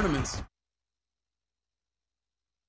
tournaments.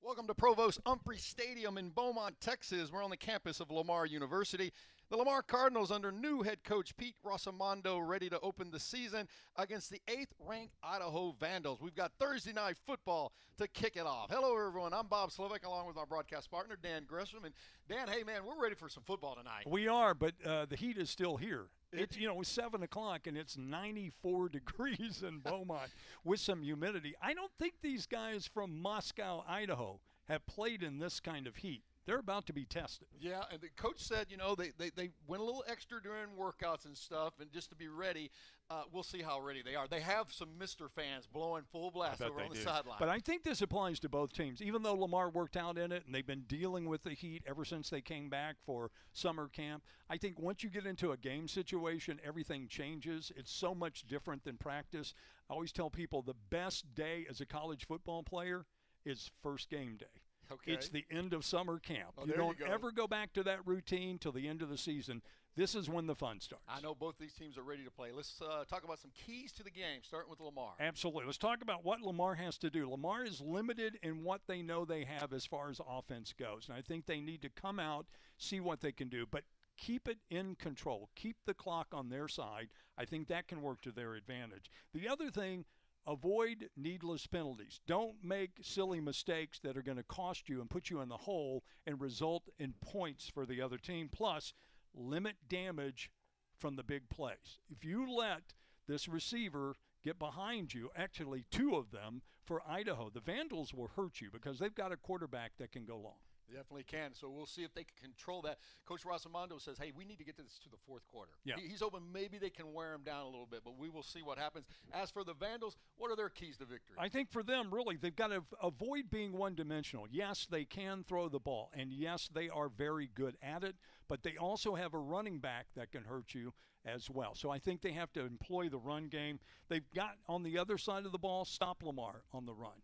Welcome to Provost Umphrey Stadium in Beaumont, Texas. We're on the campus of Lamar University. The Lamar Cardinals, under new head coach Pete Rossomando, ready to open the season against the eighth ranked Idaho Vandals. We've got Thursday night football to kick it off. Hello, everyone. I'm Bob Slovak along with my broadcast partner, Dan Gresham. And Dan, hey, man, we're ready for some football tonight. We are, but uh, the heat is still here. It's you know seven o'clock and it's 94 degrees in Beaumont with some humidity. I don't think these guys from Moscow, Idaho, have played in this kind of heat. They're about to be tested. Yeah, and the coach said, you know, they, they, they went a little extra during workouts and stuff, and just to be ready. Uh, we'll see how ready they are. They have some Mister fans blowing full blast over on the do. sideline. But I think this applies to both teams. Even though Lamar worked out in it and they've been dealing with the heat ever since they came back for summer camp, I think once you get into a game situation, everything changes. It's so much different than practice. I always tell people the best day as a college football player is first game day. Okay. It's the end of summer camp. Oh, you don't go. ever go back to that routine till the end of the season. This is when the fun starts. I know both these teams are ready to play. Let's uh, talk about some keys to the game, starting with Lamar. Absolutely. Let's talk about what Lamar has to do. Lamar is limited in what they know they have as far as offense goes. And I think they need to come out, see what they can do, but keep it in control. Keep the clock on their side. I think that can work to their advantage. The other thing, avoid needless penalties. Don't make silly mistakes that are going to cost you and put you in the hole and result in points for the other team. Plus, limit damage from the big plays. If you let this receiver get behind you, actually two of them for Idaho, the Vandals will hurt you because they've got a quarterback that can go long. Definitely can. So we'll see if they can control that. Coach Rossomando says, "Hey, we need to get this to the fourth quarter." Yeah. He- he's hoping maybe they can wear him down a little bit, but we will see what happens. As for the Vandals, what are their keys to victory? I think for them, really, they've got to avoid being one dimensional. Yes, they can throw the ball, and yes, they are very good at it, but they also have a running back that can hurt you as well. So I think they have to employ the run game. They've got on the other side of the ball, stop Lamar on the run.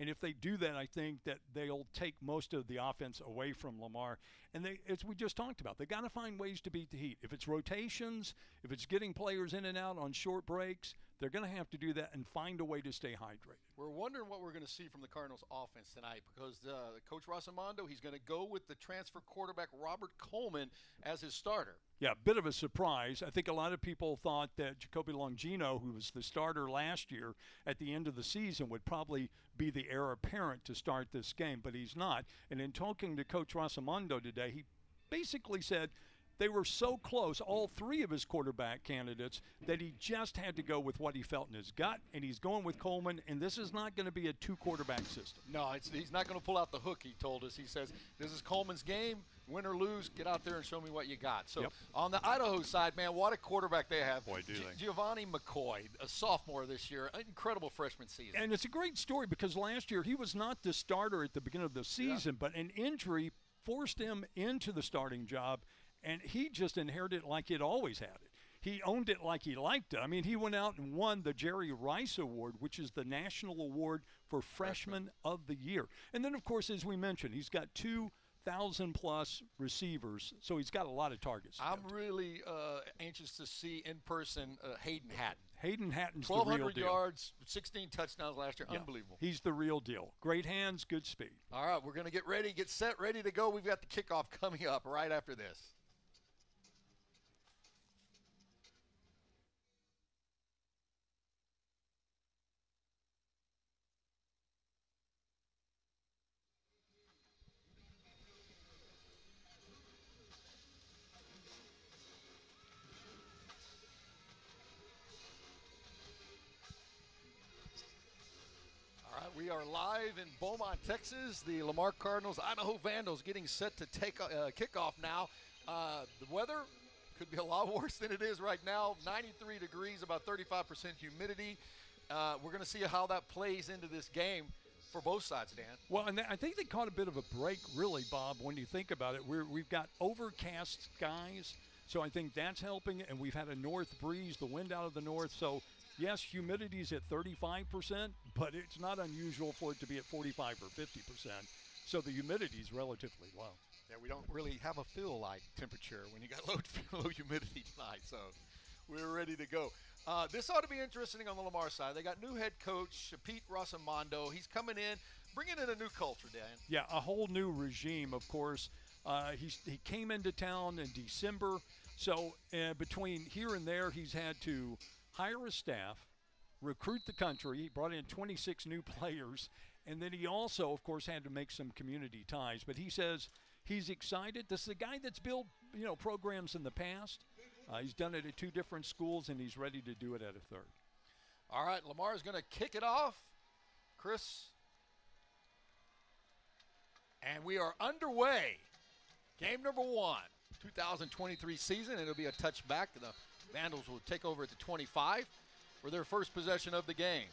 And if they do that, I think that they'll take most of the offense away from Lamar. And they, as we just talked about, they got to find ways to beat the Heat. If it's rotations, if it's getting players in and out on short breaks, they're going to have to do that and find a way to stay hydrated. We're wondering what we're going to see from the Cardinals offense tonight because uh, Coach Rossomando, he's going to go with the transfer quarterback Robert Coleman as his starter. Yeah, a bit of a surprise. I think a lot of people thought that Jacoby Longino, who was the starter last year at the end of the season, would probably be the heir apparent to start this game, but he's not. And in talking to Coach Rossomando today, he basically said they were so close, all three of his quarterback candidates, that he just had to go with what he felt in his gut, and he's going with Coleman, and this is not going to be a two quarterback system. No, it's, he's not going to pull out the hook. He told us. He says, "This is Coleman's game. Win or lose, get out there and show me what you got." So Yep. on the Idaho side, man, what a quarterback they have. Boy, do Gi- they. Gevani McCoy, a sophomore this year, an incredible freshman season. And it's a great story because last year he was not the starter at the beginning of the season, but an injury forced him into the starting job, and he just inherited it like he'd always had it. He owned it like he liked it. I mean, he went out and won the Jerry Rice Award, which is the national award for freshman of the year. And then, of course, as we mentioned, he's got two thousand plus receivers, so he's got a lot of targets. I'm really uh, anxious to see in person uh, Hayden Hatten. Hayden Hatten's the real 1,200 deal. yards, 16 touchdowns last year. Yeah. Unbelievable. He's the real deal. Great hands, good speed. All right, we're going to get ready, get set, ready to go. We've got the kickoff coming up right after this. Live in Beaumont, Texas. The Lamar Cardinals, Idaho Vandals getting set to take uh, kickoff now. Uh, the weather could be a lot worse than it is right now. 93 degrees, about 35% humidity. Uh, we're going to see how that plays into this game for both sides, Dan. Well, and I think they caught a bit of a break, really, Bob, when you think about it. We're, we've got overcast skies, so I think that's helping, and we've had a north breeze, the wind out of the north. So, yes, humidity's at 35%, but it's not unusual for it to be at 45 or 50%. So the humidity's relatively low. Yeah, we don't really have a feel like temperature when you got low, low humidity tonight. So we're ready to go. Uh, this ought to be interesting on the Lamar side. They got new head coach Pete Rossomando. He's coming in, bringing in a new culture, Dan. Yeah, a whole new regime, of course. Uh, he's, he came into town in December, so uh, between here and there, he's had to hire a staff, recruit the country. He brought in 26 new players, and then he also, of course, had to make some community ties. But he says he's excited. This is a guy that's built, you know, programs in the past. Uh, he's done it at two different schools, and he's ready to do it at a third. All right, Lamar is going to kick it off. Chris. And we are underway. Game number one, 2023 season. It'll be a touchback. The Vandals will take over at the 25 for their first possession of the game.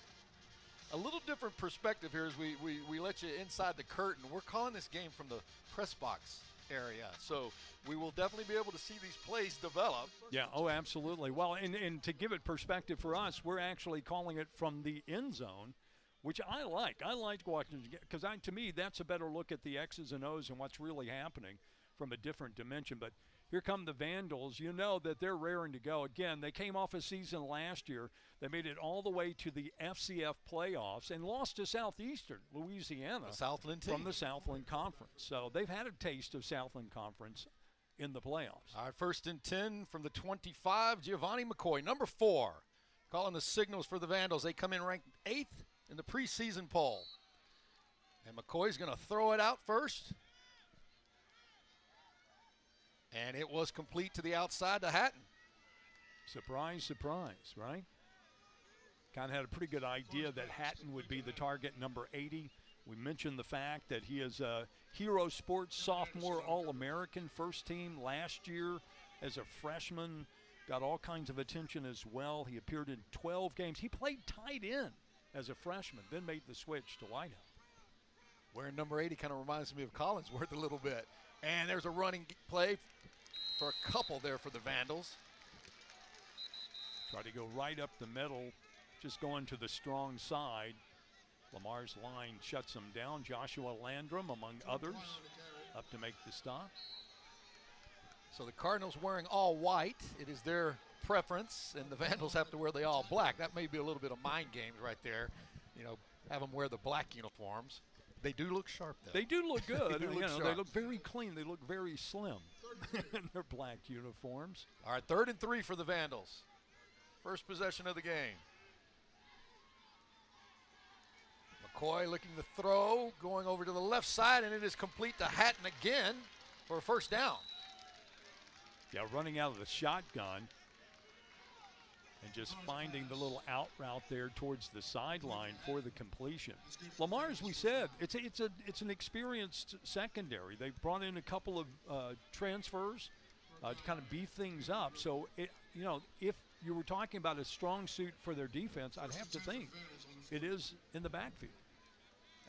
A little different perspective here as we, we, we let you inside the curtain. We're calling this game from the press box area. So we will definitely be able to see these plays develop. Yeah, oh, absolutely. Well, and, and to give it perspective for us, we're actually calling it from the end zone, which I like. I like watching because I to me, that's a better look at the X's and O's and what's really happening from a different dimension. But here come the Vandals. You know that they're raring to go. Again, they came off a season last year. They made it all the way to the FCS playoffs and lost to Southeastern Louisiana the Southland team. from the Southland Conference. So they've had a taste of Southland Conference in the playoffs. All right, first and 10 from the 25, Gevani McCoy, number four, calling the signals for the Vandals. They come in ranked eighth in the preseason poll. And McCoy's going to throw it out first. And it was complete to the outside to Hatten. Surprise, surprise, right? Kind of had a pretty good idea that Hatten would be the target number 80. We mentioned the fact that he is a Hero Sports sophomore All American first team last year as a freshman. Got all kinds of attention as well. He appeared in 12 games. He played tight end as a freshman, then made the switch to wideout. Wearing number 80 kind of reminds me of Collinsworth a little bit. And there's a running play for a couple there for the Vandals. Try to go right up the middle, just going to the strong side. Lamar's line shuts him down. Joshua Landrum, among others, up to make the stop. So the Cardinals wearing all white. It is their preference, and the Vandals have to wear the all black. That may be a little bit of mind games right there. You know, have them wear the black uniforms. They do look sharp, though. They do look good. they, do you look know, they look very clean. They look very slim in their black uniforms. All right, third and three for the Vandals. First possession of the game. McCoy looking to throw, going over to the left side, and it is complete to Hatten again for a first down. Yeah, running out of the shotgun and just finding the little out route there towards the sideline for the completion. Lamar, as we said, it's a, it's a it's an experienced secondary. They brought in a couple of uh, transfers uh, to kind of beef things up. So it, you know, if you were talking about a strong suit for their defense, I'd have to think it is in the backfield.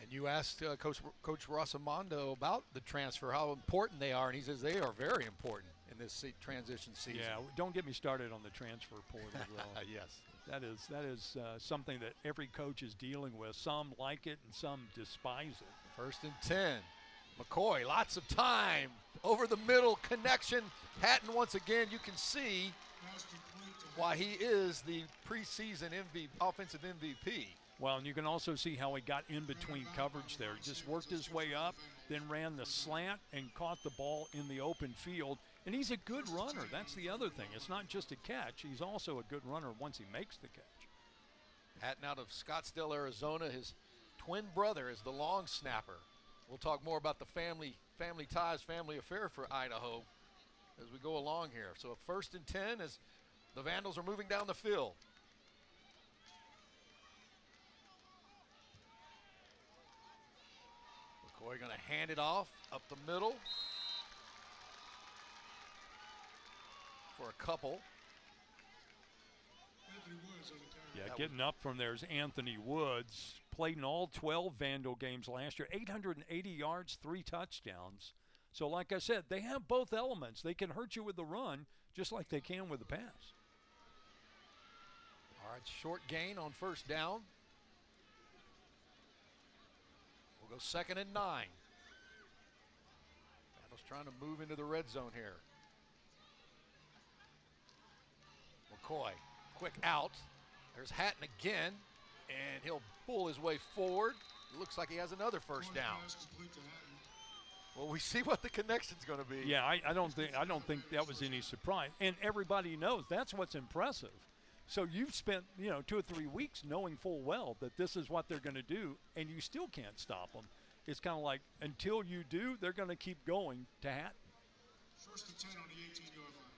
And you asked uh, Coach Coach Rossomando about the transfer, how important they are, and he says they are very important in this se- transition season. Yeah, don't get me started on the transfer portal. Will. yes. That is that is uh, something that every coach is dealing with. Some like it and some despise it. First and 10. McCoy, lots of time. Over the middle connection. Hatten, once again, you can see why he is the preseason MVP, offensive MVP. Well, and you can also see how he got in between coverage there. He just worked his way up, then ran the slant and caught the ball in the open field. And he's a good runner. That's the other thing. It's not just a catch, he's also a good runner once he makes the catch. Hatten out of Scottsdale, Arizona. His twin brother is the long snapper. We'll talk more about the family family ties, family affair for Idaho as we go along here. So first and 10 as the Vandals are moving down the field. McCoy going to hand it off up the middle for a couple. Yeah, getting up from there is Anthony Woods. Played in all 12 Vandal games last year, 880 yards, three touchdowns. So, like I said, they have both elements. They can hurt you with the run just like they can with the pass. All right, short gain on first down. We'll go second and nine. Vandals trying to move into the red zone here. McCoy Quick out. There's Hatten again, and he'll pull his way forward. It looks like he has another first down. Well, we see what the connection's going to be. Yeah, I, I don't think I don't think that was any surprise, and everybody knows that's what's impressive. So you've spent you know two or three weeks knowing full well that this is what they're going to do, and you still can't stop them. It's kind of like until you do, they're going to keep going to Hatten. First and 10 on the 18 yard line.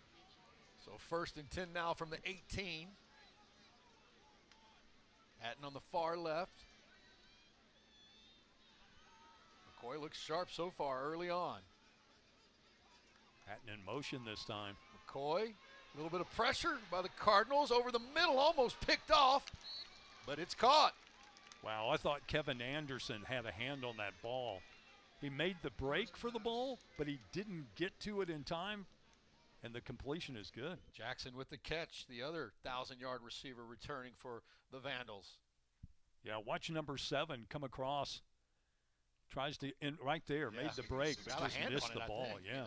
So first and 10 now from the 18. Hatten on the far left. McCoy looks sharp so far early on. Hatten in motion this time. McCoy, a little bit of pressure by the Cardinals over the middle, almost picked off, but it's caught. Wow, I thought Kevin Anderson had a hand on that ball. He made the break for the ball, but he didn't get to it in time, and the completion is good. Jackson with the catch, the other 1,000 yard receiver returning for the Vandals. Yeah, watch number seven come across. Tries to, in, right there, Yeah. made the break, Got a but just missed on the ball. Yeah.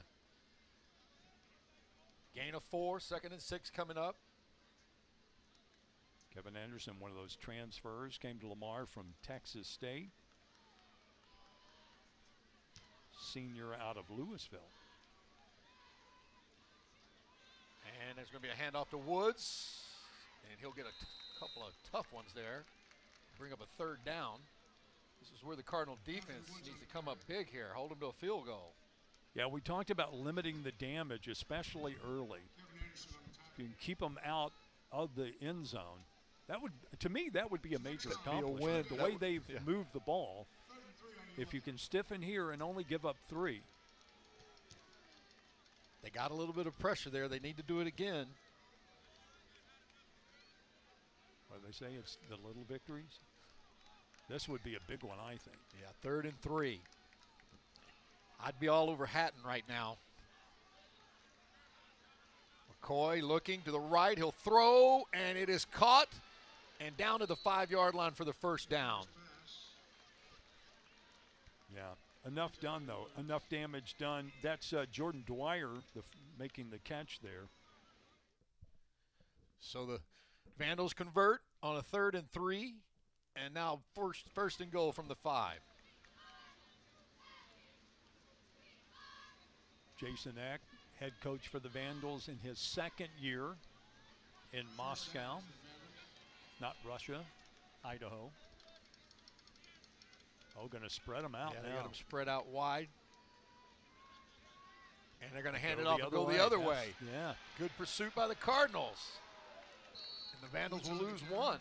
Gain of four, second and six coming up. Kevin Anderson, one of those transfers, came to Lamar from Texas State. Senior out of Louisville. And there's going to be a handoff to Woods, and he'll get a t- couple of tough ones there. Bring up a third down. This is where the Cardinal defense needs to come up big here, hold them to a field goal. Yeah, we talked about limiting the damage, especially early. Kevin Anderson on the top. If you can keep them out of the end zone, that would, to me, that would be a major be a win. The That way would- they've yeah. moved the ball, Third and three on the if you can stiffen here and only give up three, They got a little bit of pressure there. They need to do it again. what do they say? It's the little victories. This would be a big one, I think. Yeah, third and three. I'd be all over Hatten right now. McCoy looking to the right. He'll throw, and it is caught and down to the five yard line for the first down. Yeah, enough done though. Enough damage done. That's uh, Jordan Dwyer the, making the catch there. So the Vandals convert on a third and three, and now first first and goal from the five. Jason Eck, head coach for the Vandals in his second year in Moscow, not Russia, Idaho. Oh, going to spread them out yeah, they now. got them spread out wide. And they're going to hand Go it off and go way, the other yes. way. Yeah. Good pursuit by the Cardinals. And the Vandals will lose one.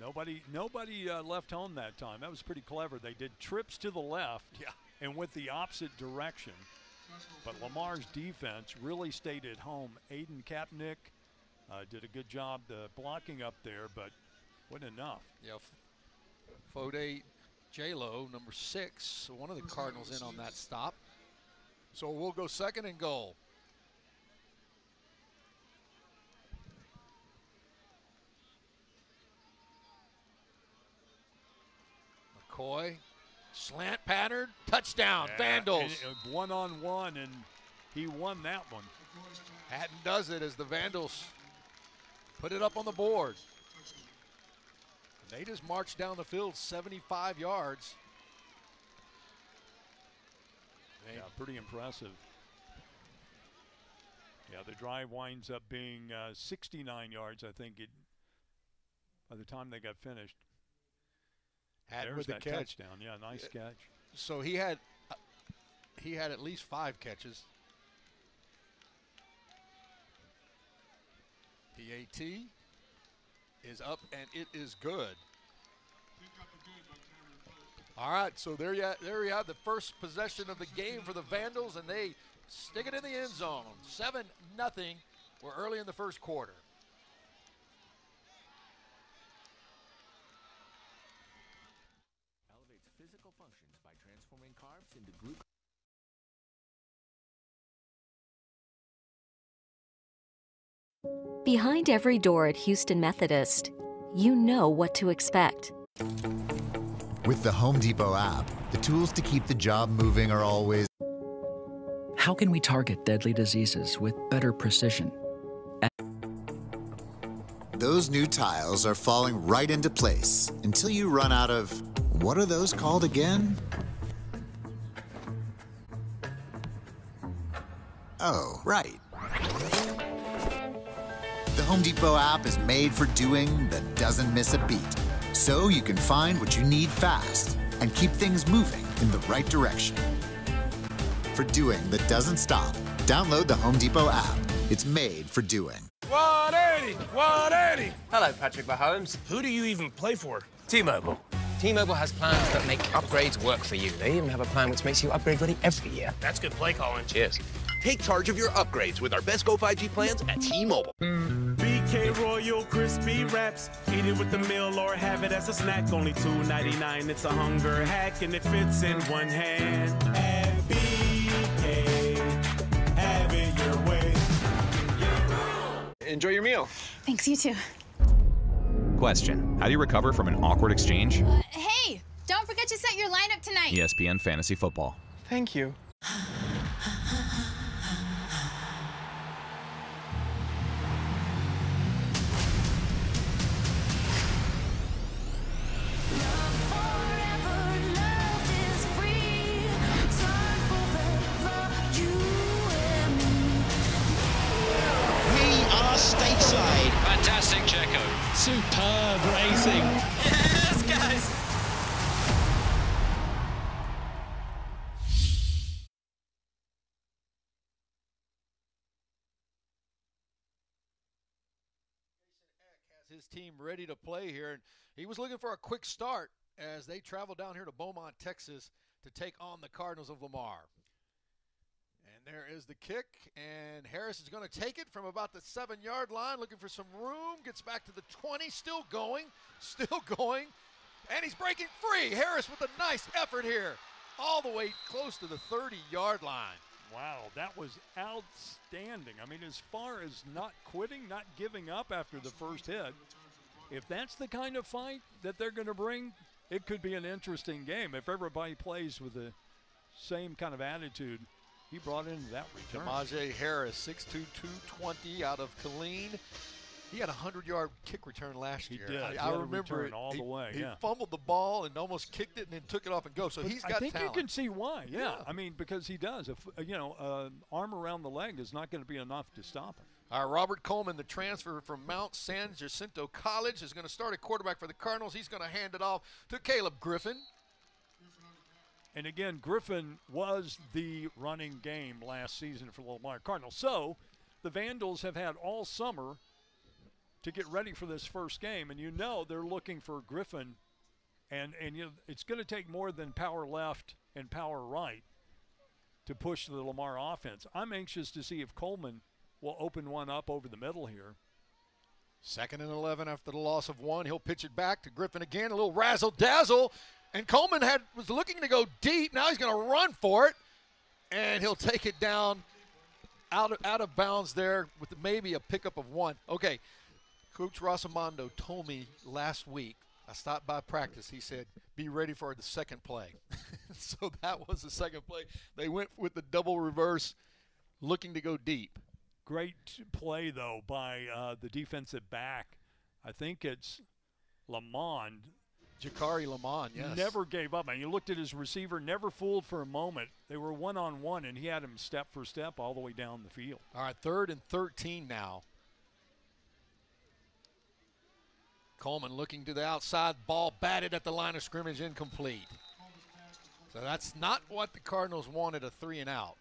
Nobody, nobody uh, left home that time. That was pretty clever. They did trips to the left Yeah. and went the opposite direction. But Lamar's defense really stayed at home. Aiden Kapnick uh, did a good job uh, blocking up there, but wasn't enough. Yeah, Fode J-Lo, number six, one of the Cardinals in on that stop. So we'll go second and goal. McCoy, slant pattern, touchdown, Vandals. one on one, and he won that one. Hatten does it as the Vandals put it up on the board. They just marched down the field 75 yards. They- Yeah, pretty impressive. Yeah, the drive winds up being uh, 69 yards, I think. It by the time they got finished. Had There's with the that catch. touchdown. Yeah, nice catch. So he had uh, he had at least five catches. PAT is up and it is good. All right, so there you there you have the first possession of the game for the Vandals, and they stick it in the end zone. Seven nothing. We're early in the first quarter. Behind every door at Houston Methodist, you know what to expect. With the Home Depot app, the tools to keep the job moving are always How can we target deadly diseases with better precision? those new tiles are falling right into place until you run out of what are those called again? Oh, right. The Home Depot app is made for doing that doesn't miss a beat. So you can find what you need fast and keep things moving in the right direction. For doing that doesn't stop, download the Home Depot app. It's made for doing. 180, 180. Hello, Patrick Mahomes. Who do you even play for? T-Mobile. T-Mobile has plans that make upgrades work for you. They even have a plan which makes you upgrade ready every year. That's good play calling. Cheers. Take charge of your upgrades with our Best Go 5G plans at T-Mobile. BK Royal Crispy Wraps. Eat it with the meal or have it as a snack. Only $2.99. It's a hunger hack and it fits in one hand. At BK, have it your way. Enjoy your meal. Thanks, you too. Question How do you recover from an awkward exchange? Uh, hey, don't forget to set your lineup tonight. ESPN Fantasy Football. Thank you. Fantastic, Checo. Superb racing. Yes, guys. Jason Eck has his team ready to play here, and he was looking for a quick start as they travel down here to Beaumont, Texas, to take on the Cardinals of Lamar. There is the kick, and Harris is going to take it from about the seven yard line, looking for some room. Gets back to the 20, still going, still going, and he's breaking free. Harris with a nice effort here, all the way close to the 30 yard line. Wow, that was outstanding. I mean, as far as not quitting, not giving up after the first hit, if that's the kind of fight that they're going to bring, it could be an interesting game. If everybody plays with the same kind of attitude he brought in that return. Jamaje Harris, 6'2", 220 out of Killeen. He had a 100-yard kick return last he year. Did. I, he I remember it. all he, the way. He yeah. fumbled the ball and almost kicked it and then took it off and go. So but he's got I think talent. you can see why. Yeah. Yeah. I mean, because he does. If you know, uh, arm around the leg is not going to be enough to stop him. All right, Robert Coleman, the transfer from Mount San Jacinto College, is going to start at quarterback for the Cardinals. He's going to hand it off to Caleb Griffin. And again, Griffin was the running game last season for the Lamar Cardinals. So the Vandals have had all summer to get ready for this first game, and you know they're looking for Griffin, and and you it's going to take more than power left and power right to push the Lamar offense. I'm anxious to see if Coleman will open one up over the middle here. Second and 11 after the loss of one. He'll pitch it back to Griffin again. A little razzle dazzle. And Coleman had was looking to go deep. Now he's going to run for it. And he'll take it down out of, out of bounds there with maybe a pickup of one. Okay. Coach Rossomando told me last week, I stopped by practice. He said, be ready for the second play. so that was the second play. They went with the double reverse, looking to go deep. Great play, though, by uh, the defensive back. I think it's Lamond. Jakari Lamond, yes. Never gave up. And you looked at his receiver, never fooled for a moment. They were one on one, and he had him step for step all the way down the field. All right, third and 13 now. Coleman looking to the outside, ball batted at the line of scrimmage, incomplete. So that's not what the Cardinals wanted a three and out.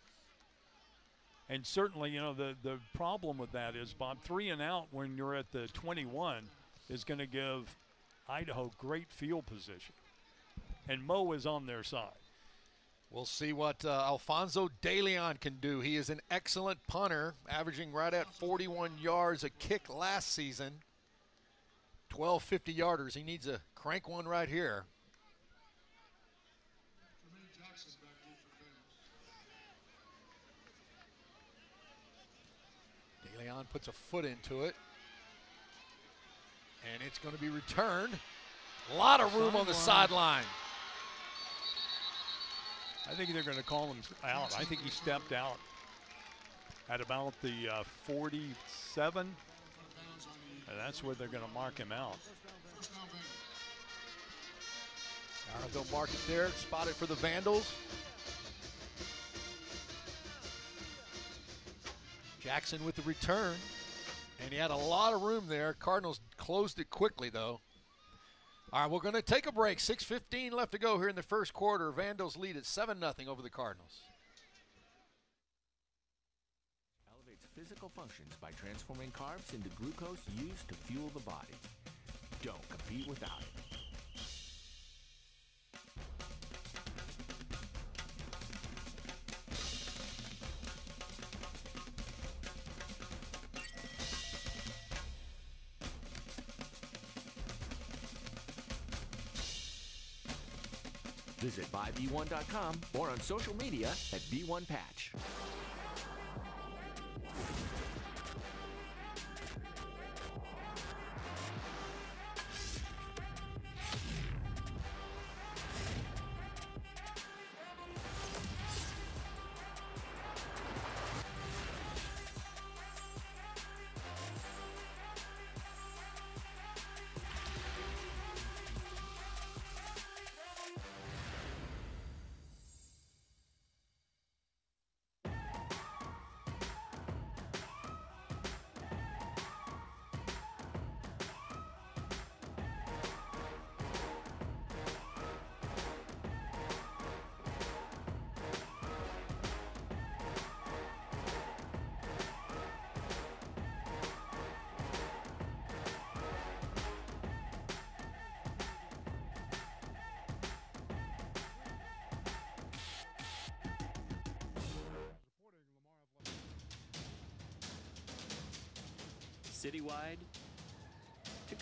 And certainly, you know, the, the problem with that is, Bob, three and out when you're at the 21 is going to give Idaho great field position. And Mo is on their side. We'll see what uh, Alfonso DeLeon can do. He is an excellent punter, averaging right at 41 yards a kick last season. 12 50 yarders. He needs to crank one right here. DeLeon puts a foot into it. And it's going to be returned. A lot of room on the sideline. I think they're going to call him out. I think he stepped out at about the uh, 47. And that's where they're going to mark him out. Right, they'll mark it there. Spot it for the Vandals. Jackson with the return. And he had a lot of room there. Cardinals closed it quickly, though. All right, we're going to take a break. 6.15 left to go here in the first quarter. Vandals lead at 7 0 over the Cardinals. Elevates physical functions by transforming carbs into glucose used to fuel the body. Don't compete without it. Visit buyb1.com or on social media at B1Patch.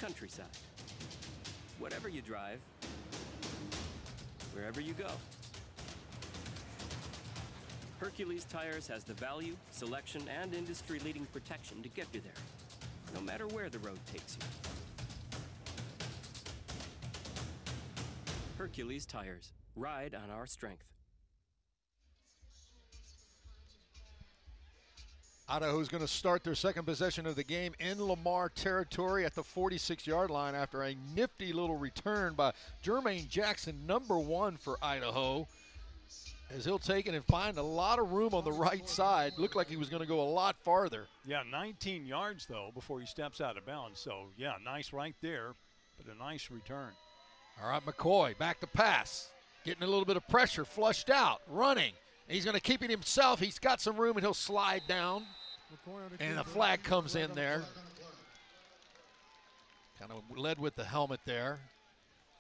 Countryside. Whatever you drive, wherever you go. Hercules Tires has the value, selection, and industry leading protection to get you there, no matter where the road takes you. Hercules Tires. Ride on our strength. Idaho's going to start their second possession of the game in Lamar territory at the 46 yard line after a nifty little return by Jermaine Jackson, number one for Idaho. As he'll take it and find a lot of room on the right side. Looked like he was going to go a lot farther. Yeah, 19 yards, though, before he steps out of bounds. So, yeah, nice right there, but a nice return. All right, McCoy back to pass. Getting a little bit of pressure, flushed out, running. He's going to keep it himself. He's got some room and he'll slide down. And the flag comes in there. Kind of led with the helmet there.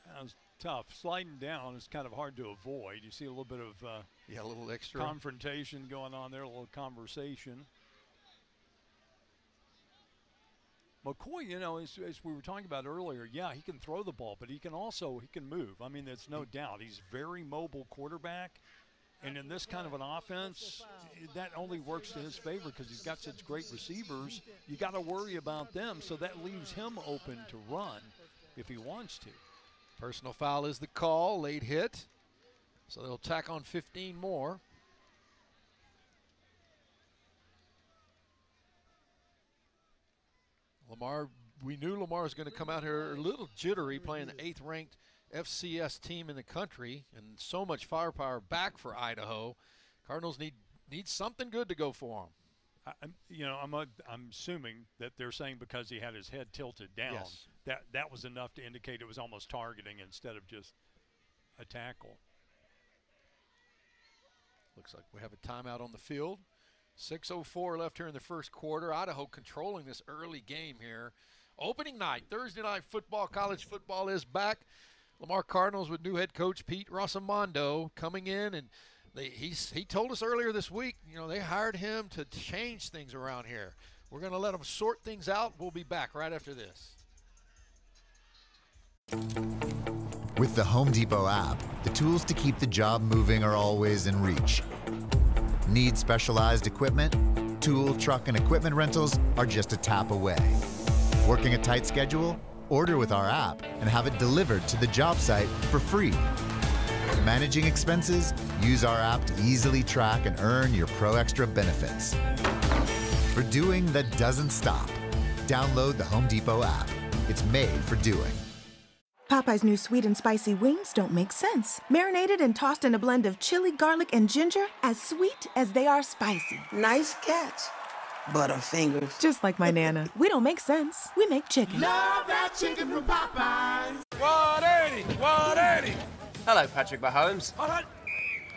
That was tough. Sliding down is kind of hard to avoid. You see a little bit of uh, yeah, a little extra confrontation going on there, a little conversation. McCoy, you know, as, as, we were talking about earlier, yeah, he can throw the ball, but he can also he can move. I mean, there's no doubt he's very mobile quarterback. And in this kind of an offense, that only works to his favor because he's got such great receivers. You got to worry about them, so that leaves him open to run if he wants to. Personal foul is the call, late hit. So they'll tack on 15 more. Lamar, we knew Lamar was going to come out here a little jittery playing the eighth ranked FCS team in the country and so much firepower back for Idaho. Cardinals need need something good to go for them. I, you know, I'm a, I'm assuming that they're saying because he had his head tilted down, yes. that that was enough to indicate it was almost targeting instead of just a tackle. Looks like we have a timeout on the field. 6.04 left here in the first quarter. Idaho controlling this early game here. Opening night, Thursday night football, college football is back. Lamar Cardinals with new head coach Pete Rossomando coming in, and they, he told us earlier this week, you know, they hired him to change things around here. We're going to let them sort things out. We'll be back right after this. With the Home Depot app, the tools to keep the job moving are always in reach. Need specialized equipment? Tool, truck, and equipment rentals are just a tap away. Working a tight schedule? Order with our app and have it delivered to the job site for free. Managing expenses? Use our app to easily track and earn your Pro Extra benefits. For doing that doesn't stop. Download the Home Depot app. It's made for doing. Popeye's new sweet and spicy wings don't make sense. Marinated and tossed in a blend of chili, garlic, and ginger, as sweet as they are spicy. Nice catch. Butterfingers. Just like my Nana. We don't make sense. We make chicken. Love that chicken from Popeyes. 180, 180. Hello, Patrick Mahomes.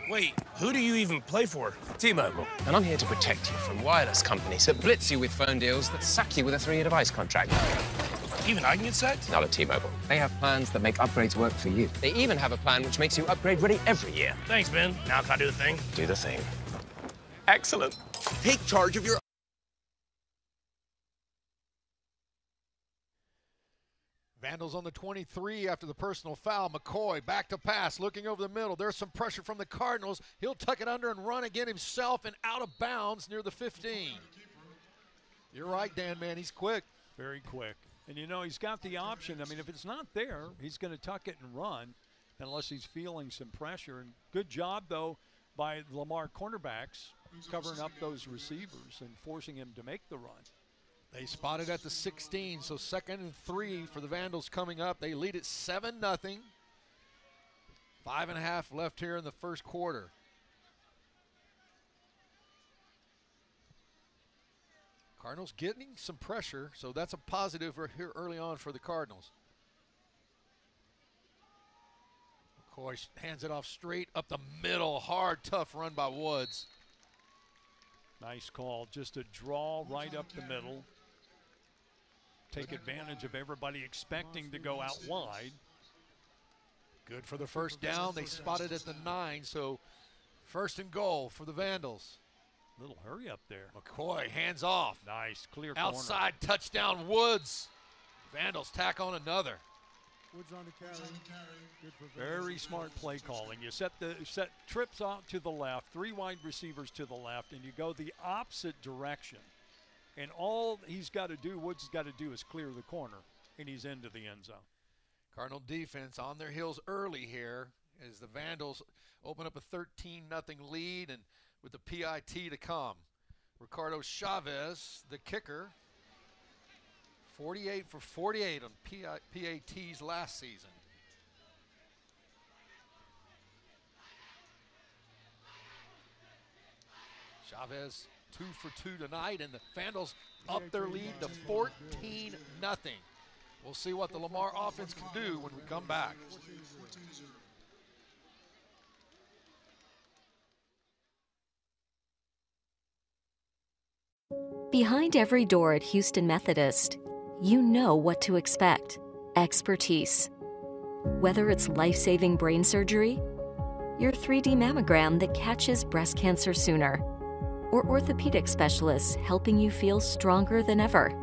Wait, who do you even play for? T-Mobile. And I'm here to protect you from wireless companies that blitz you with phone deals that sack you with a three-year device contract. Even I can get sacked? Not at T-Mobile. They have plans that make upgrades work for you. They even have a plan which makes you upgrade ready every year. Thanks, Ben. Now can I do the thing? Do the thing. Excellent. Take charge of your Vandals on the 23 after the personal foul. McCoy back to pass, looking over the middle. There's some pressure from the Cardinals. He'll tuck it under and run again himself and out of bounds near the 15. You're right, Dan, man. He's quick. Very quick. And you know, he's got the option. I mean, if it's not there, he's going to tuck it and run unless he's feeling some pressure. And good job, though, by Lamar cornerbacks covering up those receivers and forcing him to make the run. They spotted at the 16, so second and three for the Vandals coming up. They lead it 7 nothing. Five and a half left here in the first quarter. Cardinals getting some pressure, so that's a positive here early on for the Cardinals. McCoy hands it off straight up the middle. Hard, tough run by Woods. Nice call. Just a draw right up the middle. Take advantage of everybody expecting to go out wide. Good for the first down. They spotted at the nine, so first and goal for the Vandals. Little hurry up there. McCoy hands off. Nice, clear Outside touchdown Woods. Vandals tack on another. Woods on the carry. Good for Very smart play calling. You set the set trips out to the left, three wide receivers to the left, and you go the opposite direction. And all he's got to do, Woods has got to do, is clear the corner, and he's into the end zone. Cardinal defense on their heels early here as the Vandals open up a 13 nothing lead and with the PAT to come. Ricardo Chavez, the kicker, 48 for 48 on PATs last season. Chavez two for two tonight, and the Vandals up their lead to 14 nothing. We'll see what the Lamar offense can do when we come back. Behind every door at Houston Methodist, you know what to expect expertise. Whether it's life saving brain surgery, your 3D mammogram that catches breast cancer sooner, or orthopedic specialists helping you feel stronger than ever.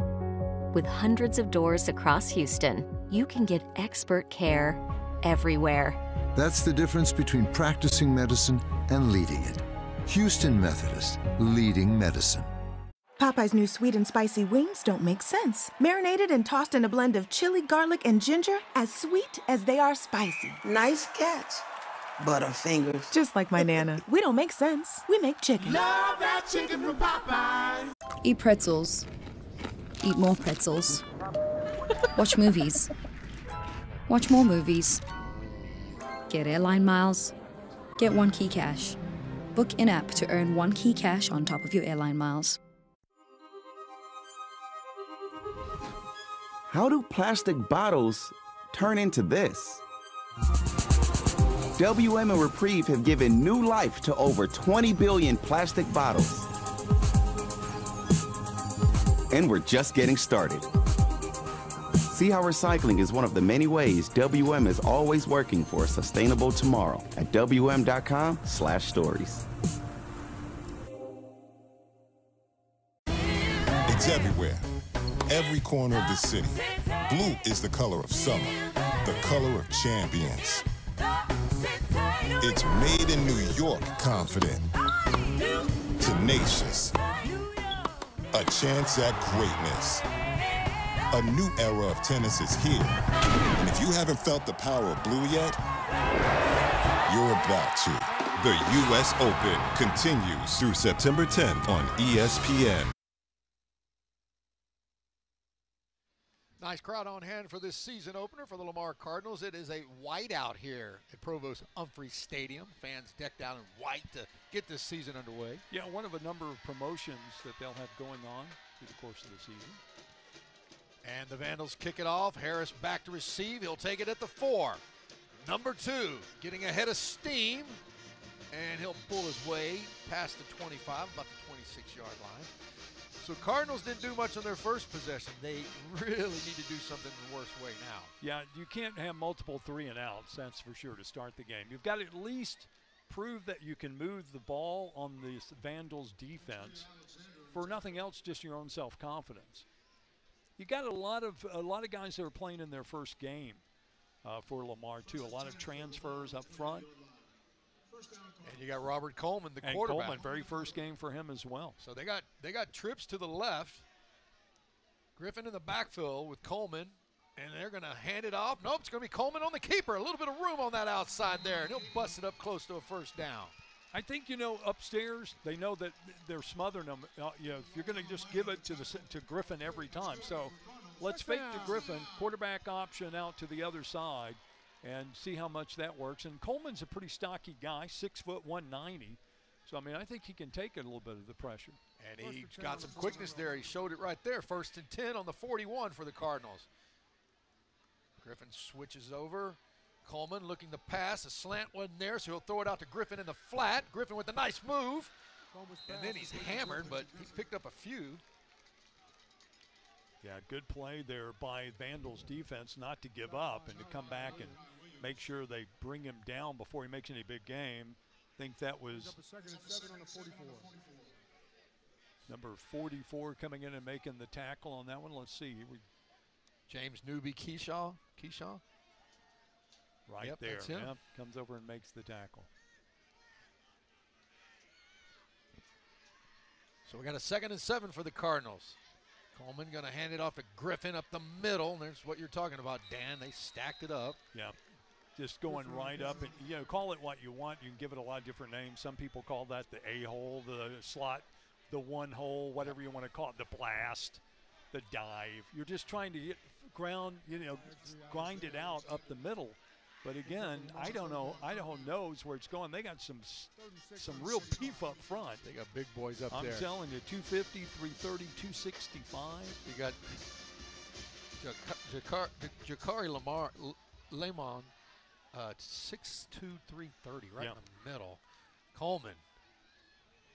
With hundreds of doors across Houston, you can get expert care everywhere. That's the difference between practicing medicine and leading it. Houston Methodist, leading medicine. Popeye's new sweet and spicy wings don't make sense. Marinated and tossed in a blend of chili, garlic, and ginger, as sweet as they are spicy. Nice catch. Butterfingers. Just like my Nana. We don't make sense. We make chicken. Love that chicken from Popeyes. Eat pretzels. Eat more pretzels. Watch movies. Watch more movies. Get airline miles. Get One Key Cash. Book in app to earn One Key Cash on top of your airline miles. How do plastic bottles turn into this? WM and Repreve have given new life to over 20 billion plastic bottles. And we're just getting started. See how recycling is one of the many ways WM is always working for a sustainable tomorrow at wm.com slash stories. It's everywhere. Every corner of the city. Blue is the color of summer, the color of champions. It's made in New York confident, tenacious, a chance at greatness. A new era of tennis is here. And if you haven't felt the power of blue yet, you're about to. The U.S. Open continues through September 10th on ESPN. Nice crowd on hand for this season opener for the Lamar Cardinals. It is a whiteout here at Provost Umphrey Stadium. Fans decked out in white to get this season underway. Yeah, one of a number of promotions that they'll have going on through the course of the season. And the Vandals kick it off. Harris back to receive. He'll take it at the four. Number two, getting ahead of steam. And he'll pull his way past the 25, about the 26 yard line. So Cardinals didn't do much on their first possession. They really need to do something the worst way now. Yeah, you can't have multiple three and outs, that's for sure, to start the game. You've got to at least prove that you can move the ball on the Vandals defense. For nothing else, just your own self-confidence. You got a lot of a lot of guys that are playing in their first game uh, for Lamar too. A lot of transfers up front. And you got Robert Coleman, the and quarterback. Coleman, very first game for him as well. So they got they got trips to the left. Griffin in the backfield with Coleman, and they're going to hand it off. Nope, it's going to be Coleman on the keeper. A little bit of room on that outside there, and he'll bust it up close to a first down. I think you know upstairs they know that they're smothering them. Uh, you know, if you're going to just give it to the to Griffin every time, so let's fake to Griffin quarterback option out to the other side and see how much that works. And Coleman's a pretty stocky guy, six foot one ninety. So I mean, I think he can take a little bit of the pressure. And he got some quickness there. He showed it right there. First and ten on the 41 for the Cardinals. Griffin switches over. Coleman looking to pass. A slant wasn't there, so he'll throw it out to Griffin in the flat. Griffin with a nice move. And then he's hammered, but he picked up a few. Yeah, good play there by Vandals defense not to give up and to come back and make sure they bring him down before he makes any big game. I think that was number 44 coming in and making the tackle on that one. Let's see. We, James Newby Keyshaw. Keyshaw? Right Yep, there. that's him. Yep, comes over and makes the tackle. So we got a second and seven for the Cardinals. Coleman going to hand it off to Griffin up the middle. There's what you're talking about, Dan. They stacked it up. Yeah. Just going right up and you know, call it what you want. You can give it a lot of different names. Some people call that the A hole, the slot, the one hole, whatever you want to call it, the blast, the dive. You're just trying to get ground, you know, grind it out up the middle. But again, I don't know. Idaho knows where it's going. They got some some real beef up front. They got big boys up I'm there. telling you, 250, 330, 265. You got Jakar, Jakari Lamar, L- Lemon, uh, 6'2", 330, right Yeah. in the middle. Coleman,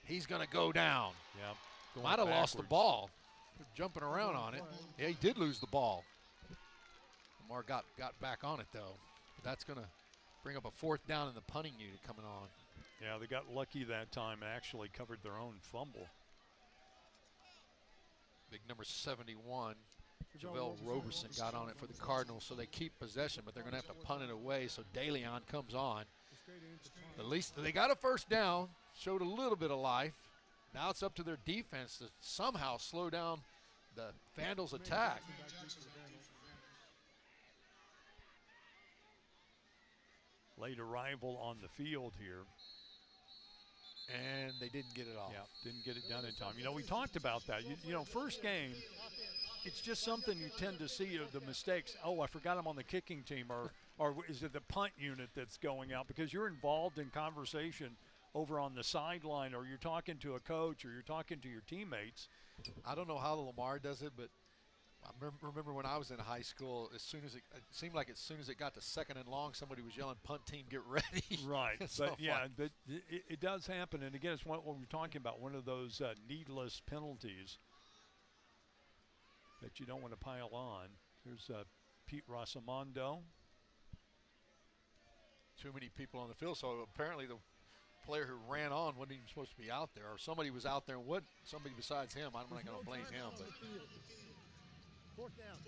he's going to go down. Yeah. going Might have lost the ball. Jumping around on it. Yeah, he did lose the ball. Lamar got, got back on it, though. That's going to bring up a fourth down in the punting unit coming on. Yeah, they got lucky that time and actually covered their own fumble. Big number 71, Javel Roberson got on it for the Cardinals, so they keep possession, but they're going to have to punt it away. So DeLeon comes on. At least they got a first down, showed a little bit of life. Now it's up to their defense to somehow slow down the Vandals' attack. Late arrival on the field here. And they didn't get it off. Yeah, didn't get it done in time. You know, we talked about that. You, you know, first game, it's just something you tend to see of the mistakes. Oh, I forgot I'm on the kicking team, or or is it the punt unit that's going out? Because you're involved in conversation over on the sideline, or you're talking to a coach, or you're talking to your teammates. I don't know how Lamar does it, but I remember when I was in high school, as soon as it, it seemed like as soon as it got to second and long, somebody was yelling, punt team, get ready. Right, It's but so yeah, but it, it does happen, and again, it's what, what we're talking about. One of those uh, needless penalties that you don't want to pile on. Here's uh, Pete Rossomando. too many people on the field. So apparently the player who ran on wasn't even supposed to be out there, or somebody was out there and would somebody besides him. I'm not going to blame him, but Fourth down.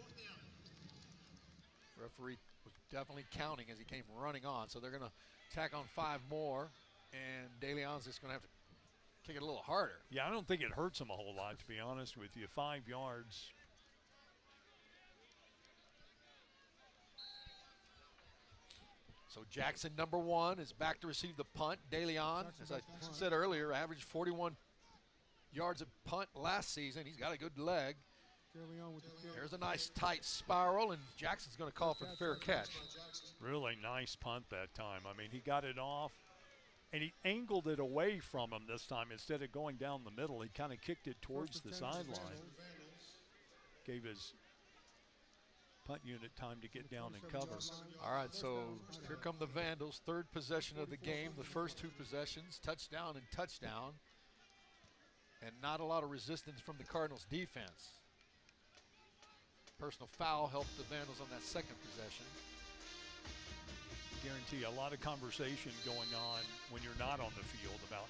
referee was definitely counting as he came running on. So they're going to tack on five more, and De Leon's just going to have to kick it a little harder. Yeah, I don't think it hurts him a whole lot, to be honest with you. Five yards. So Jackson, number one, is back to receive the punt. De Leon, as I said earlier, averaged 41 yards of punt last season. He's got a good leg. There's a nice tight spiral, and Jackson's going to call for the fair catch. Really nice punt that time. I mean, he got it off and he angled it away from him this time instead of going down the middle. He kind of kicked it towards the sideline. Gave his punt unit time to get down and cover. All right, so here come the Vandals. Third possession of the game. The first two possessions, touchdown and touchdown. And not a lot of resistance from the Cardinals defense. Personal foul helped the Vandals on that second possession. Guarantee a lot of conversation going on when you're not on the field about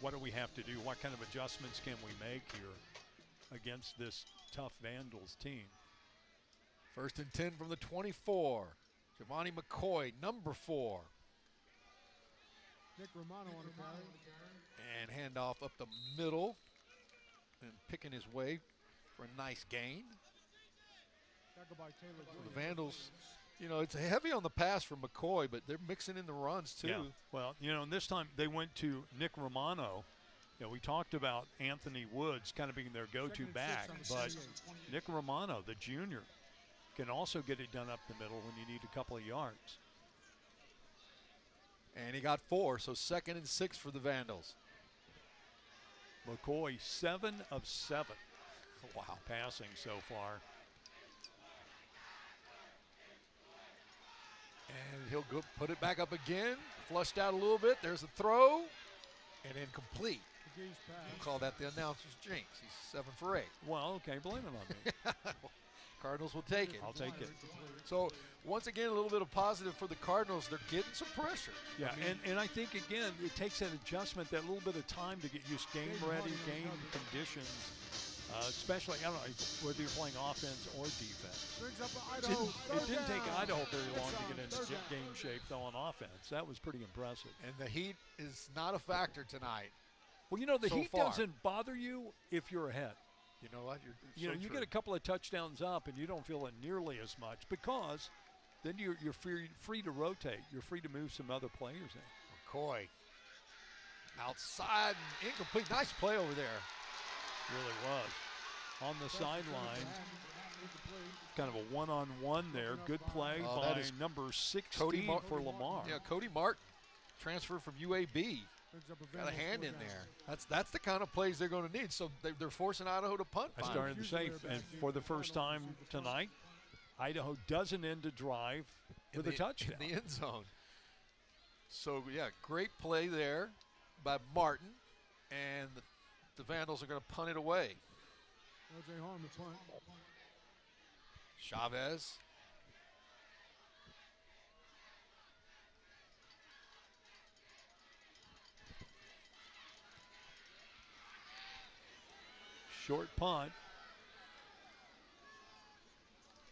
what do we have to do? What kind of adjustments can we make here against this tough Vandals team? First and 10 from the 24. Gevani McCoy, number four. Nick Romano on the carry. And handoff up the middle and picking his way for a nice gain. Tackle by Taylor. So the Vandals, you know, it's heavy on the pass for McCoy, but they're mixing in the runs too. Yeah. Well, you know, and this time they went to Nick Romano. You know, we talked about Anthony Woods kind of being their go-to back, but Nick Romano, the junior, can also get it done up the middle when you need a couple of yards. And he got four, so second and six for the Vandals. McCoy, seven of seven. Wow. Passing so far. And he'll go put it back up again, flushed out a little bit. There's a throw, and incomplete. We'll call that the announcer's jinx. He's seven for eight. Well, okay, blame him on me. Cardinals will take it. I'll take it. So once again, a little bit of positive for the Cardinals. They're getting some pressure. Yeah, I mean, and, and I think again it takes that adjustment, that little bit of time to get used game ready, game conditions. Uh, especially, I don't know whether you're playing offense or defense. Brings up It didn't, it didn't take Idaho very long to get into Third down. game shape though on offense. That was pretty impressive. and the heat is not a factor tonight. Well, you know the so heat far. doesn't bother you if you're ahead. You know what? You're, You so know, you true. get a couple of touchdowns up and you don't feel it nearly as much because then you're you're free free to rotate. You're free to move some other players in. McCoy outside and incomplete. Nice play over there. Really was. On the sideline, kind of a one-on-one there. Good play Oh, by that is number 16 Cody Mar- for Lamar. Yeah, Cody Martin, transfer from UAB. Got a hand in there. That's that's the kind of plays they're going to need. So they, they're forcing Idaho to punt. I started to say, and for the first time tonight, Idaho doesn't end a drive with in a touchdown. in the end zone. So yeah, great play there by Martin, and the, the Vandals are going to punt it away. LJ Horn the punt. Chavez. Short punt.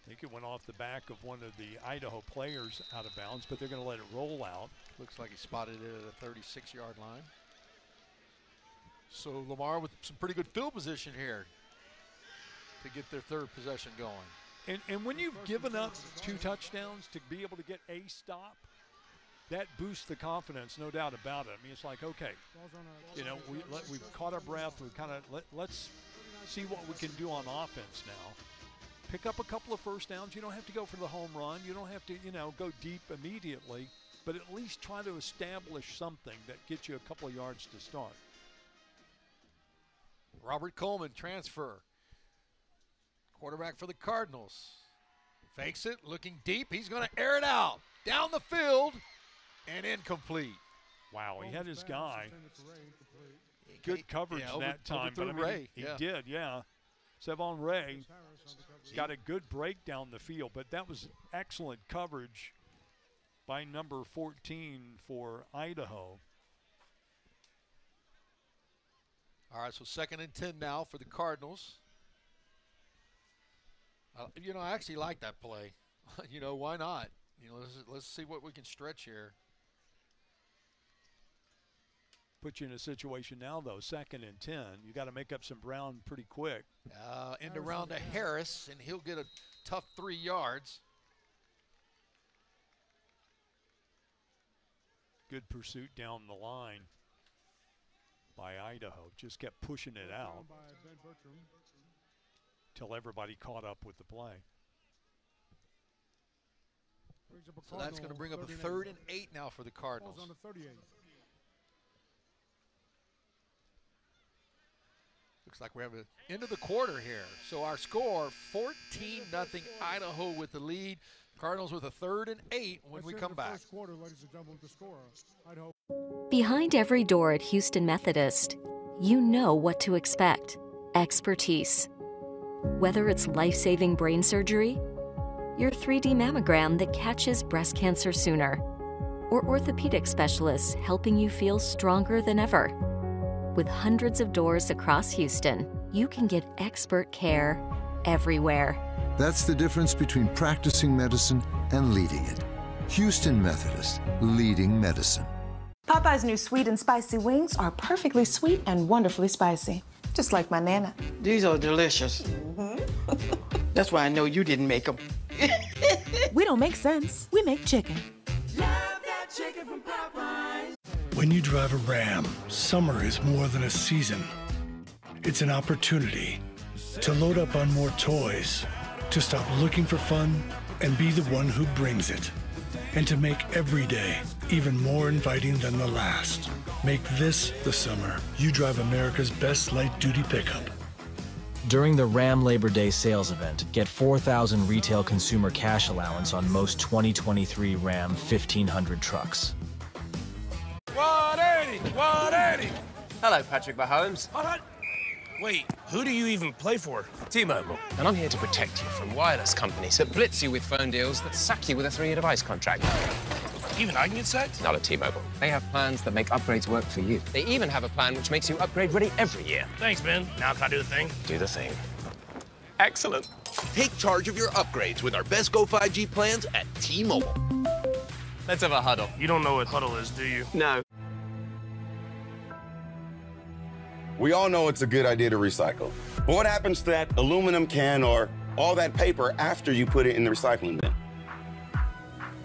I think it went off the back of one of the Idaho players out of bounds, but they're going to let it roll out. Looks like he spotted it at a 36-yard line. So Lamar with some pretty good field position here to get their third possession going. And, and when you've given up two touchdowns to be able to get a stop, that boosts the confidence, no doubt about it. I mean, it's like, okay, Balls on a- you know, we let, we've caught our breath. We've kind of let, let's see what we can do on offense now. Pick up a couple of first downs. You don't have to go for the home run. You don't have to, you know, go deep immediately, but at least try to establish something that gets you a couple of yards to start. Robert Coleman transfer. Quarterback for the Cardinals. Fakes it, looking deep. He's going to air it out down the field and incomplete. Wow, he had his guy. Intended for Ray, incomplete. Good coverage yeah, over- that time, but I mean, Ray, he, yeah. did, yeah. Sevon Ray Harris on the cover. got a good break down the field, but that was excellent coverage by number 14 for Idaho. All right, so second and 10 now for the Cardinals. Uh, you know, I actually like that play. you know, why not? You know, let's, let's see what we can stretch here. Put you in a situation now, though, second and 10. You got to make up some ground pretty quick. Uh, end around to Harris, and he'll get a tough three yards. Good pursuit down the line by Idaho. Just kept pushing it out. Down by Ben Bertram. till everybody caught up with the play. Brings up a So that's going to bring up a third and eight now for the Cardinals. on the 38. Looks like we have an end of the quarter here. So our score 14 nothing Idaho with the lead. Cardinals with a third and eight when Let's we come the back. First quarter, ladies and gentlemen, the score. Idaho. Behind every door at Houston Methodist, you know what to expect expertise. Whether it's life saving brain surgery, your 3D mammogram that catches breast cancer sooner, or orthopedic specialists helping you feel stronger than ever. With hundreds of doors across Houston, you can get expert care everywhere. That's the difference between practicing medicine and leading it. Houston Methodist, leading medicine. Popeye's new sweet and spicy wings are perfectly sweet and wonderfully spicy, just like my Nana. These are delicious. That's why I know you didn't make them. We don't make sense, we make chicken. When you drive a Ram, summer is more than a season. It's an opportunity to load up on more toys, to stop looking for fun and be the one who brings it, and to make every day even more inviting than the last. Make this the summer you drive America's best light duty pickup. During the Ram Labor Day sales event, get 4,000 retail consumer cash allowance on most 2023 Ram 1500 trucks. 180! 180! Hello, Patrick Mahomes. Wait, who do you even play for? T-Mobile. And I'm here to protect you from wireless companies that blitz you with phone deals that sack you with a three-year device contract. Even I can get set? Not at T-Mobile. They have plans that make upgrades work for you. They even have a plan which makes you upgrade ready every year. Thanks, Ben. Now can I do the thing? Do the thing. Excellent. Take charge of your upgrades with our best Go 5G plans at T-Mobile. Let's have a huddle. You don't know what huddle is, do you? No. We all know it's a good idea to recycle. But what happens to that aluminum can or all that paper after you put it in the recycling bin?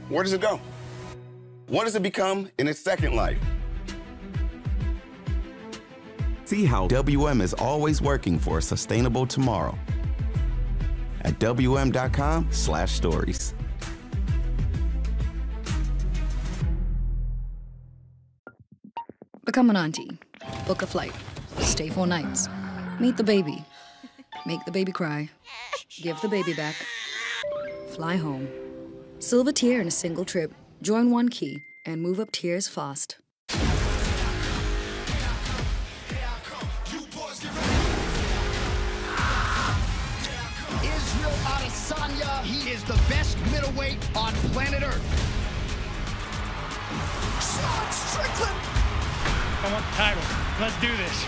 Where does it go? What does it become in its second life? See how WM is always working for a sustainable tomorrow at wm.com/stories. Become an auntie. Book a flight. Stay four nights. Meet the baby. Make the baby cry. Give the baby back. Fly home. Silver tier in a single trip. Join one key and move up tiers fast. Israel Adesanya, he is the best middleweight on planet Earth. Sean Strickland. I want the title. Let's do this.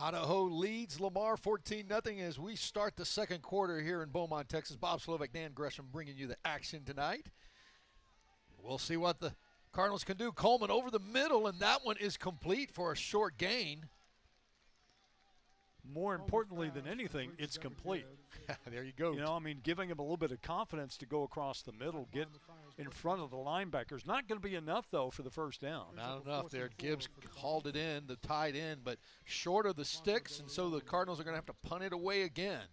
Idaho leads Lamar 14 0 as we start the second quarter here in Beaumont, Texas. Bob Slovak, Dan Gresham bringing you the action tonight. We'll see what the Cardinals can do. Coleman over the middle, and that one is complete for a short gain. More importantly than anything, it's complete. there you go. You know, I mean, giving him a little bit of confidence to go across the middle, get in front of the linebackers. Not going to be enough, though, for the first down. Not enough there. Gibbs hauled it in, the tight end, but short of the sticks, and so the Cardinals are going to have to punt it away again.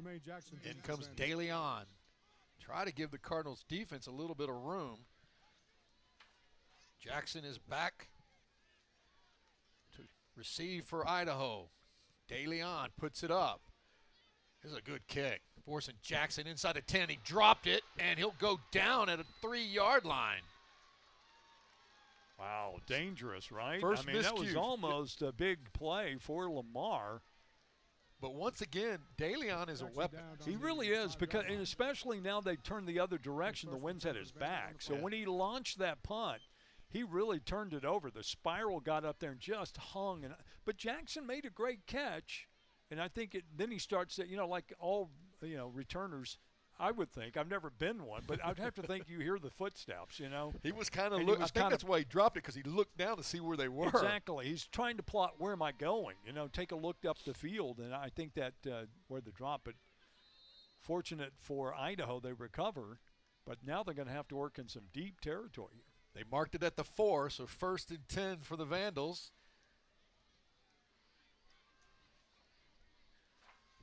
Jermaine Jackson. In comes De Leon. Try to give the Cardinals defense a little bit of room. Jackson is back to receive for Idaho. De Leon puts it up. This is a good kick. Forcing Jackson inside the 10. He dropped it, and he'll go down at a three yard line. Wow, dangerous, right? First I mean, that was almost a big play for Lamar. But once again, De Leon is a weapon. He really is because, and especially now they turned the other direction. The wind's at his back. So when he launched that punt, he really turned it over. The spiral got up there and just hung. And but Jackson made a great catch, and I think it, then he starts. to- You know, like all you know returners, I would think. I've never been one, but I'd have to think you hear the footsteps. You know, He was kind of. I think kinda- that's why he dropped it because he looked down to see where they were. Exactly. He's trying to plot where am I going? You know, take a look up the field, and I think that uh, where the drop. But fortunate for Idaho, they recover. But now they're going to have to work in some deep territory. They marked it at the four, so first and ten for the Vandals.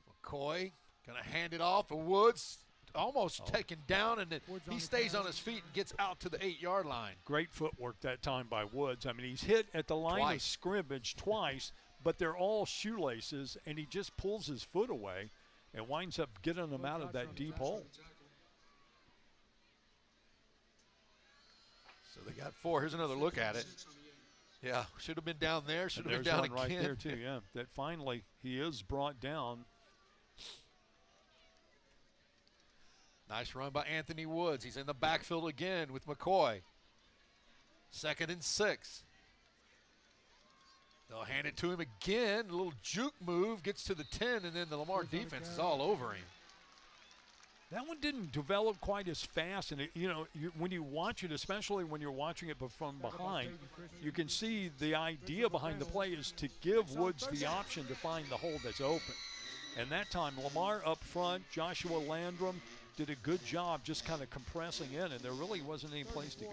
McCoy gonna hand it off to Woods, almost Oh. taken down, and then he stays on his feet and gets out to the eight-yard line. Great footwork that time by Woods. I mean, he's hit at the line of Twice. scrimmage twice, but they're all shoelaces, and he just pulls his foot away and winds up getting them out of that deep hole. So they got four. Here's another look at it. Yeah, should have been down there. Should have been there's down one again. right there too. Yeah, that finally he is brought down. Nice run by Anthony Woods. He's in the backfield again with McCoy. Second and six. They'll hand it to him again. A little juke move gets to the 10, and then the Lamar defense is all over him. That one didn't develop quite as fast, and it, you know you, when you watch it, especially when you're watching it from behind, you can see the idea behind the play is to give Woods the option to find the hole that's open. And that time, Lamar up front, Joshua Landrum did a good job just kind of compressing in, and there really wasn't any place to go.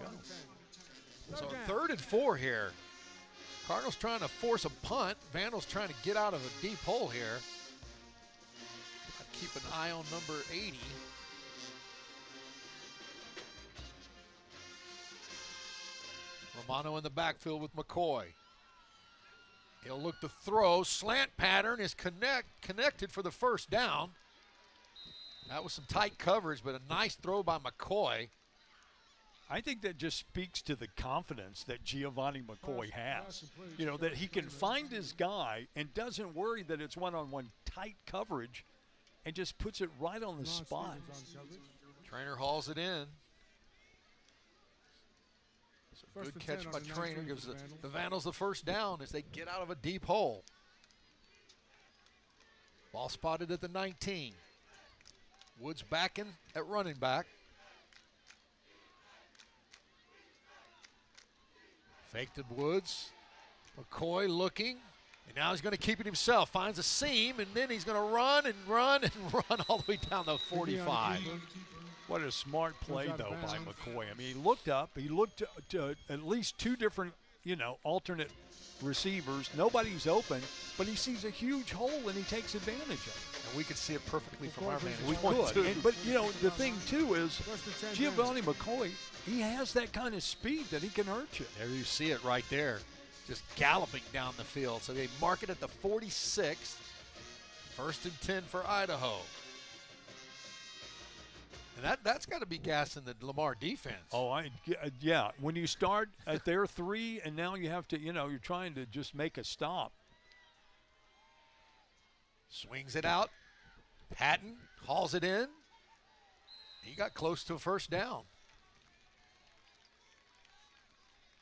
So third and four here. Cardinals trying to force a punt. Vandals trying to get out of a deep hole here. Keep an eye on number 80. Romano in the backfield with McCoy. He'll look to throw. Slant pattern is connect connected for the first down. That was some tight coverage, but a nice throw by McCoy. I think that just speaks to the confidence that Gevani McCoy has. You know, that he can find his guy and doesn't worry that it's one on one tight coverage and just puts it right on the spot. Trainer hauls it in. So First good catch by Trainer 19 gives the, Vandals. the Vandals the first down as they get out of a deep hole. Ball spotted at the 19. Woods backing at running back. Faked to Woods. McCoy looking. And now he's going to keep it himself. Finds a seam, and then he's going to run and run and run all the way down the 45. What a smart play, though, by McCoy. I mean, he looked up. He looked to, to at least two different, you know, alternate receivers. Nobody's open, but he sees a huge hole and he takes advantage of it. We could see it perfectly from our vantage We point, could. too. And, but, you know, the thing, too, is Gevani McCoy, he has that kind of speed that he can hurt you. There you see it right there. Just galloping down the field. So they mark it at the 46. First and 10 for Idaho. And that, that's got to be gassing the Lamar defense. Oh, I yeah. When you start at their three, and now you have to, you know, you're trying to just make a stop. Swings it out. Hatten hauls it in. He got close to a first down.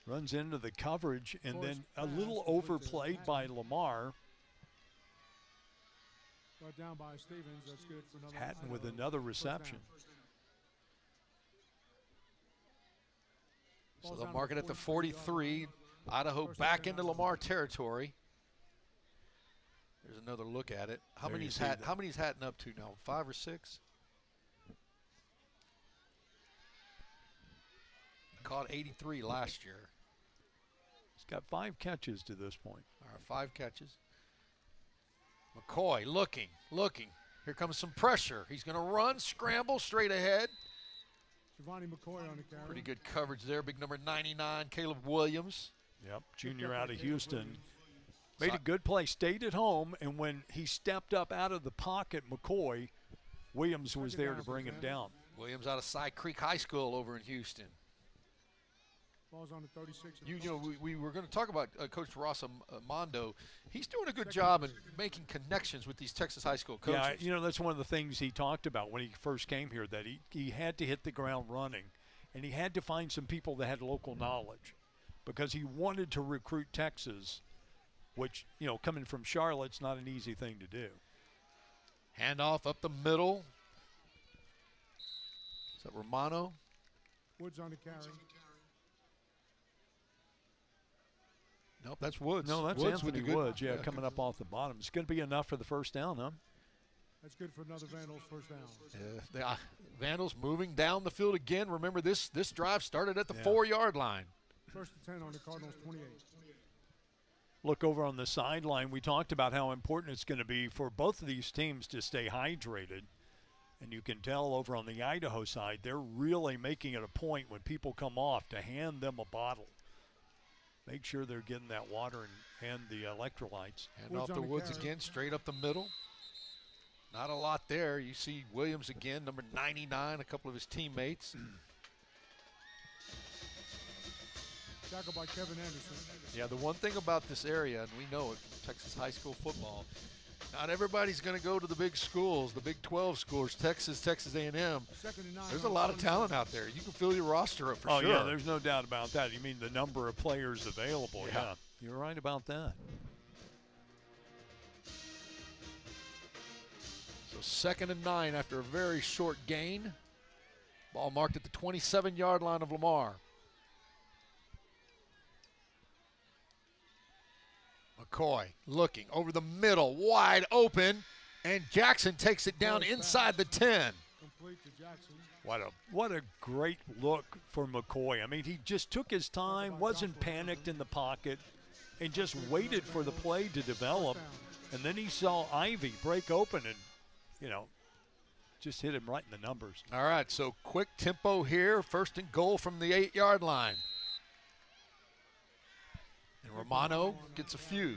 Runs into the coverage, and then a little overplayed by Lamar. Brought down by Stevens. That's good for another. Hatten with another reception. So they'll down mark it at the 43. 43. Idaho back into Lamar territory. There's another look at it. How There many's hat? that. How many's Hatten up to now? Five or six? Caught 83 last year. He's got five catches to this point. All right, five catches. McCoy looking, looking. Here comes some pressure. He's going to run, scramble straight ahead. Gevani McCoy on the carry. Pretty good coverage there. Big number 99, Caleb Williams. Yep, junior out of Houston. Made a good play, stayed at home, and when he stepped up out of the pocket, McCoy, Williams was there to bring him down. Williams out of Cy Creek High School over in Houston. Ball's on the 36. You, you know, we, we were going to talk about uh, Coach Ross Mondo. He's doing a good job in making connections with these Texas high school coaches. Yeah, you know that's one of the things he talked about when he first came here that he, he had to hit the ground running, and he had to find some people that had local knowledge, because he wanted to recruit Texas, which you know coming from Charlotte's not an easy thing to do. Handoff up the middle. Is that Romano? Woods on the carry. Nope, that's Woods. No, that's Woods Anthony good- Woods. Yeah, coming up off the bottom. It's going to be enough for the first down, huh? That's good for another Vandals first down. Yeah, the uh, Vandals moving down the field again. Remember this this drive started at the Yeah. four yard line. First and 10 on the Cardinals 28. Look over on the sideline. We talked about how important it's going to be for both of these teams to stay hydrated. And you can tell over on the Idaho side, they're really making it a point when people come off to hand them a bottle. Make sure they're getting that water and, and the electrolytes. Hand off the Woods again, straight up the middle. Not a lot there. You see Williams again, number 99, a couple of his teammates. Tackled by Kevin Anderson. Yeah, the one thing about this area, and we know it from Texas high school football, not everybody's going to go to the big schools, the Big 12 schools, Texas, Texas A&M. Second and nine There's a lot of 20. talent out there. You can fill your roster up for oh, sure. yeah, there's no doubt about that. You mean the number of players available. Yeah. yeah you're right about that. So second and nine after a very short gain. Ball marked at the 27 yard line of Lamar. McCoy looking over the middle, wide open, and Jackson takes it down inside the 10. Complete to Jackson. What a what a great look for McCoy. I mean, he just took his time, wasn't panicked in the pocket, and just waited for the play to develop. And then he saw Ivy break open and, you know, just hit him right in the numbers. All right, so quick tempo here. First and goal from the eight yard line. And Romano gets a few.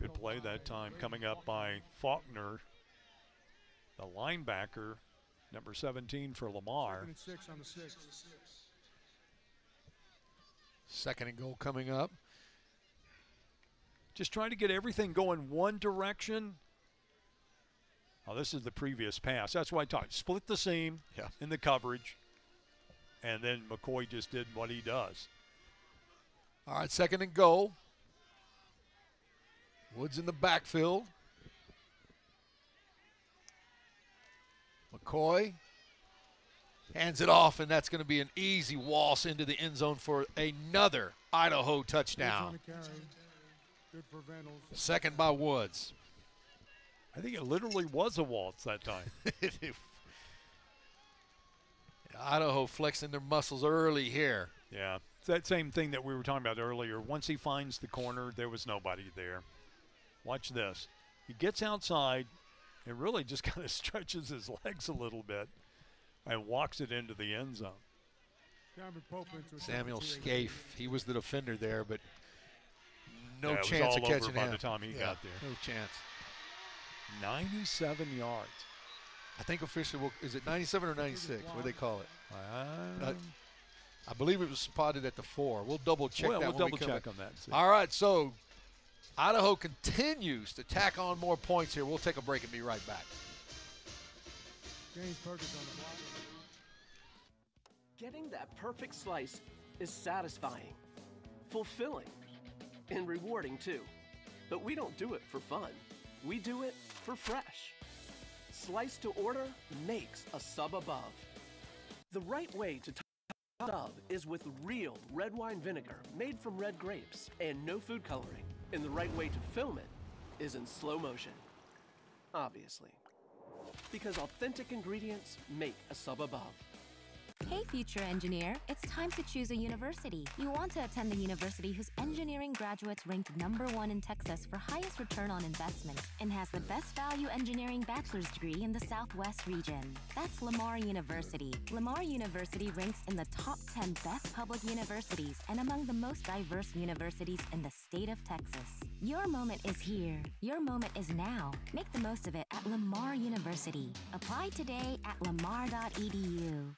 Good play that time coming up by Faulkner, the linebacker, number 17 for Lamar. Second and six on the six. Second and goal coming up. Just trying to get everything going one direction. Oh, this is the previous pass. That's why I talked. Split the seam Yeah. in the coverage, and then McCoy just did what he does. All right, second and goal. Woods in the backfield. McCoy hands it off, and that's going to be an easy waltz into the end zone for another Idaho touchdown. on the carry. Good for Second by Woods. I think it literally was a waltz that time. Idaho flexing their muscles early here. Yeah, that same thing that we were talking about earlier. Once he finds the corner, there was nobody there. Watch this. He gets outside and really just kind of stretches his legs a little bit and walks it into the end zone. Cameron Pope into a Samuel 72. Scaife, he was the defender there, but no Yeah, chance of over catching by him. the time he Yeah, got there. No chance. 97 yards. I think officially, will- is it 97 or 96? What do they call it? Um, I believe it was spotted at the four. We'll double check Well, that. we'll when we double come check back. on that and see. All right, so Idaho continues to tack on more points here. We'll take a break and be right back. James Perkins on the block. Getting that perfect slice is satisfying, fulfilling, and rewarding too. But we don't do it for fun. We do it for fresh. Slice to order makes a sub above. The right way to top sub is with real red wine vinegar made from red grapes and no food coloring. And the right way to film it is in slow motion. Obviously. Because authentic ingredients make a sub above. Hey, future engineer, it's time to choose a university. You want to attend the university whose engineering graduates ranked number one in Texas for highest return on investment and has the best value engineering bachelor's degree in the Southwest region. That's Lamar University. Lamar University ranks in the top 10 best public universities and among the most diverse universities in the state of Texas. Your moment is here. Your moment is now. Make the most of it at Lamar University. Apply today at lamar.edu.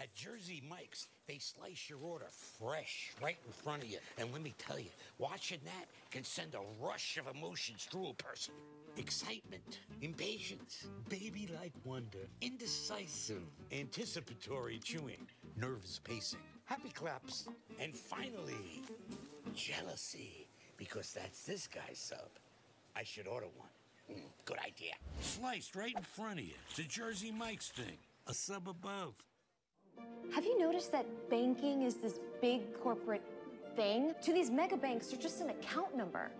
At Jersey Mike's, they slice your order fresh right in front of you. And let me tell you, watching that can send a rush of emotions through a person. Excitement, impatience, baby like wonder, indecisive, anticipatory chewing, nervous pacing, happy claps, and finally, jealousy. Because that's this guy's sub. I should order one. Hmm, good idea. Sliced right in front of you. It's a Jersey Mike's thing. A sub above. Have you noticed that banking is this big corporate thing? To these mega banks, they're just an account number.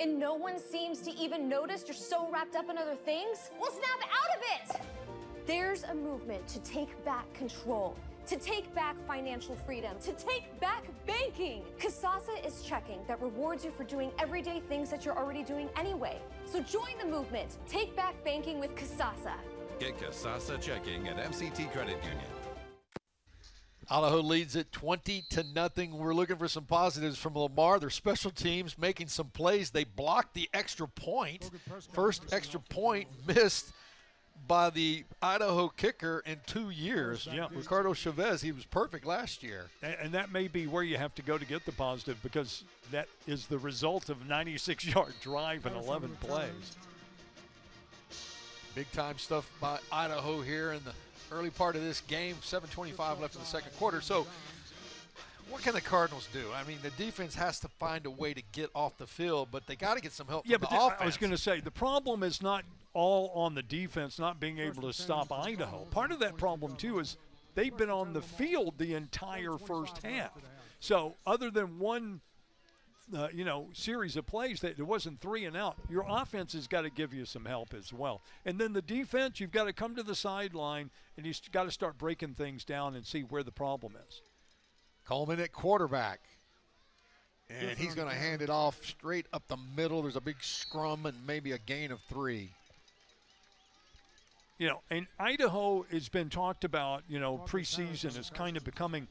And no one seems to even notice you're so wrapped up in other things? Well, snap out of it! There's a movement to take back control, to take back financial freedom, to take back banking. Kasasa is checking that rewards you for doing everyday things that you're already doing anyway. So join the movement. Take back banking with Kasasa. Get Kasasa checking at MCT Credit Union. Idaho leads it 20 to nothing. We're looking for some positives from Lamar. Their special teams making some plays. They blocked the extra point. First extra point missed by the Idaho kicker in two years. Yeah. Ricardo Chavez, he was perfect last year. And, and that may be where you have to go to get the positive because that is the result of 96 yard drive and 11 plays. Big time stuff by Idaho here in the early part of this game. 7:25 left in the second quarter. So, what can the Cardinals do? I mean, the defense has to find a way to get off the field, but they got to get some help Yeah, but the. I was going to say the problem is not all on the defense not being able to stop Idaho. Part of that problem too is they've been on the field the entire first half. So other than one, uh, you know, series of plays that it wasn't three and out, your offense has got to give you some help as well. And then the defense, you've got to come to the sideline and you've got to start breaking things down and see where the problem is. Coleman at quarterback. And he's going to hand it off straight up the middle. There's a big scrum and maybe a gain of three. You know, and Idaho has been talked about, you know, preseason is kind of becoming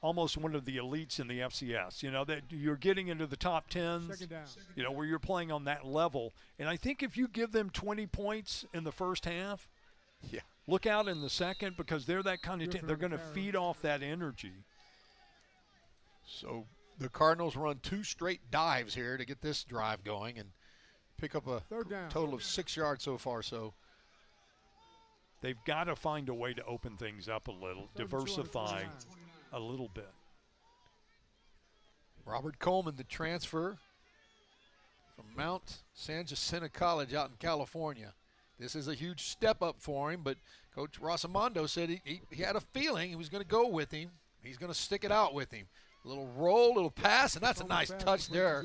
almost one of the elites in the FCS. You know, that you're getting into the top tens, Second down. you know, where you're playing on that level. And I think if you give them 20 points in the first half, yeah, look out in the second because they're that kind of team. They're going to feed off that energy. So the Cardinals run two straight dives here to get this drive going and pick up a Third down. total of six yards so far. So They've got to find a way to open things up a little, Third and two on the diversify 29. A little bit. Robert Coleman, the transfer from Mount San Jacinto College out in California. This is a huge step up for him, but Coach Rossomando said he, he, he had a feeling he was going to go with him. He's going to stick it out with him. A little roll, a little pass, and that's a nice touch there,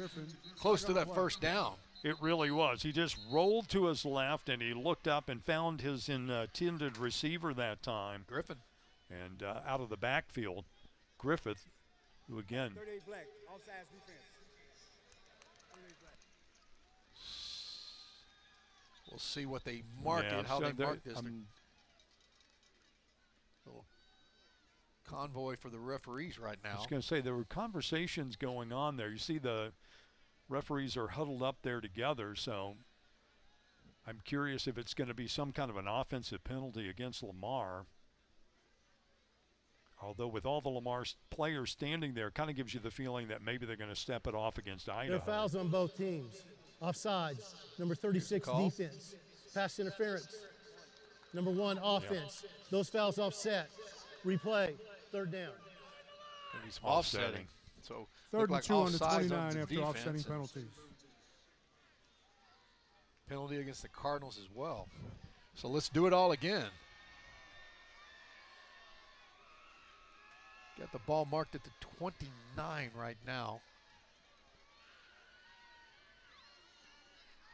close to that first down. It really was. He just rolled to his left and he looked up and found his intended receiver that time. Griffin. And uh, out of the backfield, Griffith, who again, 38 black, offsides defense. We'll see what they mark Yeah, it, how so they mark this. um, little convoy for the referees right now. I was going to say there were conversations going on there. You see, the referees are huddled up there together, so I'm curious if it's going to be some kind of an offensive penalty against Lamar. Although with all the Lamar players standing there, kind of gives you the feeling that maybe they're going to step it off against Idaho. There are fouls on both teams. Offsides. Number 36, defense. Pass interference. Number one, offense. Those fouls offset. Replay. Third down. Maybe some Offsetting. offsetting. So third and like two on the offsides 29 the after defense offsetting penalties. Penalty against the Cardinals as well. So let's do it all again. Got the ball marked at the 29 right now.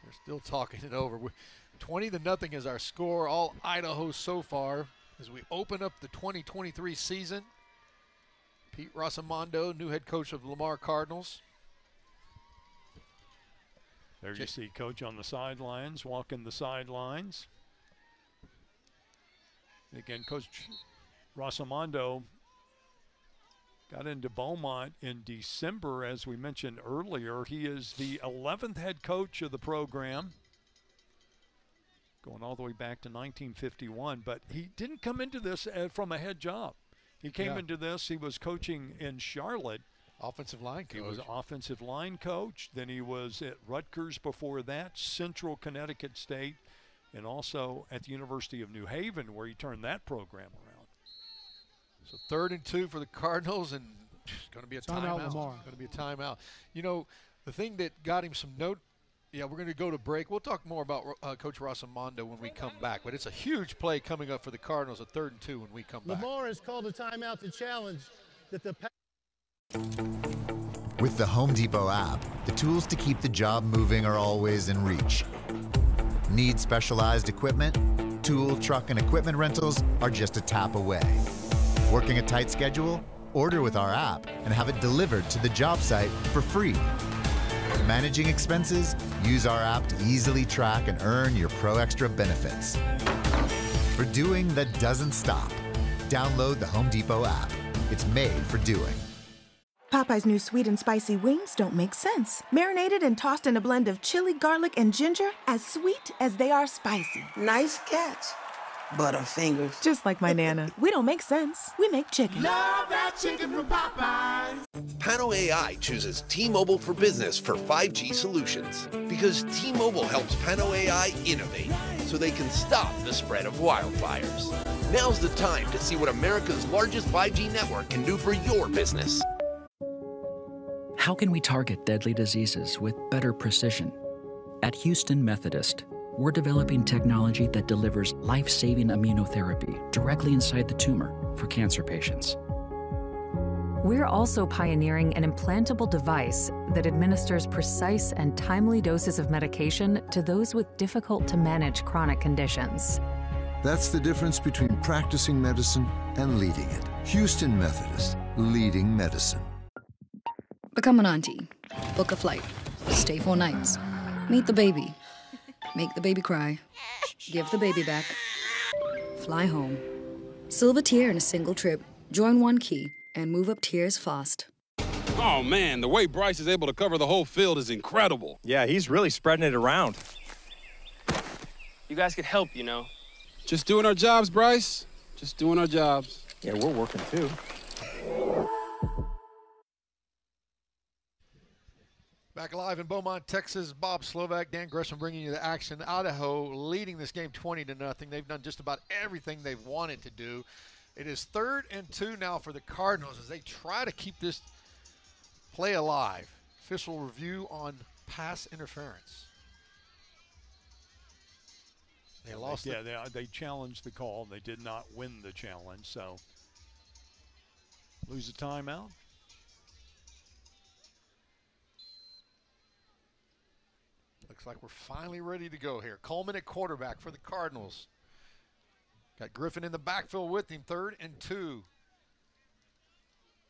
They're still talking it over. 20 to nothing is our score. All Idaho so far as we open up the 2023 season. Pete Rossomando, new head coach of the Lamar Cardinals. There you see coach on the sidelines, walking the sidelines. Again, Coach Rossomando got into Beaumont in December, as we mentioned earlier. He is the 11th head coach of the program, going all the way back to 1951. But he didn't come into this uh, from a head job. He came Yeah. into this, he was coaching in Charlotte. Offensive line coach. He was offensive line coach. Then he was at Rutgers before that, Central Connecticut State, and also at the University of New Haven, where he turned that program around. So third and two for the Cardinals, and it's going to be a Timeout, timeout. Going to be a timeout. You know, the thing that got him some note Yeah, we're going to go to break. We'll talk more about uh, Coach Rossomando when we come back. But it's a huge play coming up for the Cardinals, a third and two when we come back. Lamar has called a timeout to challenge that the. With the Home Depot app, the tools to keep the job moving are always in reach. Need specialized equipment? Tool, truck, and equipment rentals are just a tap away. Working a tight schedule? Order with our app and have it delivered to the job site for free. Managing expenses? Use our app to easily track and earn your Pro Extra benefits. For doing that doesn't stop, download the Home Depot app. It's made for doing. Popeye's new sweet and spicy wings don't make sense. Marinated and tossed in a blend of chili, garlic, and ginger, as sweet as they are spicy. Nice catch. Butterfingers. Just like my Nana. We don't make sense. We make chicken. Love that chicken from Popeyes. Pano AI chooses T-Mobile for Business for 5G solutions because T-Mobile helps Pano AI innovate so they can stop the spread of wildfires. Now's the time to see what America's largest 5G network can do for your business. How can we target deadly diseases with better precision? At Houston Methodist, we're developing technology that delivers life saving immunotherapy directly inside the tumor for cancer patients. We're also pioneering an implantable device that administers precise and timely doses of medication to those with difficult to manage chronic conditions. That's the difference between practicing medicine and leading it. Houston Methodist, leading medicine. Become an auntie. Book a flight. Stay four nights. Meet the baby. Make the baby cry. Give the baby back. Fly home. Silver tier in a single trip. Join one key and move up tiers fast. Oh man, the way Bryce is able to cover the whole field is incredible. Yeah, he's really spreading it around. You guys could help, you know. Just doing our jobs, Bryce. Just doing our jobs. Yeah, we're working too. Back live in Beaumont, Texas. Bob Slovak, Dan Gresham bringing you the action. Idaho leading this game 20 to nothing. They've done just about everything they've wanted to do. It is third and two now for the Cardinals as they try to keep this play alive. Official review on pass interference. They lost. Yeah, the- they, they challenged the call. They did not win the challenge, so lose a timeout. Looks like we're finally ready to go here. Coleman at quarterback for the Cardinals. Got Griffin in the backfield with him, third and two.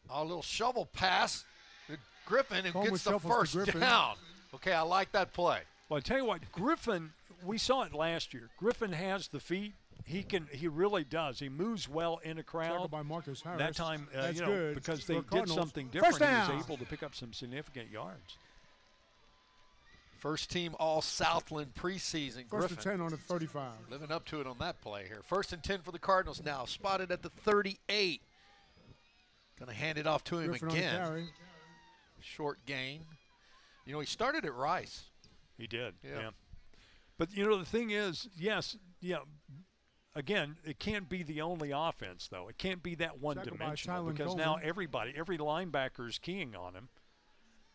A little shovel pass to Griffin and Coleman gets the first down. Okay, I like that play. Well, I tell you what, Griffin, we saw it last year. Griffin has the feet. He can. He really does. He moves well in a crowd. Tackled by Marcus Harris. That time, uh, you know, good because they did something different, he was able to pick up some significant yards. First team All Southland preseason. First Griffin and 10 on the 35. living up to it on that play here. First and 10 for the Cardinals now. Spotted at the 38. Going to hand it off to him Griffin again. Short gain. You know, he started at Rice. He did. Yeah. Yeah. But you know the thing is, yes, yeah. Again, it can't be the only offense though. It can't be that one Tackled by dimensional Tylen because now everybody, every linebacker is keying on him.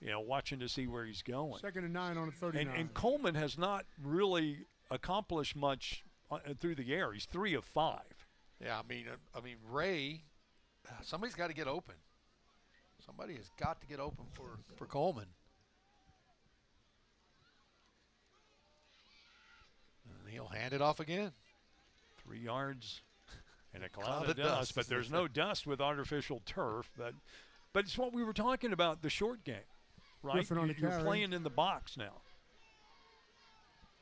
You know, watching to see where he's going. Second and nine on the 39. And, and Coleman has not really accomplished much uh, through the air. He's three of five. Yeah, I mean, uh, I mean Ray. uh, Somebody's got to get open. Somebody has got to get open for for Coleman. And he'll hand it off again. Three yards and a cloud, Cloud of of dust, dust, but there's no dust with artificial turf. But but it's what we were talking about the short game, right? Griffin on You- the You're playing in the box now.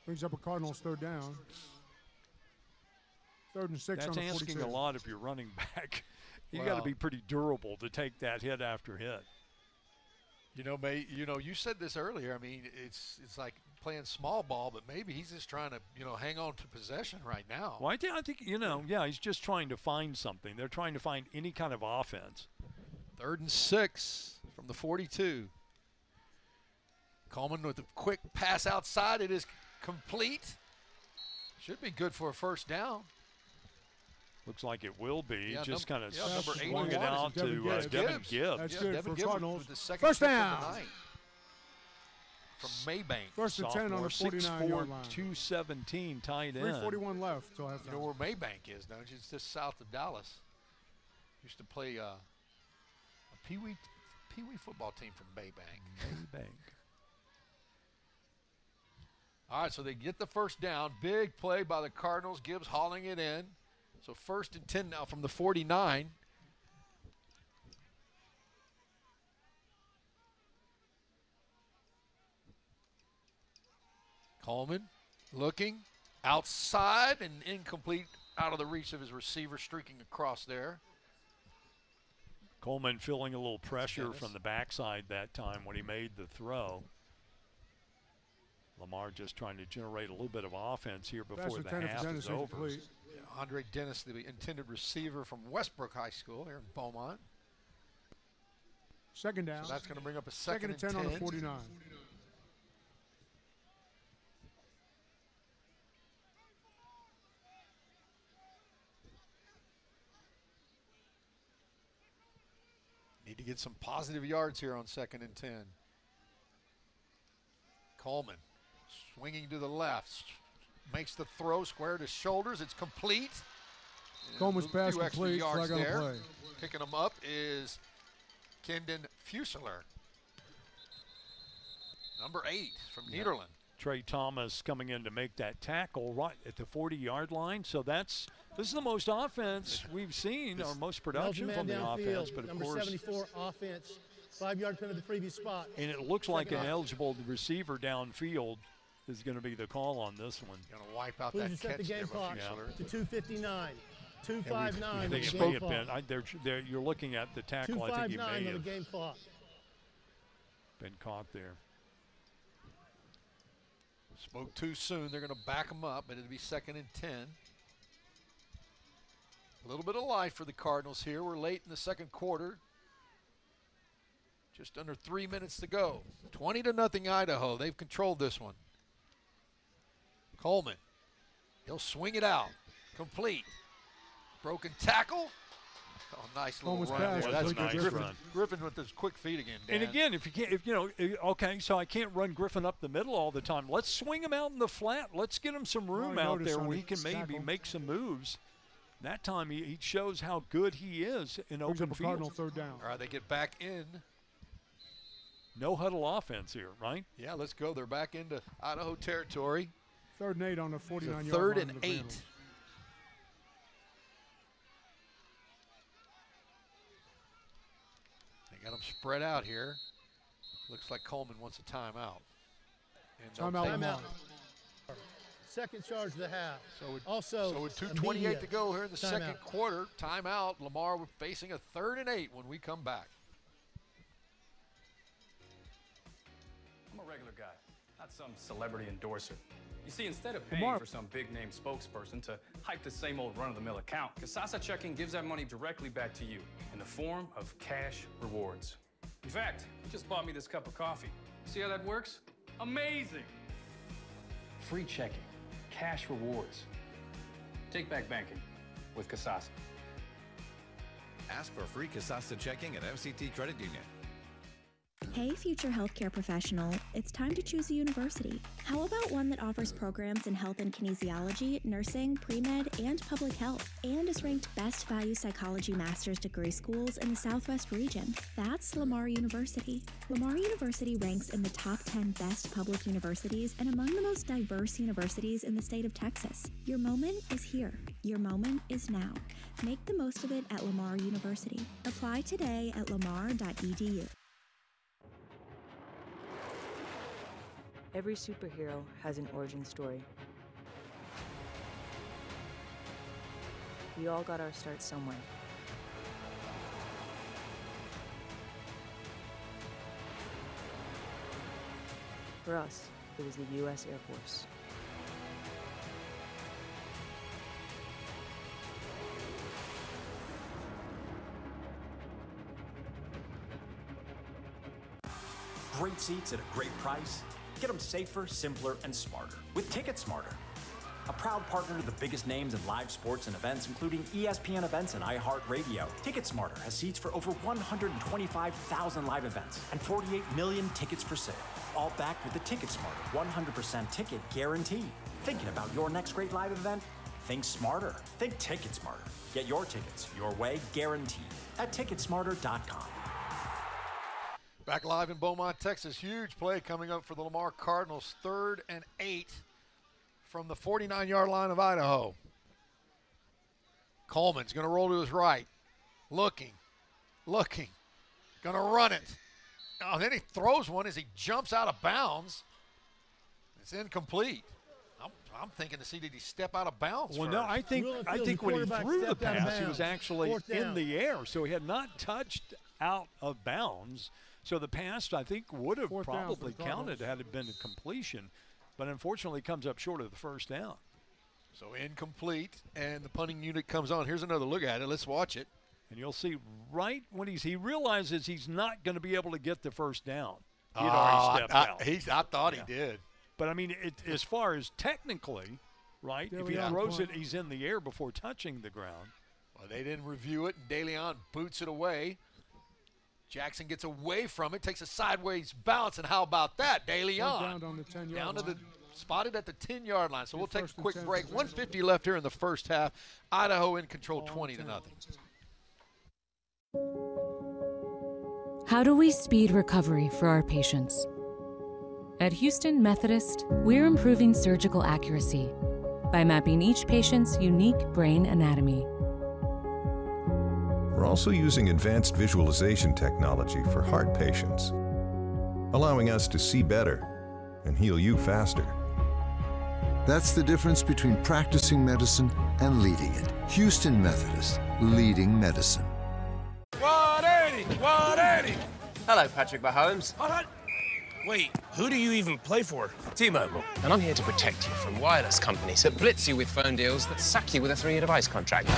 Brings up a Cardinals third down. Third and six That's on the asking 42. a lot of your running back. You got to be pretty durable to take that hit after hit. You know, May. You know, you said this earlier. I mean, it's it's like playing small ball, but maybe he's just trying to you know hang on to possession right now. Well, I think, I think you know, yeah, he's just trying to find something. They're trying to find any kind of offense. Third and six from the 42. Coleman with a quick pass outside. It is complete. Should be good for a first down. Looks like it will be. Yeah, just kind of yeah, number swung it 81 is out Devin to uh, Gibbs. Devin Gibbs. Gibbs. That's Yeah, good Devin for Gibbs Cardinals. with the second First down. from Maybank. First and 10 on the Sophomore, 49 yard 6'4", line. 217 tight end. 341 left till halftime. You know where Maybank is, don't you? It's just south of Dallas. Used to play uh, a Pee Wee Pee Wee football team from Maybank. Maybank. All right, so they get the first down. Big play by the Cardinals. Gibbs hauling it in. So first and 10 now from the 49. Coleman looking outside and incomplete out of the reach of his receiver, streaking across there. Coleman feeling a little pressure Dennis. from the backside that time when he made the throw. Lamar just trying to generate a little bit of offense here before Pass the intended for half Dennis is over. incomplete. Andre Dennis, the intended receiver from Westbrook High School here in Beaumont. Second down. So that's going to bring up a second, Second and 10 on the 10. 49. Need to get some positive yards here on second and 10. Coleman swinging to the left, makes the throw square to shoulders. It's complete. And Coleman's a few pass extra complete, yards flag there. play. Picking them up is Kendon Fuselier, number eight from Yeah. Nederland. Trey Thomas coming in to make that tackle right at the 40-yard line. So that's this is the most offense we've seen, or most production man from the downfield, offense. But of number course, 74 offense, five yard penalty the previous spot. and it looks like an Second. eligible receiver downfield is going to be the call on this one. Going to wipe out Please that reset catch the game there by clock Fuselier. to 259. 259 on the think it game may have been. I, they're, they're, you're looking at the tackle. I think he 259 may on the have game clock. been caught there. Spoke too soon. They're going to back them up, but it'll be second and 10. A little bit of life for the Cardinals here. We're late in the second quarter. Just under three minutes to go. 20 to nothing Idaho. They've controlled this one. Coleman. He'll swing it out. Complete. Broken tackle. Oh, nice little Coleman's run pass there. That's a good Griffin. run. Griffin with his quick feet again. And again, if you can't, if you know, eh, okay, so I can't run Griffin up the middle all the time. Let's swing him out in the flat. Let's get him some room I out there where the he can maybe tackle. make some moves. That time he, he shows how good he is in Brings open up a Cardinal third down. All right, they get back in. No huddle offense here, right? Yeah, let's go. They're back into Idaho territory. Third and eight on the a 49 yard third and eight. Vandals. They got them spread out here. Looks like Coleman wants a timeout. And they'll Timeout. Second charge of the half. So with, also, so with 2.28 to go here in the second timeout. quarter, timeout. Lamar facing a third and eight when we come back. I'm a regular guy, not some celebrity endorser. You see, instead of paying Lamar- for some big name spokesperson to hype the same old run of the mill account, Kasasa Checking gives that money directly back to you in the form of cash rewards. In fact, he just bought me this cup of coffee. See how that works? Amazing! Free checking, cash rewards. Take back banking with Kasasa. Ask for free Kasasa checking at MCT Credit Union. Hey, future healthcare professional, it's time to choose a university. How about one that offers programs in health and kinesiology, nursing, pre med, and public health, and is ranked best value psychology master's degree schools in the Southwest region? That's Lamar University. Lamar University ranks in the top 10 best public universities and among the most diverse universities in the state of Texas. Your moment is here. Your moment is now. Make the most of it at Lamar University. Apply today at lamar.edu. Every superhero has an origin story. We all got our start somewhere. For us, it was the U.S. Air Force. Great seats at a great price. Get them safer, simpler, and smarter with TicketSmarter. a proud partner to the biggest names in live sports and events, including ESPN events and iHeartRadio. TicketSmarter has seats for over 125,000 live events and 48 million tickets for sale, all backed with the TicketSmarter 100% ticket guarantee. Thinking about your next great live event? Think smarter. Think TicketSmarter. Get your tickets your way, guaranteed at ticketsmarter.com. Back live in Beaumont, Texas. Huge play coming up for the Lamar Cardinals. Third and eight from the 49 yard line of Idaho. Coleman's going to roll to his right. Looking, looking, going to run it. Oh, then he throws one as he jumps out of bounds. It's incomplete. I'm, I'm thinking to see did he step out of bounds? Well, no. I think I think when he threw the pass, he was actually in the air, so he had not touched out of bounds. So the pass, I think, would have Fourth probably counted had it been a completion, but unfortunately comes up short of the first down. So incomplete, and the punting unit comes on. Here's another look at it. Let's watch it. And you'll see right when he's he realizes he's not going to be able to get the first down. He'd Ah, already stepped I- out. he's- I thought he did. But I mean, it, as far as technically, right? There if he throws it, he's in the air before touching the ground. Well, they didn't review it, and DeLeon boots it away. Jackson gets away from it, takes a sideways bounce, and how about that? DeLeon down on the 10-yard down to line. the spotted at the 10 yard line. So we'll take a quick break. 150 left here in the first half. Idaho in control, 20 to nothing. How do we speed recovery for our patients? At Houston Methodist, we're improving surgical accuracy by mapping each patient's unique brain anatomy. We're also using advanced visualization technology for heart patients, allowing us to see better and heal you faster. That's the difference between practicing medicine and leading it. Houston Methodist, leading medicine. 180! 180! Hello, Patrick Mahomes. Hold on. Wait, who do you even play for? T-Mobile. And I'm here to protect you from wireless companies that blitz you with phone deals that sack you with a three-year device contract.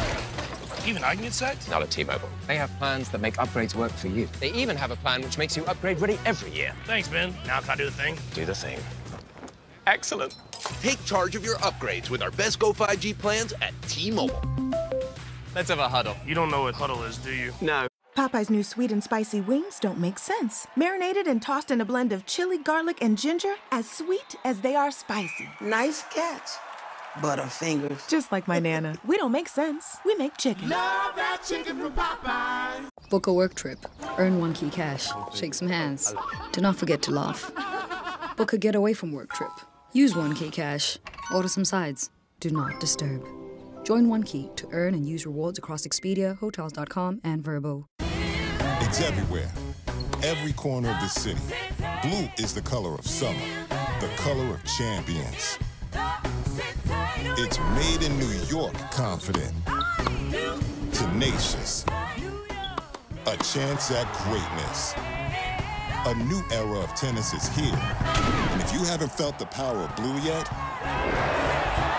Even I can get sacked? Not at T-Mobile. They have plans that make upgrades work for you. They even have a plan which makes you upgrade ready every year. Thanks, Ben. Now can I do the thing? Do the thing. Excellent. Take charge of your upgrades with our best Go 5G plans at T-Mobile. Let's have a huddle. You don't know what huddle is, do you? No. Popeye's new sweet and spicy wings don't make sense. Marinated and tossed in a blend of chili, garlic, and ginger, as sweet as they are spicy. Nice catch. Butterfingers. Just like my Nana. We don't make sense. We make chicken. Love that chicken from Popeyes. Book a work trip. Earn one key cash. Shake some hands. Do not forget to laugh. Book a getaway from work trip. Use one key cash. Order some sides. Do not disturb. Join One Key to earn and use rewards across Expedia, Hotels.com, and Vrbo. It's everywhere, every corner of the city. Blue is the color of summer, the color of champions. It's made in New York confident, tenacious, a chance at greatness. A new era of tennis is here. And if you haven't felt the power of blue yet,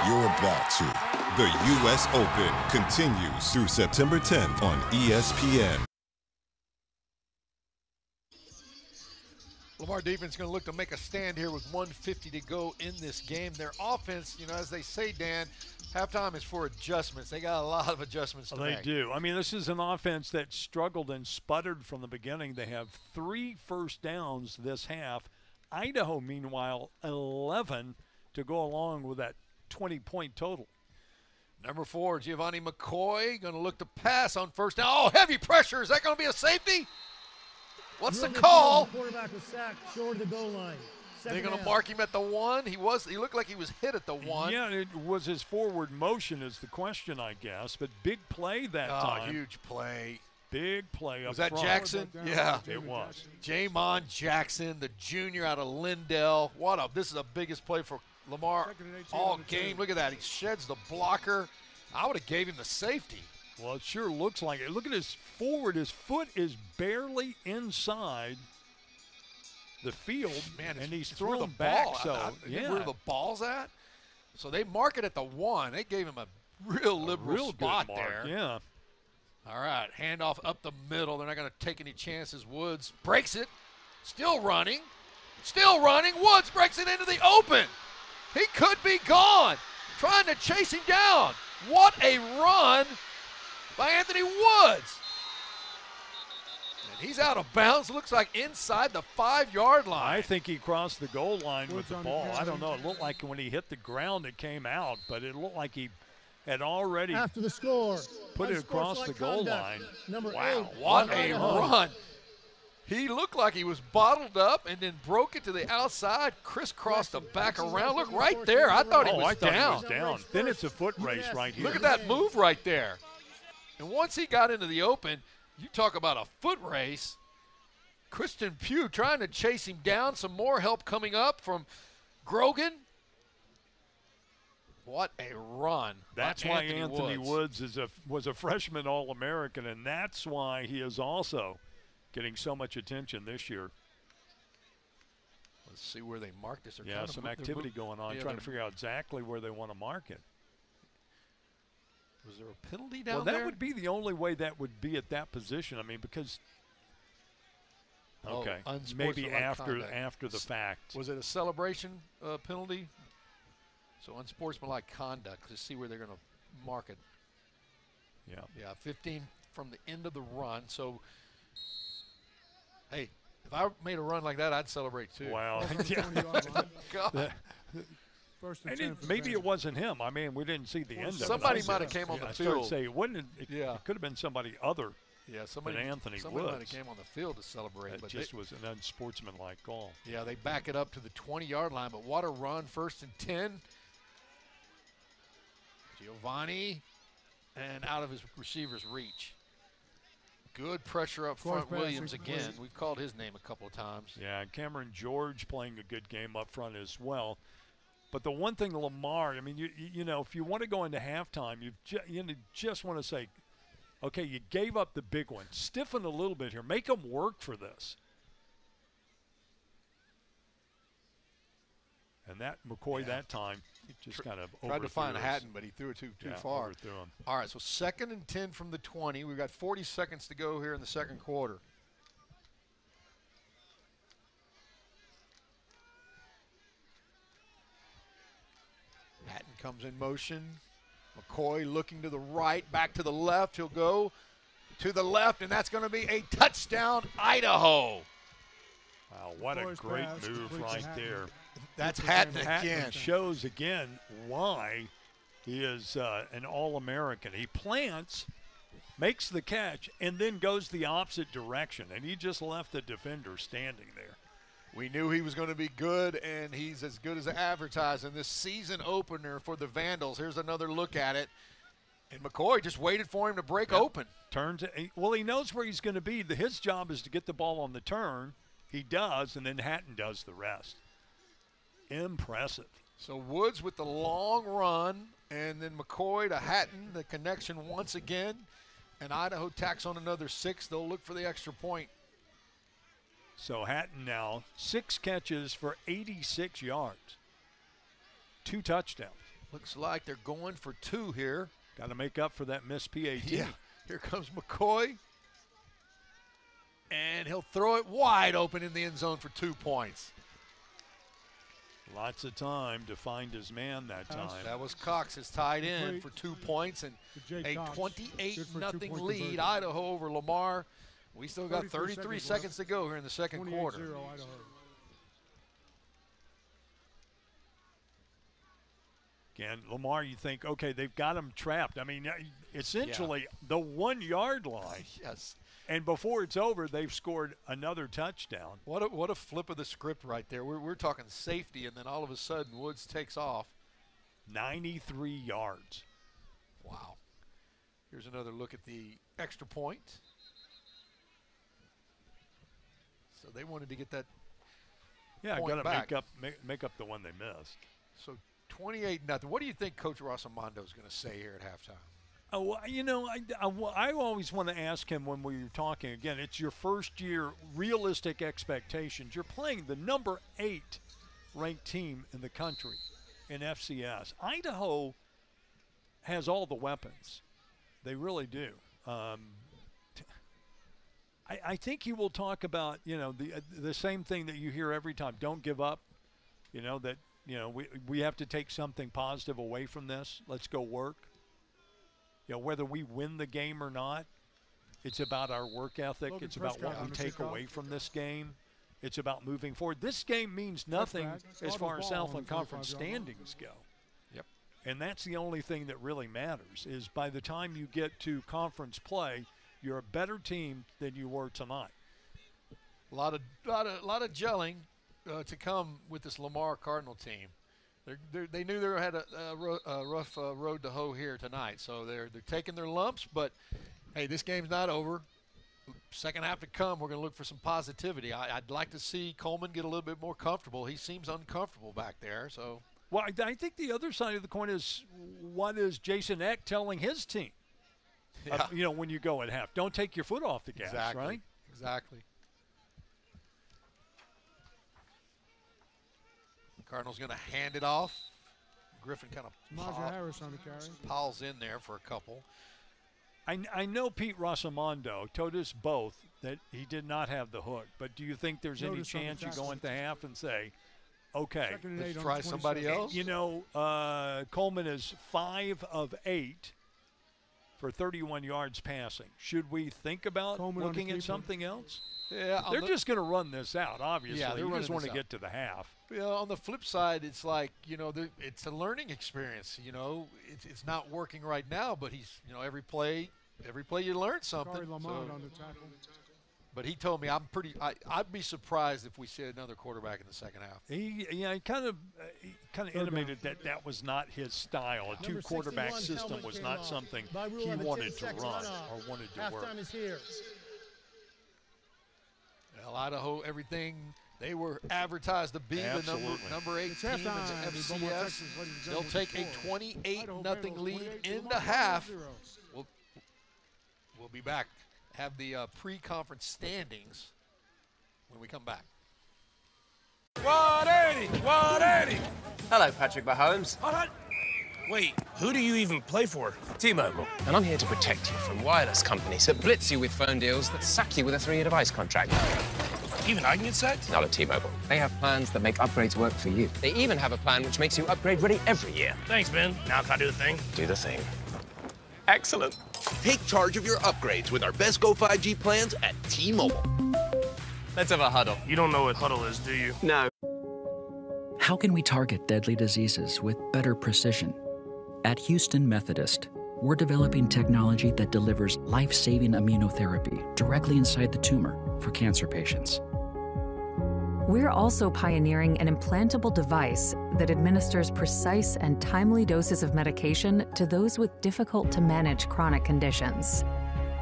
you're about to. The U.S. Open continues through September 10th on ESPN. Lamar defense going to look to make a stand here with 150 to go in this game. Their offense, you know, as they say, Dan, halftime is for adjustments. They got a lot of adjustments to They make. They do. I mean, this is an offense that struggled and sputtered from the beginning. They have three first downs this half. Idaho, meanwhile, 11 to go along with that 20 point total. Number four, Gevani McCoy, going to look to pass on first down. Oh, heavy pressure. Is that going to be a safety? What's the Real good call? The quarterback was sacked short of the goal line. They're going to mark him at the one. He was. He looked like he was hit at the one. Yeah, it was his forward motion is the question, I guess. But big play that Oh, time. huge play. Big play up Was that front. Jackson? Yeah, it was. Jamon Jackson, the junior out of Lindale. What a! This is the biggest play for Lamar all game. Look at that. He sheds the blocker. I would have gave him the safety. Well, it sure looks like it. Look at his forward. His foot is barely inside the field, Man, and he's thrown the back. ball, So, I- I- yeah, where the ball's at. So they mark it at the one. They gave him a real liberal real spot there. Yeah. All right, handoff up the middle. They're not going to take any chances. Woods breaks it. Still running. Still running. Woods breaks it into the open. He could be gone. trying to chase him down. What a run by Anthony Woods. And he's out of bounds. Looks like inside the five yard line. I think he crossed the goal line with Woods the the ball. I don't know. It looked like when he hit the ground, it came out, but it looked like he had already After the score. put it across the goal conduct. line. Number Wow, eight. What a Idaho. run. He looked like he was bottled up and then broke it to the outside, crisscrossed the back around. Look right there. I thought he was oh, was I thought down. he was down. Then it's a foot race right here. Look at that move right there. And once he got into the open, you talk about a foot race. Christian Pugh trying to chase him down. Some more help coming up from Grogan. What a run. That's why Anthony, Anthony Woods. Woods, is a was a freshman All American, and that's why he is also getting so much attention this year. Let's see where they mark this. They're yeah, some activity going on, yeah, trying to figure out exactly where they want to mark it. Was there a penalty down well, that would be the only way that would be at that position. I mean, because Oh, okay, maybe after conduct. after the fact. Was it a celebration uh, penalty? So unsportsmanlike conduct. To see where they're going to mark it. Yeah. Yeah, 15 from the end of the run. So, hey, if I made a run like that, I'd celebrate too. Wow. From the Yeah. 20-yard line. God. First and, And 10 it, for maybe it wasn't him. I mean, we didn't see the Well, end of it. somebody might have came on yeah, the I started say it wouldn't. It, Yeah. it could have been somebody other. Yeah, somebody, Anthony somebody might have came on the field to celebrate. It but just they, was an unsportsmanlike call. yeah, they back it up to the 20-yard line. But what a run! First and 10. Gevani, and out of his receiver's reach. Good pressure up front. Williams again. We've called his name a couple of times. Yeah, and Cameron George playing a good game up front as well. But the one thing Lamar, I mean, you you know, if you want to go into halftime, you ju- you just want to say, okay, you gave up the big one. Stiffen a little bit here. Make them work for this. And that McCoy Yeah. that time just kind of Tried to find Hatten, but he threw it too too yeah, far. All right, so second and 10 from the 20. We've got 40 seconds to go here in the second quarter. Hatten comes in motion. McCoy looking to the right, back to the left. He'll go to the left, and that's going to be a touchdown, Idaho. Wow, what a great pass move right Hatten. there. That's Good Hatten. Hatten again. shows again why he is uh, an All-American. He plants, makes the catch, and then goes the opposite direction, and he just left the defender standing there. We knew he was going to be good, and he's as good as advertised in this season opener for the Vandals. Here's another look at it. And McCoy just waited for him to break Yep. open. Turns, he- well, he knows where he's going to be. His job is to get the ball on the turn. He does, and then Hatten does the rest. Impressive. So Woods with the long run, and then McCoy to Hatten, the connection once again. And Idaho tacks on another six. They'll look for the extra point. So Hatten now six catches for 86 yards, two touchdowns. Looks like they're going for two here. Got to make up for that missed PAT. Yeah. Here comes McCoy. And he'll throw it wide open in the end zone for two points. Lots of time to find his man that time. That was Cox has tied in for two points and a 28 nothing lead. Idaho over Lamar. We still got 33 33 seconds seconds, to go here in the second quarter. Again, Lamar, you think, okay, they've got him trapped. I mean, essentially the one yard line. Yes. And before it's over, they've scored another touchdown. What a, what a flip of the script right there. We're, we're talking safety, and then all of a sudden Woods takes off. 93 yards. Wow. Here's another look at the extra point. So they wanted to get that Yeah, got to make up make, make up the one they missed. So 28 nothing. What do you think Coach Rossomando is going to say here at halftime? Oh, well, you know, I, I, I always want to ask him when we were talking again. It's your first year, realistic expectations. You're playing the number eight ranked team in the country in FCS. Idaho has all the weapons. They really do. Um, I, I think he will talk about you know the uh, the same thing that you hear every time. Don't give up. You know that You know, we we have to take something positive away from this. Let's go work. You know, whether we win the game or not, it's about our work ethic. Logan it's about what we take away from this game. It's about moving forward. This game means nothing as far as Southland Conference 25 yard line. standings go. Yep. And that's the only thing that really matters is by the time you get to conference play, you're a better team than you were tonight. A lot of lot of lot of gelling uh, to come with this Lamar Cardinal team. They're, they're, they knew they had a, a, a rough uh, road to hoe here tonight, so they're they're taking their lumps. But hey, this game's not over. Second half to come, we're going to look for some positivity. I, I'd like to see Coleman get a little bit more comfortable. He seems uncomfortable back there, so Well, I, I think the other side of the coin is what is Jason Eck telling his team? Uh, you know, when you go at half, don't take your foot off the gas, exactly, right? exactly. Cardinals going to hand it off. Griffin kind of Najee Harris on the carry. piles in there for a couple. I, I know Pete Rossomando told us both that he did not have the hook, but do you think there's any Notice on the chance you go into half and say, okay, Second Let's try somebody else. you know, uh, Coleman is five of eight for 31 yards passing. Should we think about Coleman looking at keeper. something else? Yeah, They're the- just going to run this out, obviously. Yeah, they're just running want to get to the half. You know, on the flip side, it's like you know, it's a learning experience. You know, it's, it's not working right now, but he's you know every play, every play you learn something. Corey Lamont so- on the tackle. But he told me I'm pretty. I, I'd be surprised if we see another quarterback in the second half. He, yeah, he kind of, uh, he kind of Third intimated that that was not his style. A two quarterback system was not off. something he wanted to run or wanted to Halftime work. is here. Well, Idaho, everything they were advertised to be the number Absolutely. number eight It's team in the halftime in Beaumont, FCS. Texas, ladies and They'll take a with the score. 28 Idaho nothing lead in the half. We'll, we'll be back. Have the uh, pre-conference standings when we come back. 180! 180! Hello, Patrick Mahomes. Wait, who do you even play for? T-Mobile. And I'm here to protect you from wireless companies that blitz you with phone deals that sack you with a three-year device contract. Even I can get set? Not at T-Mobile. They have plans that make upgrades work for you. They even have a plan which makes you upgrade ready every year. Thanks, Ben. Now can I do the thing? Do the thing. Excellent. Take charge of your upgrades with our best Go 5G plans at T-Mobile. Let's have a huddle. You don't know what huddle is, do you? No. How can we target deadly diseases with better precision? At Houston Methodist, we're developing technology that delivers life saving immunotherapy directly inside the tumor for cancer patients. We're also pioneering an implantable device that administers precise and timely doses of medication to those with difficult to manage chronic conditions.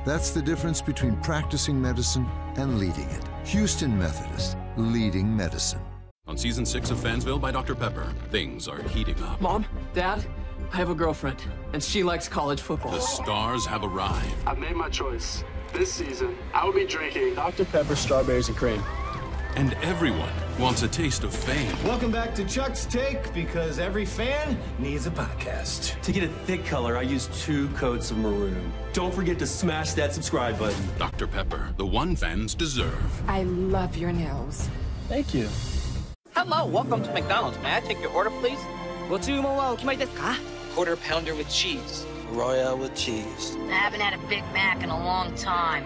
That's the difference between practicing medicine and leading it. Houston Methodist, leading medicine. On season six of Fansville by Dr. Pepper, things are heating up. Mom, Dad, I have a girlfriend, and she likes college football. The stars have arrived. I've made my choice. This season, I will be drinking Dr. Pepper strawberries and cream And everyone wants a taste of fame. Welcome back to Chuck's Take because every fan needs a podcast. To get a thick color, I use two coats of maroon. Don't forget to smash that subscribe button. Dr. Pepper, the one fans deserve. I love your nails. Thank you. Hello, welcome to McDonald's. May I take your order, please? ご注文はお決まりですか Quarter pounder with cheese. Royale with cheese. I haven't had a Big Mac in a long time.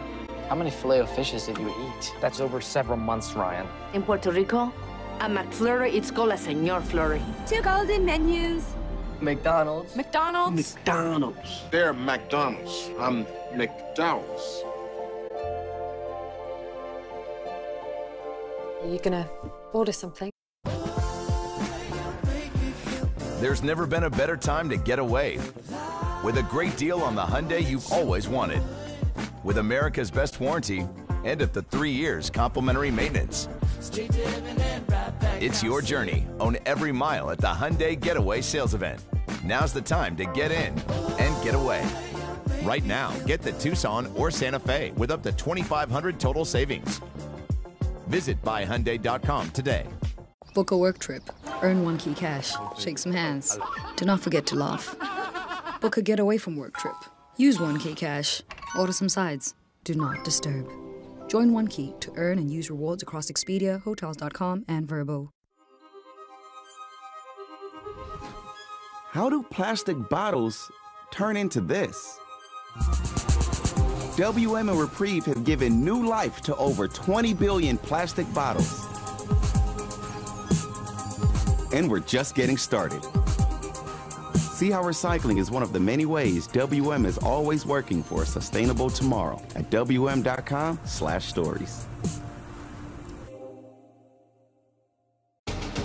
How many filet of fishes did you eat? That's over several months, Ryan. In Puerto Rico, a McFlurry it's called a Señor Flurry. Two golden menus. McDonald's. McDonald's. McDonald's. They're McDonald's. I'm McDowell's. Are you gonna order something? There's never been a better time to get away. With a great deal on the Hyundai you've always wanted. With America's best warranty and up to three years complimentary maintenance. It's your journey. Own every mile at the Hyundai Getaway Sales Event. Now's the time to get in and get away. Right now, get the Tucson or Santa Fe with up to 2,500 total savings. Visit buyhyundai.com today. Book a work trip. Earn one key cash. Shake some hands. Do not forget to laugh. Book a getaway from work trip. Use one key cash. Order some sides. Do not disturb. Join One Key to earn and use rewards across Expedia, Hotels.com, and Vrbo. How do plastic bottles turn into this? WM and Repreve have given new life to over 20 billion plastic bottles. And we're just getting started. See how recycling is one of the many ways WM is always working for a sustainable tomorrow at wm.com/stories.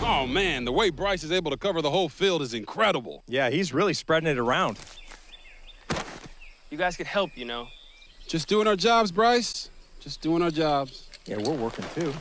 Oh man, the way Bryce is able to cover the whole field is incredible. Yeah, he's really spreading it around. You guys could help, you know. Just doing our jobs, Bryce. Just doing our jobs. Yeah, we're working too.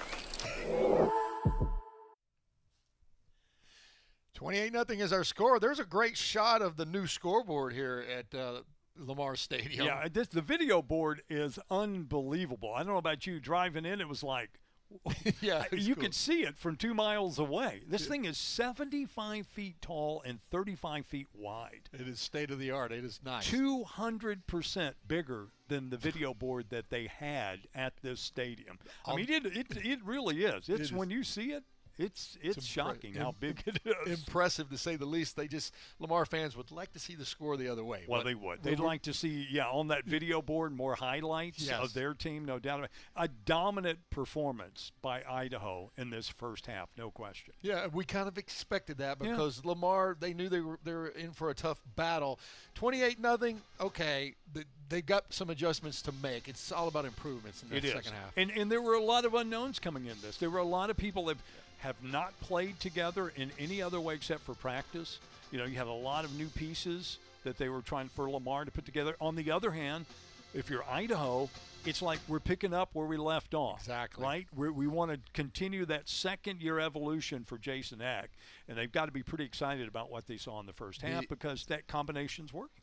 28 nothing is our score. There's a great shot of the new scoreboard here at uh, Lamar Stadium. Yeah, this, the video board is unbelievable. I don't know about you. Driving in, it was like, yeah, you cool. could see it from two miles away. This thing is 75 feet tall and 35 feet wide. It is state of the art. It is nice. 200% bigger than the video board that they had at this stadium. I mean, it, it, it really is. It's is. when you see it, it's it's, impre- shocking how big it is. Impressive to say the least. They just Lamar fans would like to see the score the other way. Well, they would. They'd like to see, yeah, on that video board more highlights Yes. of their team, no doubt. A dominant performance by Idaho in this first half, no question. Yeah, we kind of expected that Yeah. because Lamar, they knew they were they were in for a tough battle. Twenty-eight nothing. Okay, th- they got some adjustments to make. It's all about improvements in the It is. second half. And and there were a lot of unknowns coming in this. There were a lot of people that have not played together in any other way except for practice. You know, you have a lot of new pieces that they were trying for Lamar to put together. On the other hand, if you're Idaho, it's like we're picking up where we left off. Exactly. Right? we we want to continue that second year evolution for Jason Eck, and they've got to be pretty excited about what they saw in the first half because that combination's working.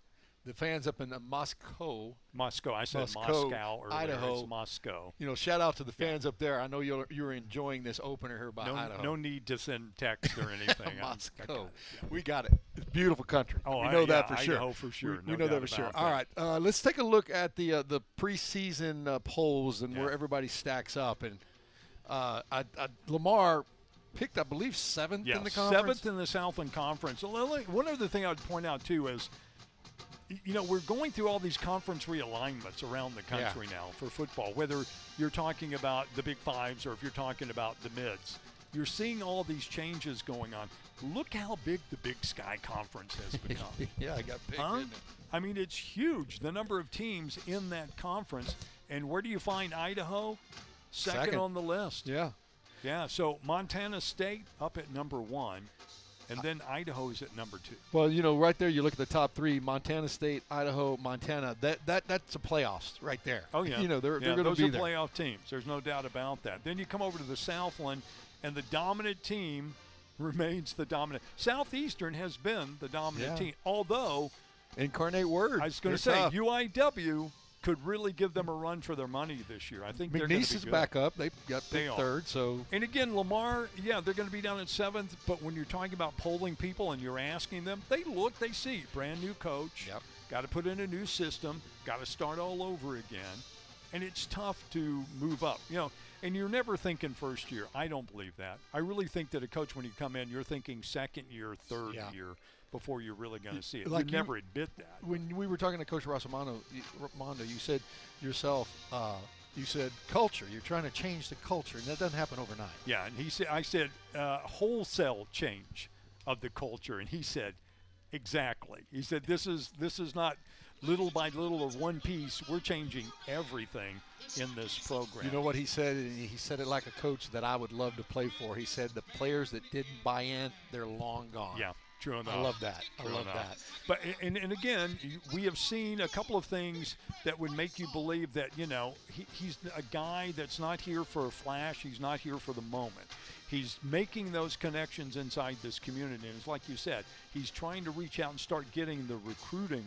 The fans up in uh, Moscow, Moscow. I said Moscow, Moscow earlier. Idaho. It's Moscow. You know, shout out to the fans up there. I know you're you're enjoying this opener here by No, Idaho. no need to send text or anything. Moscow. We got it. It's beautiful country. Oh, we I- know yeah, that for sure. Idaho for sure. We, we know that for sure. that. right, uh, let's take a look at the uh, the preseason uh, polls and where everybody stacks up. And uh, I, I, Lamar picked, I believe, seventh Yeah, in the conference. seventh in the Southland Conference. One other thing I would point out too is, you know, we're going through all these conference realignments around the Yeah. country now for football. Whether you're talking about the Big Fives or if you're talking about the mids, you're seeing all these changes going on. Look how big the Big Sky Conference has become. yeah, I got big. Huh? I mean, it's huge. The number of teams in that conference. And where do you find Idaho? Second, Second. on the list. Yeah. Yeah. So Montana State up at number one, and then Idaho's at number two. Well, you know, right there, you look at the top three: Montana State, Idaho, Montana. That that that's a playoffs right there. Oh yeah. You know, they're yeah, they're going those to be are there. playoff teams. There's no doubt about that. Then you come over to the Southland, and the dominant team remains the dominant. Southeastern has been the dominant Yeah. team, although Incarnate Word. I was going to say tough. UIW could really give them a run for their money this year. I think they're McNeese is good. back up. They got they're third, so And again, Lamar, yeah, they're going to be down at seventh. But when you're talking about polling people and you're asking them, they look, they see brand new coach. Yep. Got to put in a new system. Got to start all over again, and it's tough to move up. You know, and you're never thinking first year. I don't believe that. I really think that a coach, when you come in, you're thinking second year, third Yeah. year before you're really going to see it. Like you you- never admit that. when we were talking to Coach Rossomando, Mondo, you said yourself, uh, you said culture. You're trying to change the culture, and that doesn't happen overnight. Yeah, and he said, I said, uh, wholesale change of the culture, and he said, exactly. He said, this is this is not little by little or one piece. We're changing everything in this program. You know what he said? And he said it like a coach that I would love to play for. He said the players that didn't buy in, they're long gone. Yeah, true enough. I love that. True I love enough. that. But and, and again, we have seen a couple of things that would make you believe that you know he, he's a guy that's not here for a flash. He's not here for the moment. He's making those connections inside this community, and it's like you said, he's trying to reach out and start getting the recruiting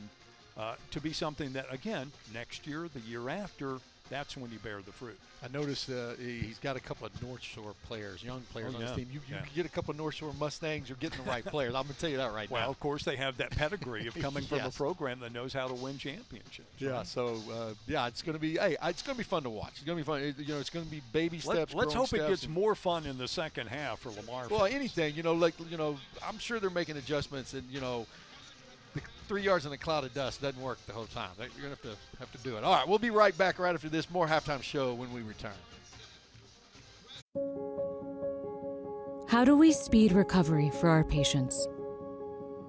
uh, to be something that again next year, the year after, that's when you bear the fruit. I noticed uh, he's got a couple of North Shore players, young players Oh, on his team. You, you Yeah. get a couple of North Shore Mustangs, you're getting the right players. I'm going to tell you that right Well, now. of course, they have that pedigree of coming from a program that knows how to win championships. Yeah, right? so uh, yeah, it's going to be hey, it's going to be fun to watch. It's going to be fun. It- you know, it's going to be baby steps. Let, steps. us hope it gets more fun in the second half for Lamar. Well, fans. anything, you know, like you know, I'm sure they're making adjustments, and you know, three yards in a cloud of dust doesn't work the whole time. You're gonna have to have to do it. All right, we'll be right back right after this more halftime show when we return. How do we speed recovery for our patients?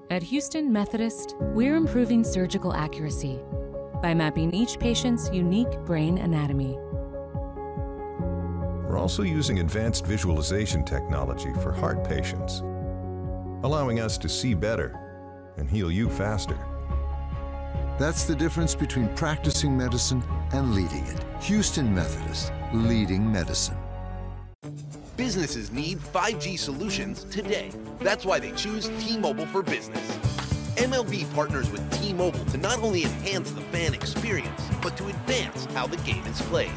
At Houston Methodist, we're improving surgical accuracy by mapping each patient's unique brain anatomy. We're also using advanced visualization technology for heart patients, allowing us to see better and heal you faster. That's the difference between practicing medicine and leading it. Houston Methodist, leading medicine. Businesses need 5G solutions today. That's why they choose T-Mobile for Business. MLB partners with T-Mobile to not only enhance the fan experience, but to advance how the game is played.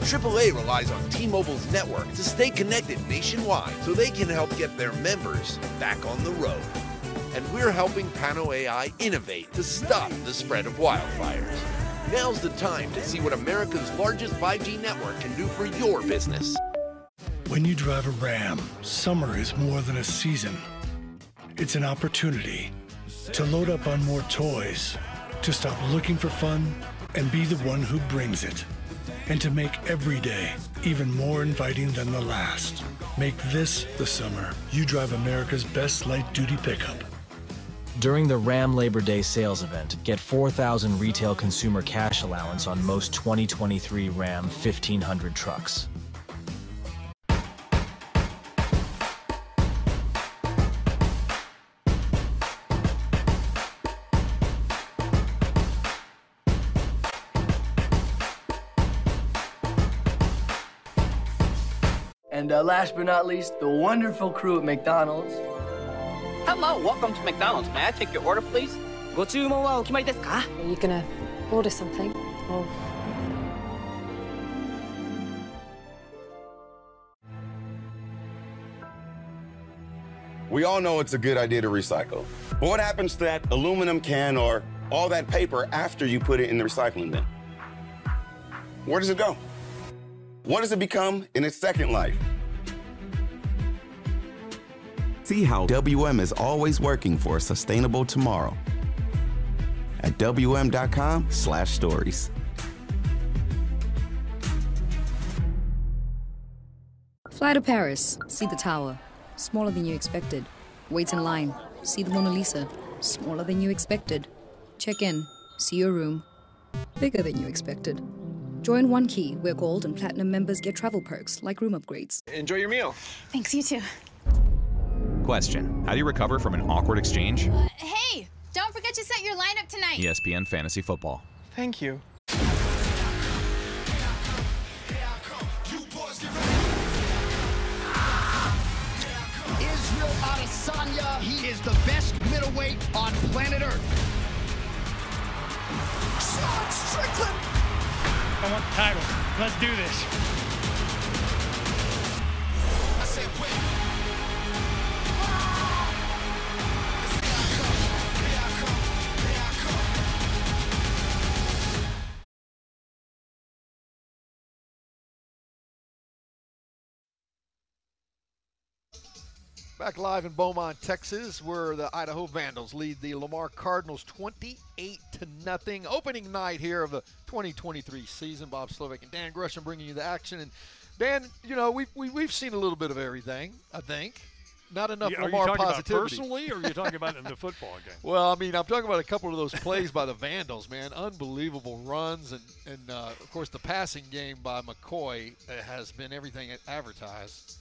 AAA relies on T-Mobile's network to stay connected nationwide so they can help get their members back on the road. And we're helping Pano AI innovate to stop the spread of wildfires. Now's the time to see what America's largest 5G network can do for your business. When you drive a Ram, summer is more than a season. It's an opportunity to load up on more toys, to stop looking for fun and be the one who brings it, and to make every day even more inviting than the last. Make this the summer you drive America's best light duty pickup. During the Ram Labor Day sales event, get 4,000 retail consumer cash allowance on most 2023 Ram 1500 trucks. And uh, last but not least, the wonderful crew at McDonald's. Hello, welcome to McDonald's. May I take your order, please? ご注文はお決まりですか Are you gonna order something? Or We all know it's a good idea to recycle. But what happens to that aluminum can or all that paper after you put it in the recycling bin? Where does it go? What does it become in its second life? See how WM is always working for a sustainable tomorrow at wm.com/stories. Fly to Paris, see the tower. Smaller than you expected. Wait in line, see the Mona Lisa. Smaller than you expected. Check in, see your room. Bigger than you expected. Join One Key, where gold and platinum members get travel perks like room upgrades. Enjoy your meal. Thanks, you too. Question How do you recover from an awkward exchange? Uh, hey, don't forget to set your lineup tonight. ESPN Fantasy Football. Thank you. Israel Adesanya, he is the best middleweight on planet Earth. Sean Strickland. I want the title. Let's do this. Back live in Beaumont, Texas, where the Idaho Vandals lead the Lamar Cardinals 28 to nothing. Opening night here of the 2023 season. Bob Slovak and Dan Gresham bringing you the action. And Dan, you know we've we, we've seen a little bit of everything. I think not enough Yeah, are Lamar you talking positivity. about personally, or are you talking about in the football game? Well, I mean, I'm talking about a couple of those plays by the Vandals, man. Unbelievable runs, and and uh, of course the passing game by McCoy uh, has been everything it advertised.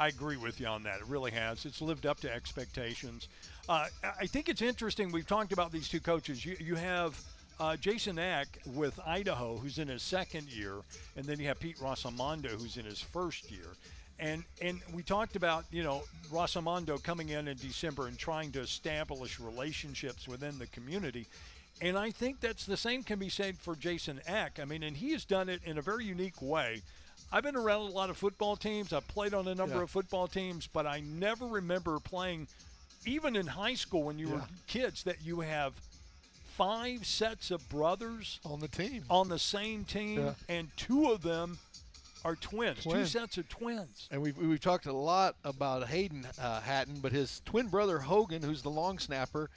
I agree with you on that. It really has. It's lived up to expectations. Uh, I think it's interesting. We've talked about these two coaches. You, you have uh, Jason Eck with Idaho, who's in his second year, and then you have Pete Rossomando, who's in his first year. And and we talked about you know Rossomando coming in in December and trying to establish relationships within the community. And I think that's the same can be said for Jason Eck. I mean, and he has done it in a very unique way. I've been around a lot of football teams. I've played on a number Yeah. of football teams, but I never remember playing, even in high school when you were kids, that you have five sets of brothers on the team on the same team, Yeah. and two of them are twins. Two sets of twins. And we've, we've talked a lot about Hayden uh, Hatten, but his twin brother Hogan, who's the long snapper,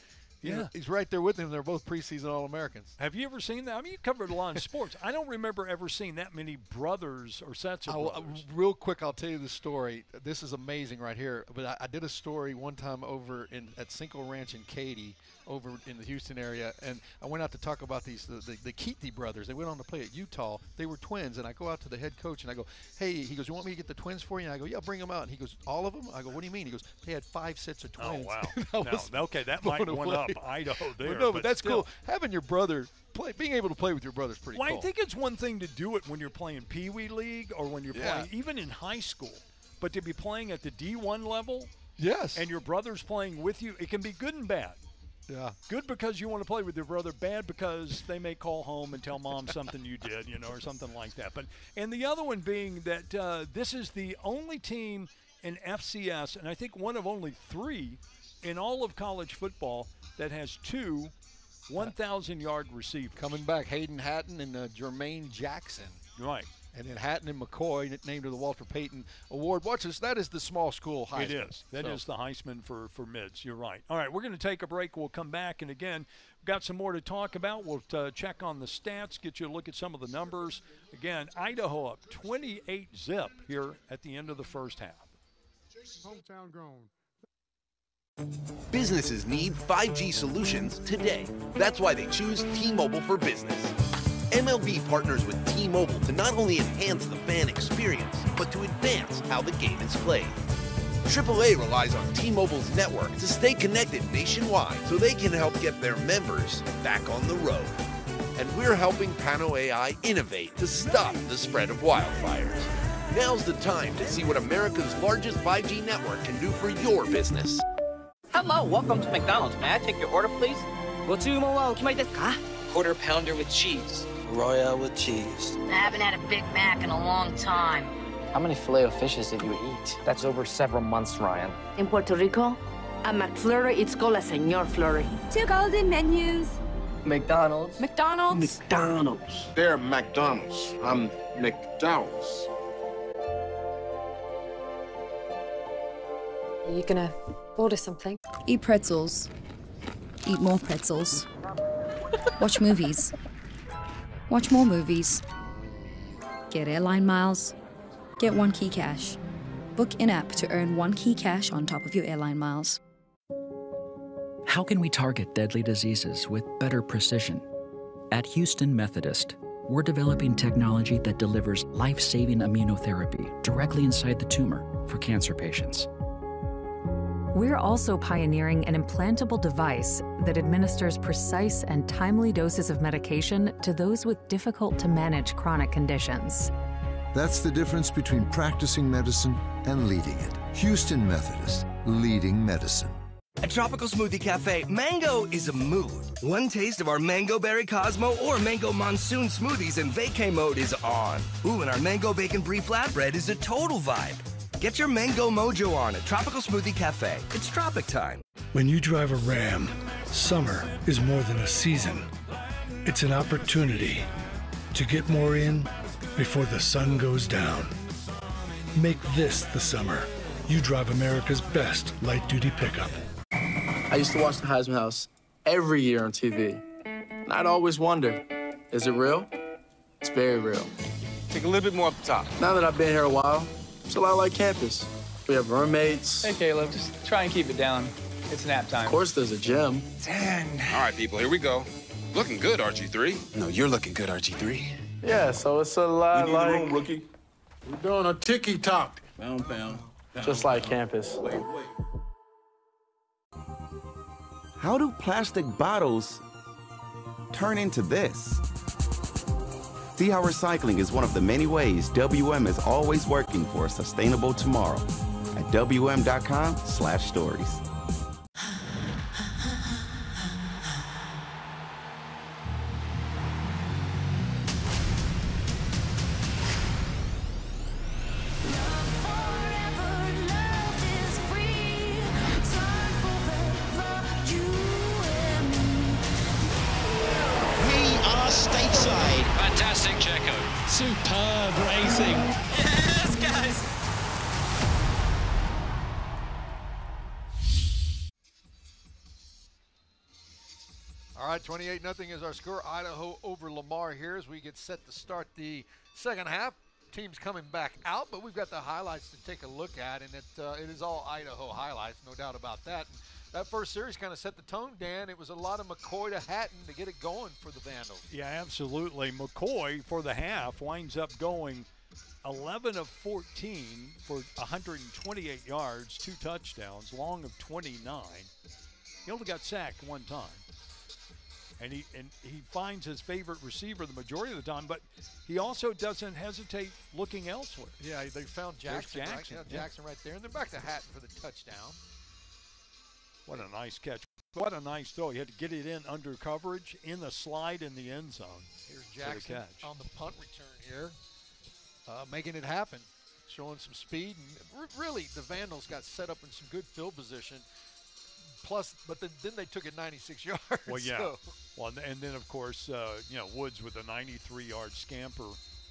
know, Yeah. he's right there with him. They're both preseason All Americans. Have you ever seen that? I mean, you covered a lot of sports. I don't remember ever seeing that many brothers or sets of I'll- uh, brothers. real quick, I'll tell you the story. This is amazing right here. But I, I did a story one time over in at Cinco Ranch in Katy, over in the Houston area, and I went out to talk about these the, the, the Keithy brothers. They went on to play at Utah. They were twins, and I go out to the head coach and I go, "Hey," he goes, "You want me to get the twins for you?" And I go, "Yeah, bring them out." And he goes, "All of them?" I go, "What do you mean?" He goes, "They had five sets of oh, twins." Oh, wow. No, okay, that might one up. Idaho there, no, but but that's still. cool. Having your brother play, being able to play with your brother's pretty Well, cool. I think it's one thing to do it when you're playing Pee Wee League or when you're Yeah. playing even in high school, but to be playing at the D1 level, yes, and your brother's playing with you, it can be good and bad. Yeah. Good because you want to play with your brother, bad because they may call home and tell mom something you did, you know, or something like that. But and the other one being that uh, this is the only team in FCS, and I think one of only three in all of college football that has two 1,000 yard receivers. Coming back, Hayden Hatten and uh, Jermaine Jackson. Right. And then Hatten and McCoy named to the Walter Payton Award. Watch this. That is the small school Heisman. It is. That is So- the Heisman for, for mids. You're right. All right, we're going to take a break. We'll come back. And again, we've got some more to talk about. We'll uh, check on the stats, get you a look at some of the numbers. Again, Idaho up 28 zip here at the end of the first half. Hometown grown. Businesses need 5G solutions today. That's why they choose T-Mobile for Business. MLB partners with T-Mobile to not only enhance the fan experience, but to advance how the game is played. AAA relies on T-Mobile's network to stay connected nationwide so they can help get their members back on the road. And we're helping Pano AI innovate to stop the spread of wildfires. Now's the time to see what America's largest 5G network can do for your business. Hello, welcome to McDonald's. May I take your order, please? ご注文はお決まりですか Quarter pounder with cheese. Royal with cheese. I haven't had a Big Mac in a long time. How many filet of fishes did you eat? That's over several months, Ryan. In Puerto Rico, a McFlurry, it's called a Señor Flurry. Two golden menus. McDonald's. McDonald's. McDonald's. They're McDonald's. I'm McDowell's. Are you gonna order something? Eat pretzels. Eat more pretzels. Watch movies. Watch more movies. Get airline miles. Get one key cash. Book in app to earn one key cash on top of your airline miles. How can we target deadly diseases with better precision? At Houston Methodist, we're developing technology that delivers life saving immunotherapy directly inside the tumor for cancer patients. We're also pioneering an implantable device that administers precise and timely doses of medication to those with difficult to manage chronic conditions. That's the difference between practicing medicine and leading it. Houston Methodist, leading medicine. At Tropical Smoothie Cafe, mango is a mood. One taste of our Mango Berry Cosmo or Mango Monsoon smoothies in vacay mode is on. Ooh, and our Mango Bacon Brie Flatbread is a total vibe. Get your mango mojo on at Tropical Smoothie Cafe. It's tropic time. When you drive a Ram, summer is more than a season. It's an opportunity to get more in before the sun goes down. Make this the summer. You drive America's best light duty pickup. I used to watch the Heisman House every year on TV. And I'd always wonder, is it real? It's very real. Take a little bit more up the top. Now that I've been here a while, it's a lot like campus. We have roommates. Hey, Caleb, just try and keep it down. It's nap time. Of course, there's a gym. Ten. All right, people, here we go. Looking good, RG3. No, you're looking good, RG3. Yeah, so it's a lot You need the like. room, rookie. We're doing a ticky tock. Pound, pound. Just like campus. Wait, wait. How do plastic bottles turn into this? See how recycling is one of the many ways WM is always working for a sustainable tomorrow at WM.com/stories. 28 nothing is our score. Idaho over Lamar here as we get set to start the second half. Teams coming back out, but we've got the highlights to take a look at, and it uh, it is all Idaho highlights, no doubt about that. And that first series kind of set the tone, Dan. It was a lot of McCoy to Hatten to get it going for the Vandals. Yeah, absolutely. McCoy for the half winds up going 11 of 14 for 128 yards, two touchdowns, long of 29. He only got sacked one time. And he and he finds his favorite receiver the majority of the time, but he also doesn't hesitate looking elsewhere. Yeah, they found Jackson, There's right? Jackson, Yeah, yeah. Jackson right there, and then back to Hatten for the touchdown. What a nice catch. What a nice throw. He had to get it in under coverage in the slide in the end zone. Here's the Jackson catch. on the punt return here, uh, making it happen, showing some speed. And r- really, the Vandals got set up in some good field position. Plus, but then, then they took it 96 yards. Well, yeah. so- Well, and- then of course, uh, you know, Woods with a 93-yard scamper.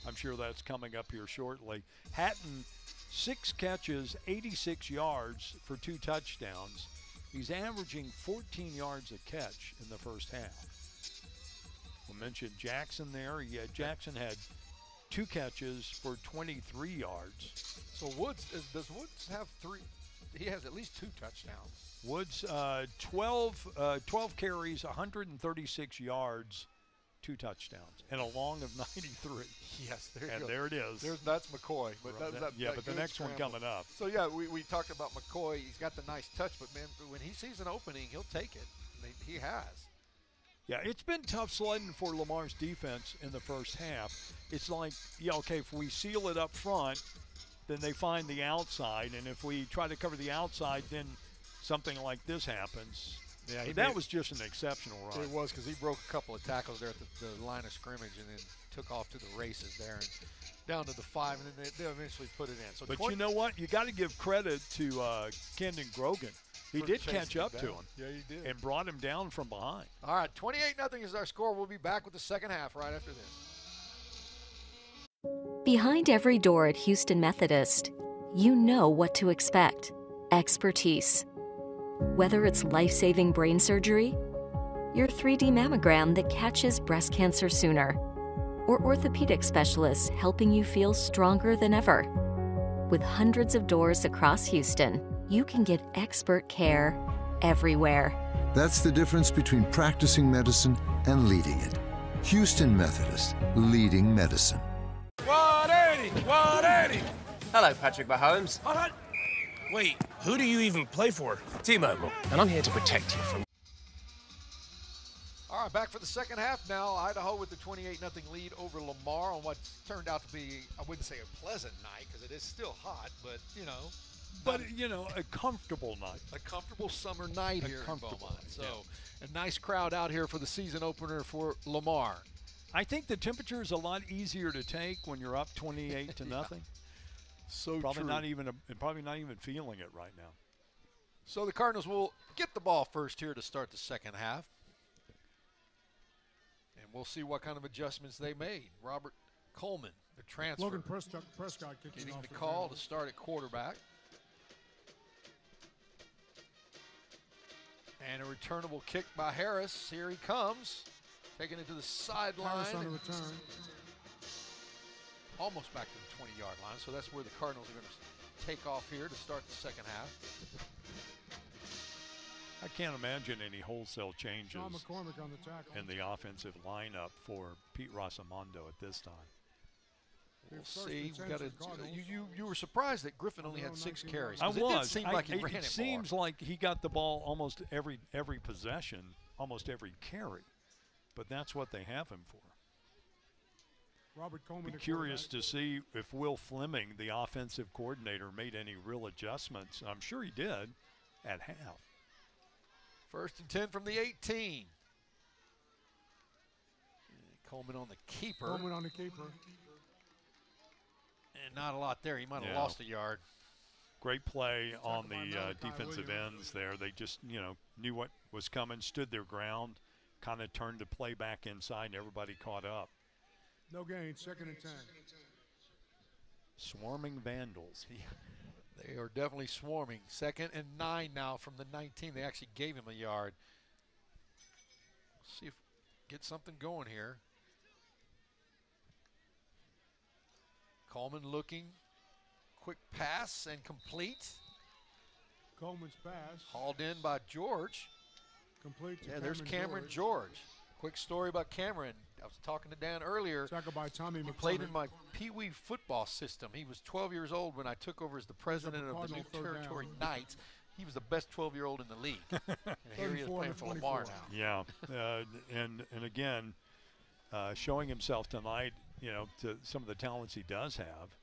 I'm sure that's coming up here shortly. Hatten, six catches, 86 yards for two touchdowns. He's averaging 14 yards a catch in the first half. We mentioned Jackson there. Yeah, Jackson had two catches for 23 yards. So Woods is, does Woods have three? He has at least two touchdowns. Woods, uh, 12, uh, 12 carries, 136 yards, two touchdowns, and a long of 93. Yes, there you and go. there it is. There's that's McCoy, but Right, that, that- yeah, that but the next one coming up. So yeah, we, we talked about McCoy. He's got the nice touch, but man, when he sees an opening, he'll take it. He, he has. Yeah, it's been tough sledding for Lamar's defense in the first half. It's like, yeah, okay, if we seal it up front, then they find the outside, and if we try to cover the outside, then something like this happens. Yeah, he that made- was just an exceptional run. It was because he broke a couple of tackles there at the, the line of scrimmage, and then took off to the races there and down to the five, and then they, they eventually put it in. So But 20 you know what? You got to give credit to uh, Kendon Grogan. He did catch up to him. Yeah, he did. And brought him down from behind. All right, 28 nothing is our score. We'll be back with the second half right after this. Behind every door at Houston Methodist, you know what to expect expertise. Whether it's life saving brain surgery, your 3D mammogram that catches breast cancer sooner, or orthopedic specialists helping you feel stronger than ever. With hundreds of doors across Houston, you can get expert care everywhere. That's the difference between practicing medicine and leading it. Houston Methodist, leading medicine. 180! 180! Hello, Patrick Mahomes. Wait, who do you even play for? T-Mobile, and I'm here to protect you from. All right, back for the second half now. Idaho with the 28 0 lead over Lamar on what turned out to be, I wouldn't say a pleasant night because it is still hot, but you know, But, you know, a comfortable night. a comfortable summer night A here in comfortable Beaumont. night, So, a nice crowd out here for the season opener for Lamar. I think the temperature is a lot easier to take when you're up 28 to nothing. So probably true. not even a, probably not even feeling it right now. So the Cardinals will get the ball first here to start the second half. And we'll see what kind of adjustments they made. Robert Coleman, the transfer, Logan Prescott, Prescott kicking getting off the for call to start at quarterback. And a returnable kick by Harris. Here he comes, taking it to the sideline. Harris on the return. Almost back to the 20 yard line. So that's where the Cardinals are going to take off here to start the second half. I can't imagine any wholesale changes John McCormick on the tackle. in the offensive lineup for Pete Rossomando at this time. We'll see. We attempt got a, you, you you were surprised that Griffin only had six carries. I 'cause was. It did seem I- he ran it it seems more. like he got the ball almost every every possession, almost every carry, but that's what they have him for. Robert Coleman. Be curious to see if Will Fleming, the offensive coordinator, made any real adjustments. I'm sure he did at half. First and 10 from the 18. Coleman on the keeper. Coleman on the keeper. And not a lot there. He might have Yeah. lost a yard. Great play on the uh, defensive Williams. ends there. They just, you know, knew what was coming, stood their ground, kind of turned the play back inside, and everybody caught up. No gain, second and 10. Swarming Vandals. They are definitely swarming. Second and nine now from the 19. They actually gave him a yard. See if get something going here. Coleman looking. Quick pass and complete. Coleman's pass. Hauled in by George. Complete to Yeah, there's Cameron Cameron George. George. Quick story about Cameron. I was talking to Dan earlier. Tackle by Tommy He played in my Pee Wee football system. He was 12 years old when I took over as the president of the New Territory down. Knights. He was the best 12 year old in the league. and here he is playing for Lamar now. Yeah, uh, and and again, uh, showing himself tonight, you know, to some of the talents he does have.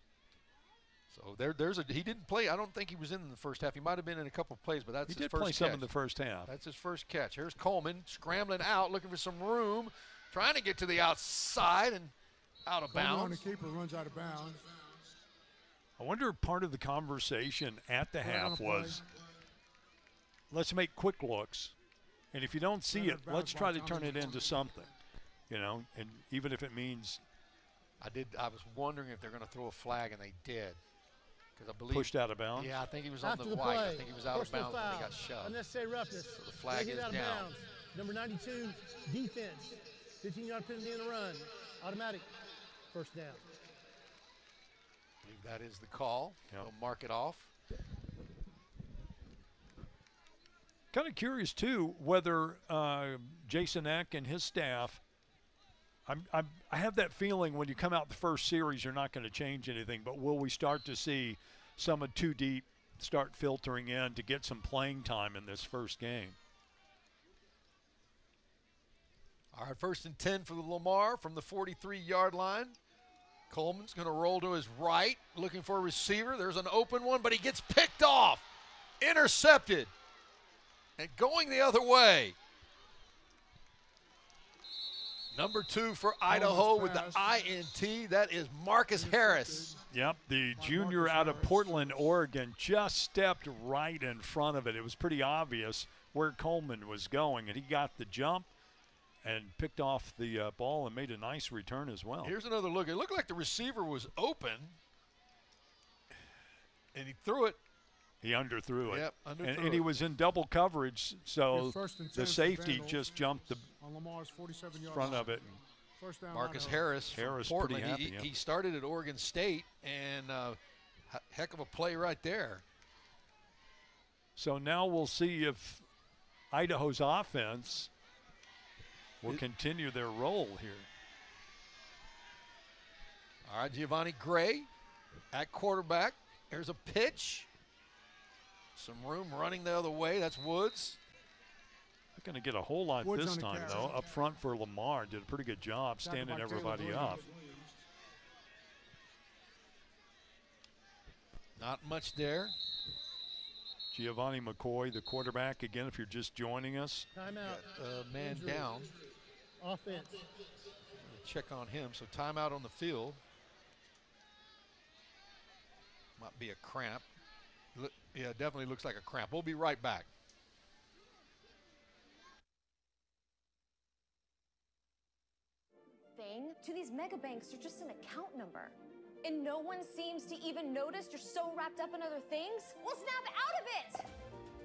So there, there's a. He didn't play. I don't think he was in the first half. He might have been in a couple of plays, but that's He his did first play catch. some in the first half. That's his first catch. Here's Coleman scrambling out, looking for some room, trying to get to the outside and out of Coleman on the bounds. keeper runs out of bounds. I wonder if part of the conversation at the Right half was, let's make quick looks, and if you don't see Right it, out of bounds let's try to turn it into something, you know, and even if it means I did. I was wondering if they're going to throw a flag, and they did. Because I believe pushed out of bounds. Yeah, I think he was on the, the white. I think he was out of personal bounds when he got shoved. Unnecessary roughness. So the flag Taken is out of down. bounds. Number 92, defense. 15 yard penalty in the run. Automatic. First down. I believe that is the call. Yep. They'll mark it off. Kind of curious too whether uh, Jason Eck and his staff. I'm, I'm, I have that feeling when you come out the first series, you're not going to change anything. But will we start to see some of two deep start filtering in to get some playing time in this first game? All right, first and 10 for the Lamar from the 43 yard line. Coleman's going to roll to his right, looking for a receiver. There's an open one, but he gets picked off, intercepted, and going the other way. Number two for Idaho with the INT. That is Marcus Harris. Yep, the junior out of Portland, Oregon, just stepped right in front of it. It was pretty obvious where Coleman was going, and he got the jump and picked off the uh, ball and made a nice return as well. Here's another look. It looked like the receiver was open, and he threw it. He underthrew it. Yep, and, underthrew and he was in double coverage, so Your first and 10 the safety Vandals just jumped the on Lamar's 47 yard front of it. First down. Marcus Idaho. Harris, from Harris pretty Portland. happy, he, yeah. he started at Oregon State, and uh, heck of a play right there. So now we'll see if Idaho's offense will continue their role here. All right, Gevani Gray at quarterback. There's a pitch. Some room running the other way. That's Woods. Not going to get a whole lot Woods this time, though. Up front for Lamar, did a pretty good job Tackled standing by everybody Williams. up. Not much there. Gevani McCoy, the quarterback, again, if you're just joining us. Timeout. Uh, man Injury. down. Offense. Check on him. So timeout on the field. Might be a cramp. Look, yeah, definitely looks like a cramp. We'll be right back. thing to these mega banks you're just an account number. And no one seems to even notice you're so wrapped up in other things? Well, snap out of it!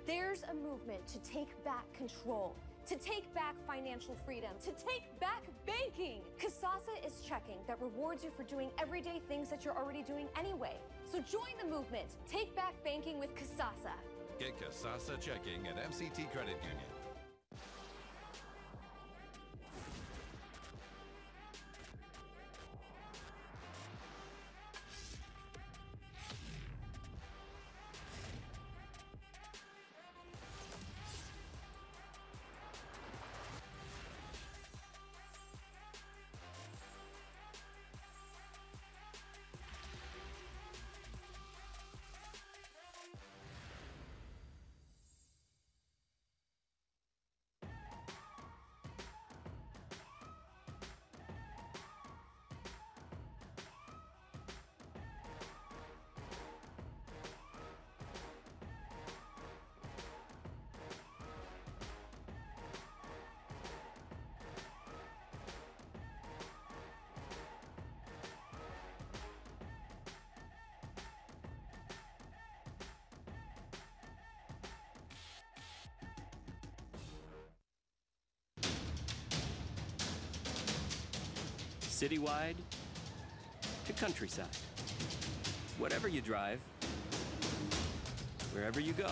There's a movement to take back control, to take back financial freedom, to take back banking. Kasasa is checking that rewards you for doing everyday things that you're already doing anyway. So join the movement. Take back banking with Kasasa. Get Kasasa checking at MCT Credit Union. Citywide to countryside. Whatever you drive, wherever you go.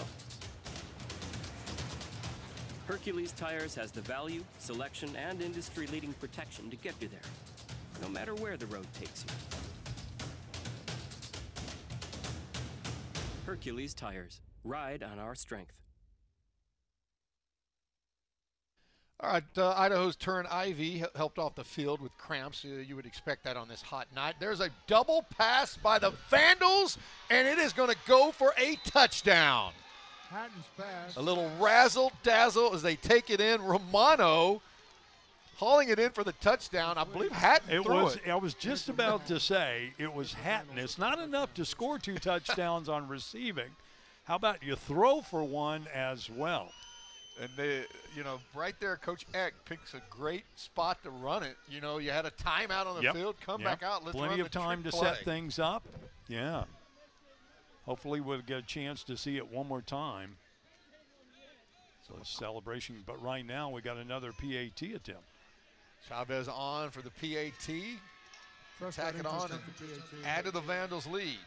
Hercules Tires has the value, selection, and industry leading protection to get you there, no matter where the road takes you. Hercules Tires. Ride on our strength. Right, uh, Idaho's Turn Ivy helped off the field with cramps. Uh, you would expect that on this hot night. There's a double pass by the Vandals, and it is going to go for a touchdown. Hatten's pass. A little razzle dazzle as they take it in. Romano hauling it in for the touchdown. I believe Hatten It threw was. it. I was just about to say it was Hatten. It's not enough to score two touchdowns on receiving. How about you throw for one as well? And they, you know, right there, Coach Eck picks a great spot to run it. You know, you had a timeout on the Yep. field. Come Yep. back out. Let's Plenty run of the time to trick set things up. Yeah. Hopefully, we'll get a chance to see it one more time. So it's celebration, but right now we got another PAT attempt. Chavez on for the PAT. First Tack down it on and add to the Vandals' lead.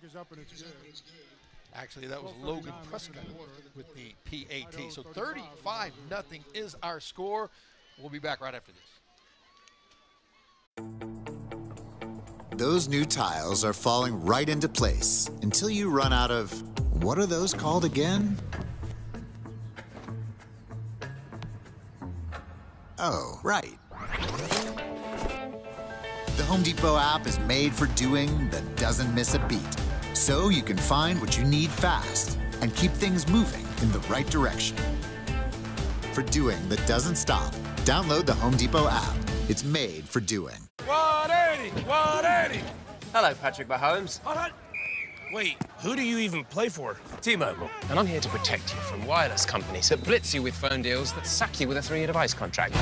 Kick is up and it's good. Actually, that was Logan left Prescott with the PAT. So 35, 35 nothing is our score. We'll be back right after this. Those new tiles are falling right into place until you run out of what are those called again? Oh, right. The Home Depot app is made for doing that doesn't miss a beat. So you can find what you need fast and keep things moving in the right direction. For doing that doesn't stop, download the Home Depot app. It's made for doing. 180! 180! Hello, Patrick Mahomes. Wait, who do you even play for? T-Mobile. And I'm here to protect you from wireless companies that blitz you with phone deals that sack you with a three-year device contract.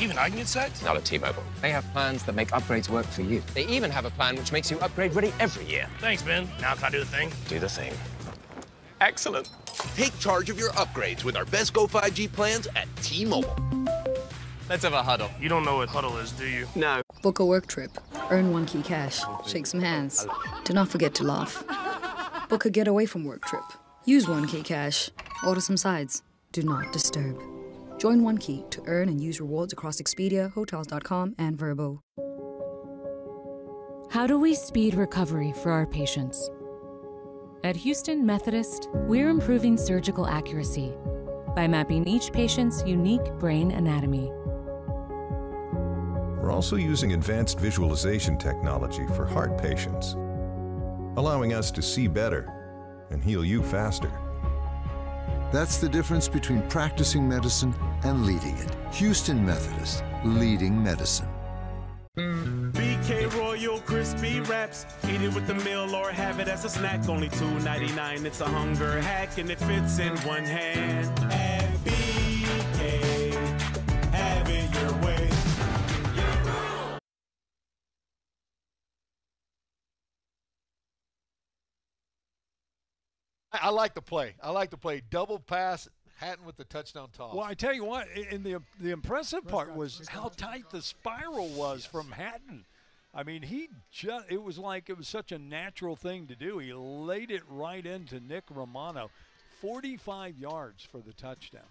Even I can get sacked? Not at T-Mobile. They have plans that make upgrades work for you. They even have a plan which makes you upgrade ready every year. Thanks, Ben. Now can I do the thing? Do the thing. Excellent. Take charge of your upgrades with our Best Go 5G plans at T-Mobile. Let's have a huddle. You don't know what huddle is, do you? No. Book a work trip. Earn one key cash. Shake some hands. Do not forget to laugh. Book a getaway from work trip. Use one key cash. Order some sides. Do not disturb. Join One Key to earn and use rewards across Expedia, Hotels.com, and Vrbo. How do we speed recovery for our patients? At Houston Methodist, we're improving surgical accuracy by mapping each patient's unique brain anatomy. We're also using advanced visualization technology for heart patients, allowing us to see better and heal you faster. That's the difference between practicing medicine and leading it. Houston Methodist, leading medicine. BK Royal Crispy Wraps. Eat it with the meal or have it as a snack. Only $2.99. It's a hunger hack and it fits in one hand. At I, I like the play. I like the play. Double pass, Hatten with the touchdown toss. Well, I tell you what, i- and the the impressive part was how tight the spiral was from Hatten. I mean, he just it was like it was such a natural thing to do. He laid it right into Nick Romano. 45 yards for the touchdown.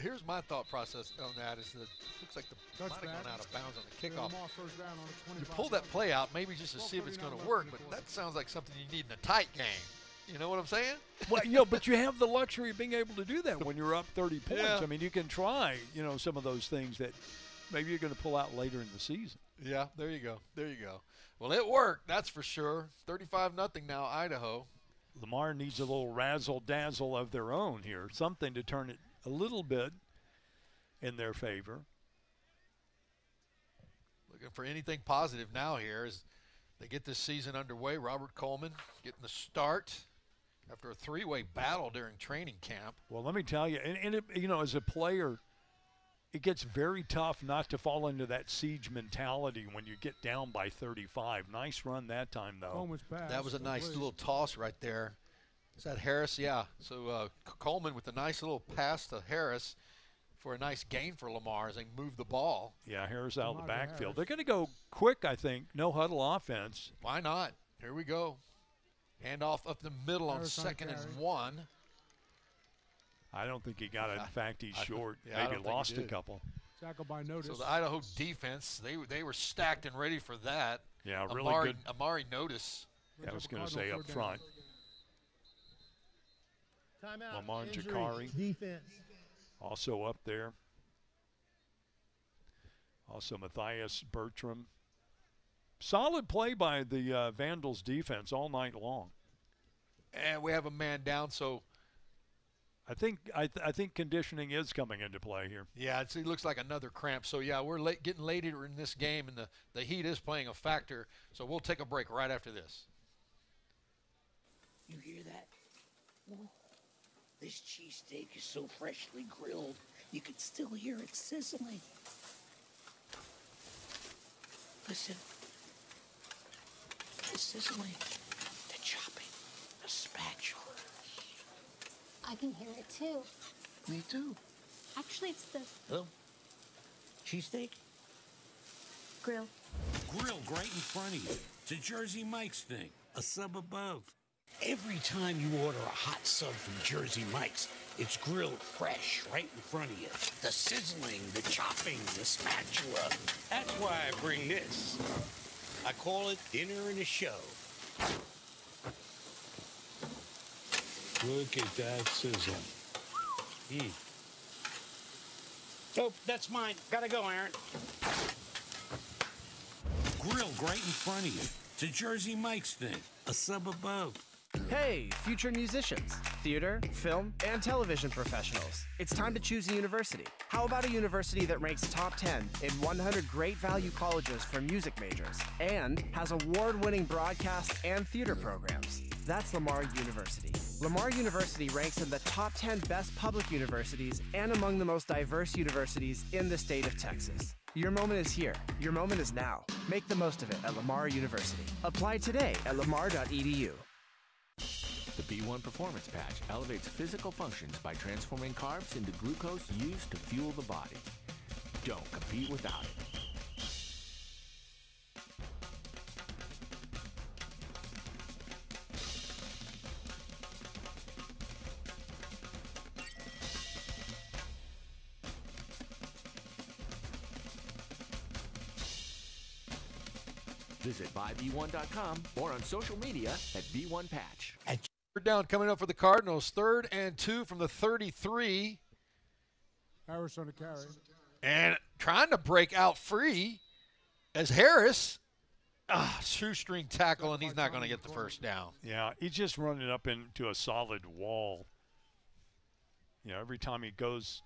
Here's my thought process on that is that it looks like the might have gone out of bounds on the kickoff. Lamar first down on a You pull that play out maybe just to see if it's going to work, but that sounds like something you need in a tight game. You know what I'm saying? well, you know, but you have the luxury of being able to do that when you're up 30 points. Yeah. I mean, you can try, you know, some of those things that maybe you're going to pull out later in the season. Yeah, there you go. There you go. Well, it worked, that's for sure. 35 nothing now, Idaho. Lamar needs a little razzle dazzle of their own here, something to turn it a little bit in their favor. Looking for anything positive now here as they get this season underway. Robert Coleman getting the start after a three-way battle during training camp. Well, let me tell you, and, and it, you know, as a player, it gets very tough not to fall into that siege mentality when you get down by 35. Nice run that time, though. Coleman's pass. That was a nice little toss right there. Is that Harris? Yeah. So uh, Coleman with a nice little pass to Harris for a nice gain for Lamar as they move the ball. Yeah, Harris out of the backfield. Harris. They're going to go quick, I think. No huddle offense. Why not? Here we go. Hand off up the middle on Harris on second and one. I don't think he got it. In fact, he's I- short. yeah, Maybe lost a couple. Tackle by notice. So the Idaho defense, they they were stacked and ready for that. Yeah, really Amari, good. Amari notice. Yeah, I was going to say up front. Timeout. Lamar Injury. Jakari. Defense. Also up there. Also Matthias Bertram. Solid play by the uh, Vandals defense all night long. And we have a man down, so I think I, th- I think conditioning is coming into play here. yeah, it's, it looks like another cramp. So yeah, we're late, getting later in this game, and the the heat is playing a factor. So we'll take a break right after this. You hear that? This cheesesteak is so freshly grilled, you can still hear it sizzling. Listen. The sizzling, the chopping, the spatula. I can hear it too. Me too. Actually, it's the Oh. Cheesesteak? grill. Grill right in front of you. It's a Jersey Mike's thing, a sub above. Every time you order a hot sub from Jersey Mike's, it's grilled fresh right in front of you. The sizzling, the chopping, the spatula. That's why I bring this. I call it dinner and a show. Look at that sizzle. Mm. Oh, that's mine. Gotta go, Aaron. Grill right in front of you. It's a Jersey Mike's thing, a sub above. Hey, future musicians, theater, film, and television professionals. It's time to choose a university. How about a university that ranks top 10 in 100 great value colleges for music majors and has award winning broadcast and theater programs? That's Lamar University. Lamar University ranks in the top 10 best public universities and among the most diverse universities in the state of Texas. Your moment is here. Your moment is now. Make the most of it at Lamar University. Apply today at lamar.edu. The B1 Performance Patch elevates physical functions by transforming carbs into glucose used to fuel the body. Don't compete without it. Visit buyb1.com or on social media at B1Patch. Third down coming up for the Cardinals. Third and two from the 33. Harris on the carry. And trying to break out free as Harris. Ah, shoestring tackle, and he's not going to get the first down. Yeah, he's just running up into a solid wall. You know, every time he goes,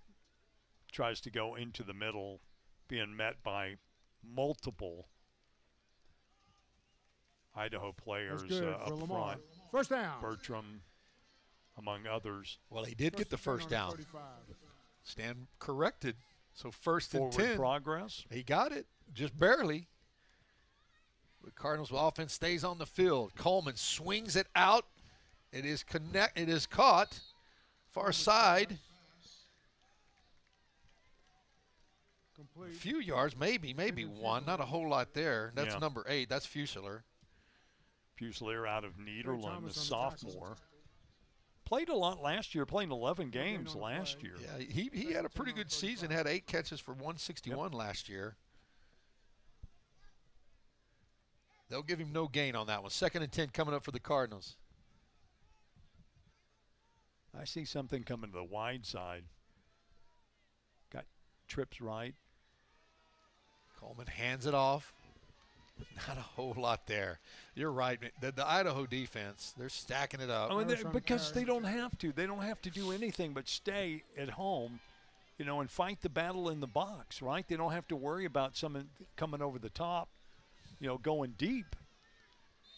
tries to go into the middle, being met by multiple Idaho players uh, up front. First down. Bertram, among others. Well, he did get the first down. Stand corrected. So first and Forward 10. progress. He got it, just barely. The Cardinals offense stays on the field. Coleman swings it out. It is connect. It is caught. Far side. A few yards, maybe, maybe one. Not a whole lot there. That's Yeah. number eight. That's Fusilier. Fusilier out of Nederland, the Thomas on sophomore. Played a lot last year, playing 11 games last year. Yeah, he, he had a pretty good season. Had eight catches for 161 last year. They'll give him no gain on that one. Second and 10 coming up for the Cardinals. I see something coming to the wide side. Got trips right. Coleman hands it off. Not a whole lot there. You're right. The, the Idaho defense, they're stacking it up. Oh, and they- because they don't have to. They don't have to do anything but stay at home, you know, and fight the battle in the box, right? They don't have to worry about someone coming over the top, you know, going deep.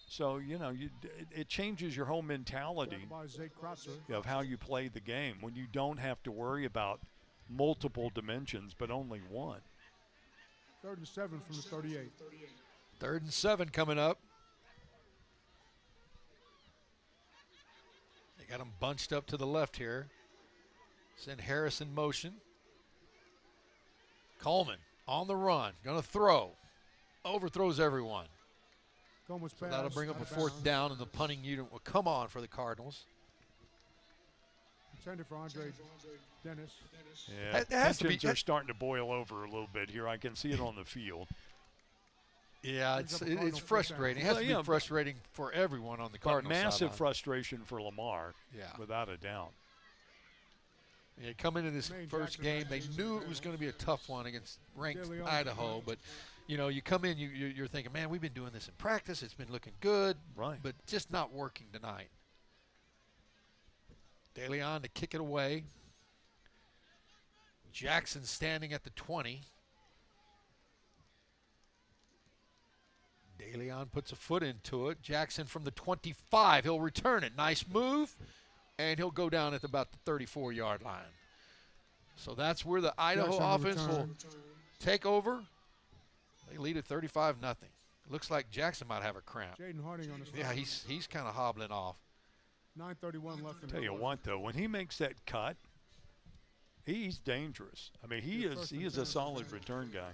So, you know, you, it, it changes your whole mentality By Zay Kratzer. of how you play the game when you don't have to worry about multiple dimensions, but only one. Third and seven from the 38. Third and seven coming up. They Got them bunched up to the left here. Send Harris in motion. Coleman on the run, going to throw. Overthrows everyone. Coleman's So that'll bring up a fourth bounds. down, and the punting unit will come on for the Cardinals. Intended for Andre Dennis. Yeah, It has to be- tensions are starting to boil over a little bit here. I can see it on the field. Yeah, it's it, it's fourth down. frustrating. It has Well, to yeah, be but- frustrating for everyone on the But Cardinals. massive sideline. frustration for Lamar. Yeah. without a doubt. Yeah, coming into this Main first game, they knew it was going to be a tough one against ranked De Idaho. But you know, you come in, you, you you're thinking, man, we've been doing this in practice. It's been looking good, Right. but just not working tonight. De Leon to kick it away. Jackson standing at the 20. De Leon puts a foot into it. Jackson from the 25. He'll return it. Nice move. And he'll go down at about the 34 yard line. So that's where the Idaho Jackson on the offense will take over. They lead at 35 nothing. Looks like Jackson might have a cramp. Jaden Harding on the Yeah, he's he's kind of hobbling off. 9:31 left in Tell you what, though, when he makes that cut, he's dangerous. I mean, he Yeah, is he is a solid return guy.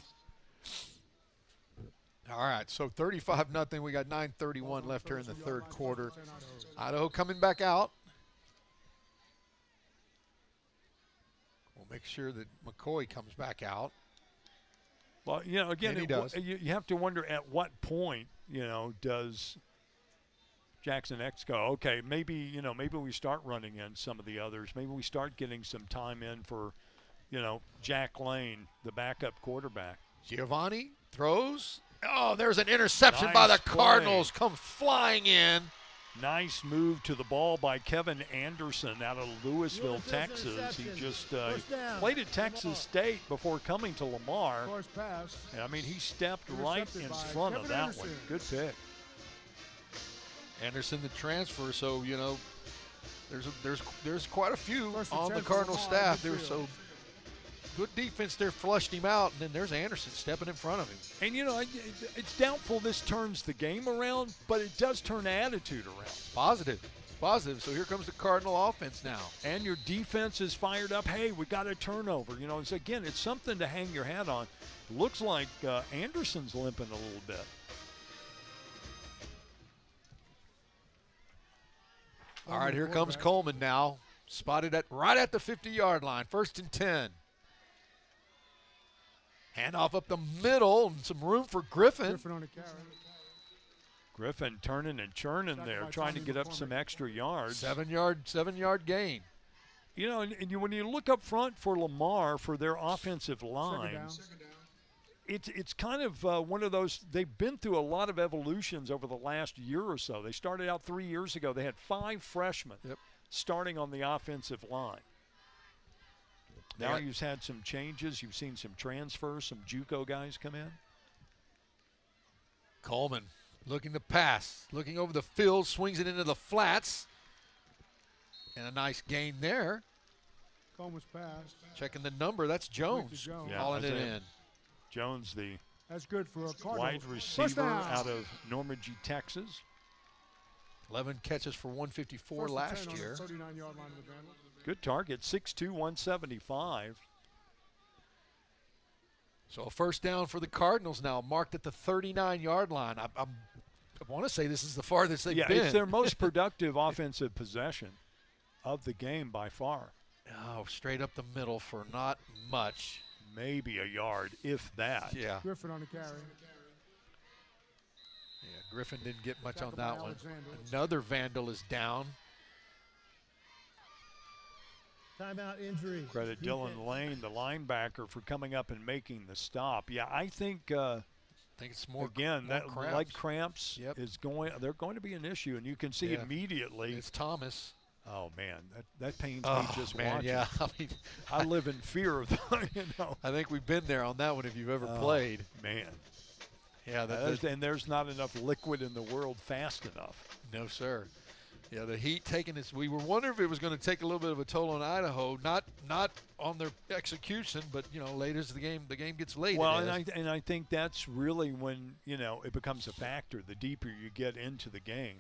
All right, so 35 nothing. We got 9:31 left here in the third quarter. Idaho coming back out. We'll make sure that McCoy comes back out. Well, you know, again, it- does. You, you have to wonder at what point, you know, does Jason Eck go? Okay, maybe you know, maybe we start running in some of the others. Maybe we start getting some time in for, you know, Jack Layne, the backup quarterback. Gevani throws. Oh, there's an interception by the Nice play. Cardinals. Come flying in. Nice move to the ball by Kevin Anderson out of Lewisville, Texas. He just uh, played at Texas State before coming to Lamar. Pass. And, I mean, he stepped right in by front of that Anderson. one. Good pick. Anderson the transfer, so you know there's a, there's there's quite a few First on the Cardinal Lamar, staff. good There's so field. Good defense there, flushed him out, and then there's Anderson stepping in front of him. And you know, it's doubtful this turns the game around, but it does turn attitude around. Positive, positive. So here comes the Cardinal offense now. And your defense is fired up. Hey, we got a turnover. You know, it's again, it's something to hang your hat on. Looks like uh, Anderson's limping a little bit. All right, here comes Coleman now, spotted at right at the 50-yard line, first and ten. Handoff up the middle, and some room for Griffin. Griffin on the carry. Griffin turning and churning Sacked there, trying to get up some extra yards. Seven-yard, seven-yard gain. You know, and, and you, when you look up front for Lamar for their offensive line, it's it's kind of uh, one of those. They've been through a lot of evolutions over the last year or so. They started out three years ago. They had five freshmen Yep. starting on the offensive line. Now Yeah. you've had some changes. You've seen some transfers, some JUCO guys come in. Coleman looking to pass, looking over the field, swings it into the flats. And a nice gain there. Coleman's pass. Checking the number, that's Jones. Jones. Yeah, Hauling it Isaiah in. Jones, the That's good for a Cardinal. wide receiver out of Normandy, Texas. 11 catches for 154 First last on year. 39-yard line of the Good target, 6'2", 175. So a first down for the Cardinals now, marked at the 39-yard line. I, I'm, I want to say this is the farthest they've yeah, been. it's their most productive offensive possession of the game by far. Oh, straight up the middle for not much. Maybe a yard, if that. Yeah. Griffin on the carry. Yeah, Griffin didn't get much on that one. Another Vandal is down. Timeout injury. Credit Dylan Lane, the linebacker, for coming up and making the stop. Yeah, I think. Uh, I think it's more again more that cramps. leg cramps Yep. is going. They're going to be an issue, and you can see Yeah. immediately. It's Thomas. Oh man, that that pains Oh, me just man, watching. yeah. I mean, I live in fear of that. You know. I think we've been there on that one if you've ever Oh, played. man. Yeah, that, There's- and there's not enough liquid in the world fast enough. no, sir. Yeah, the heat taking this. We were wondering if it was going to take a little bit of a toll on Idaho. Not not on their execution, but you know, late as the game the game gets late. Well, and. I and I think that's really when you know it becomes a factor. The deeper you get into the game,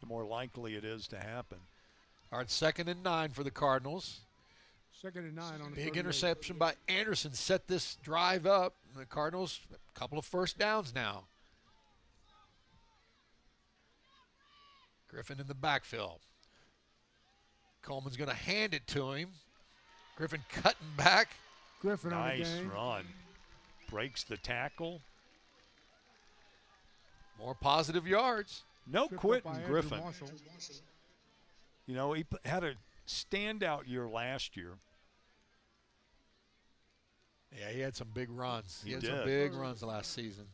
the more likely it is to happen. All right, second and nine for the Cardinals. Second and nine on the Big interception by Anderson set this drive up. The Cardinals, a couple of first downs now. Griffin in the backfield. Coleman's going to hand it to him. Griffin cutting back. Griffin on the Nice game. run. Breaks the tackle. More positive yards. No Picked up quitting Griffin. You know, he had a standout year last year. Yeah, he had some big runs. He, He had did. some big runs last season.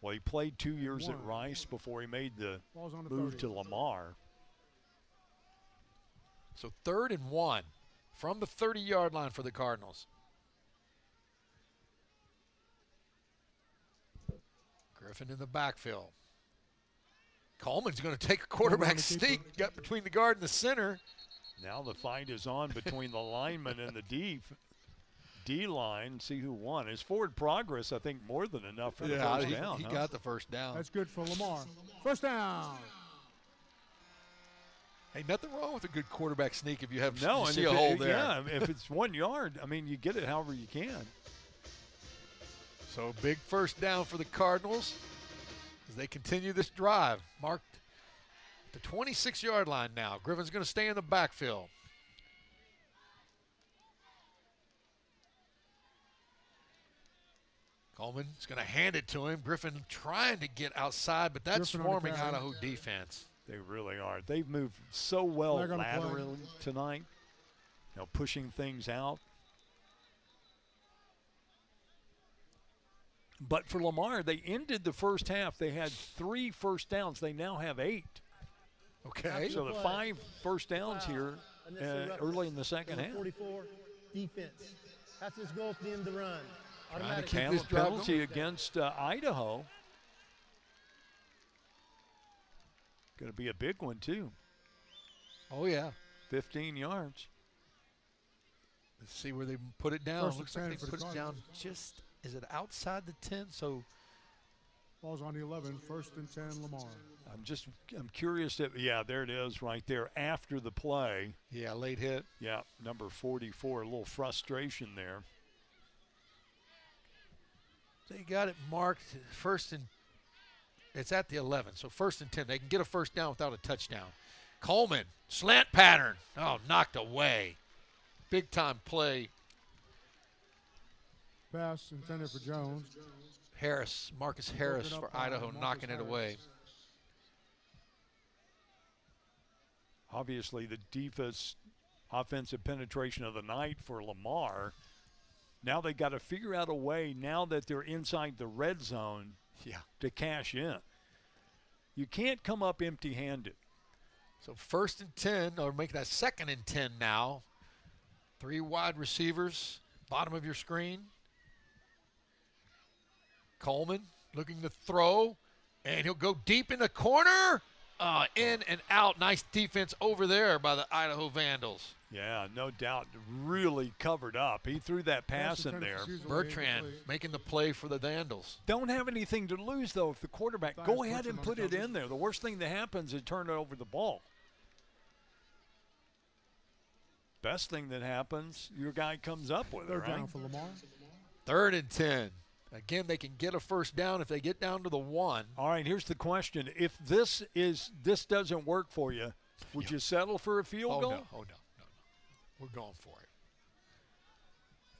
Well, he played two years at One. Rice before he made the on the move 30. to Lamar. So third and one from the 30 yard line for the Cardinals. Griffin in the backfield. Coleman's going to take a quarterback sneak, got between the guard and the center. Now the fight is on between the lineman and the D D line. See who won. His forward progress, I think, more than enough for the Yeah, first he, down. he huh? got the first down. That's good for Lamar. First down. Hey, nothing wrong with a good quarterback sneak if you have no, you and see if a it- hole there. Yeah, if it's one yard, I mean, you get it however you can. So big first down for the Cardinals as they continue this drive. Marked at the 26 yard line now. Griffin's going to stay in the backfield. Coleman's going to hand it to him. Griffin trying to get outside, but that's Griffin the swarming. Idaho defense. They really are. They've moved so well Flag on play. laterally tonight. You know, pushing things out. But for Lamar, they ended the first half. They had three first downs. They now have eight. Okay. So the five first downs here uh, early in the second half. 44, defense. That's his goal at the end of the run. Trying to Automatic. count this drive penalty against uh, Idaho. Going to be a big one too. Oh, yeah. 15 yards. Let's see where they put it down. First Looks like they for the put it down just, is it outside the 10? So Ball's on the 11. First and 10, Lamar. I'm just I'm curious if yeah, there it is right there after the play. Yeah, late hit. Yeah, number 44, a little frustration there. They got it marked first and it's at the 11. So first and 10. They can get a first down without a touchdown. Coleman, slant pattern. Oh, knocked away. Big time play. Pass intended for Jones. Harris, Marcus Harris for Idaho, Marcus knocking it away. Obviously, the deepest offensive penetration of the night for Lamar. Now they got to figure out a way now that they're inside the red zone Yeah. to cash in. You can't come up empty-handed. So first and 10, or make that second and 10 now. Three wide receivers, bottom of your screen. Coleman looking to throw, and he'll go deep in the corner. Uh, in and out. Nice defense over there by the Idaho Vandals. Yeah, no doubt. Really covered up. He threw that pass in there. Bertrand making the play for the Vandals. Don't have anything to lose though. If the quarterback go ahead and put it in there. The worst thing that happens is turn it over the ball. Best thing that happens, your guy comes up with it, Third right? down for Lamar. Third and 10. Again, they can get a first down if they get down to the one. All right, here's the question: If this is this doesn't work for you, would you settle for a field Oh, goal? no. Oh, no. No, no. We're going for it.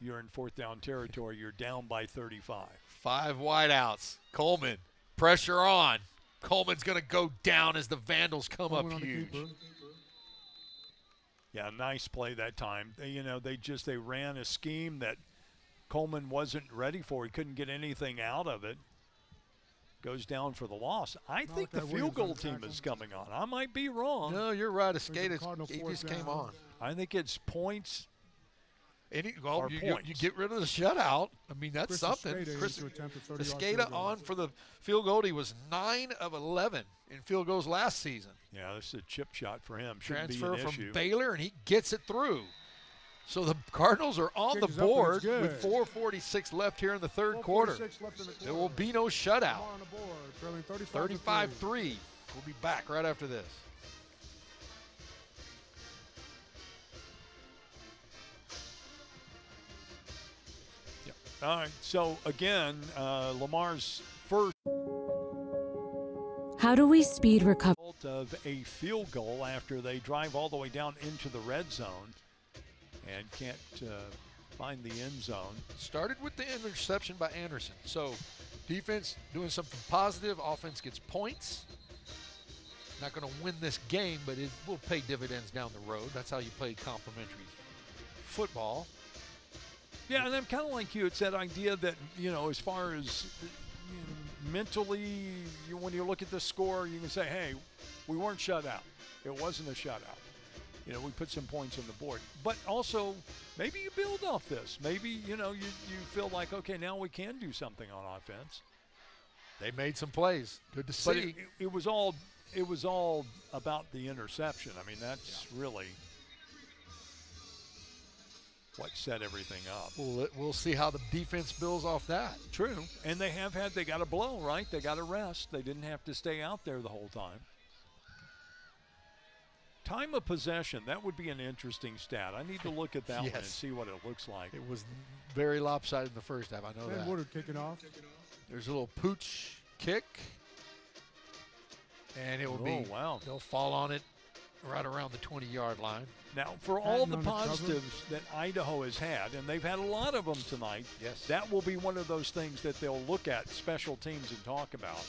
You're in fourth down territory. You're down by 35. Five wideouts. Coleman, pressure on. Coleman's going to go down as the Vandals come Coleman up huge. Yeah, nice play that time. They, you know, they just they ran a scheme that Coleman wasn't ready for. He couldn't get anything out of it. Goes down for the loss. I Not think the field goal team is coming on. I might be wrong. No, you're right. A Escada Cardinal he fourth just came on. I think it's points. Any, well, Or you, you, you get rid of the shutout. I mean, that's Chris something. Escada Chris to attempt a 30-yard Escada on for the field goal. He was 9 of 11 in field goals last season. Yeah, this is a chip shot for him. Shouldn't Transfer be an from issue. Baylor, and he gets it through. So the Cardinals are on Kick the is up and it's board with 4:46 left here in the third quarter. in the There will be no shutout. Lamar on the board, 35 to 35-3. We'll be back right after this. Yeah. All right. So again, uh, Lamar's first How do we speed recovery? of a field goal after they drive all the way down into the red zone and can't uh, find the end zone. Started with the interception by Anderson. So defense doing something positive. Offense gets points. Not going to win this game, but it will pay dividends down the road. That's how you play complementary football. Yeah, and I'm kind of like you. It's that idea that you know, as far as you know, mentally, you, when you look at the score, you can say, "Hey, we weren't shut out. It wasn't a shutout. You know, we put some points on the board." But also, maybe you build off this. Maybe you know, you you feel like, okay, now we can do something on offense. They made some plays. Good to see. But it, it, it was all it was all about the interception. I mean, that's really what set everything up. We'll, we'll see how the defense builds off that. True. And they have had, they got a blow, right? They got a rest. They didn't have to stay out there the whole time. Time of possession, that would be an interesting stat. I need to look at that one and see what it looks like. It was very lopsided in the first half. I know Ben that. Woodard kicking off. There's a little pooch kick. And it will be, Oh, wow. they'll fall on it right around the 20 yard line. Now, for all the on the positives that Idaho has had, and they've had a lot of them tonight, yes. that will be one of those things that they'll look at special teams and talk about.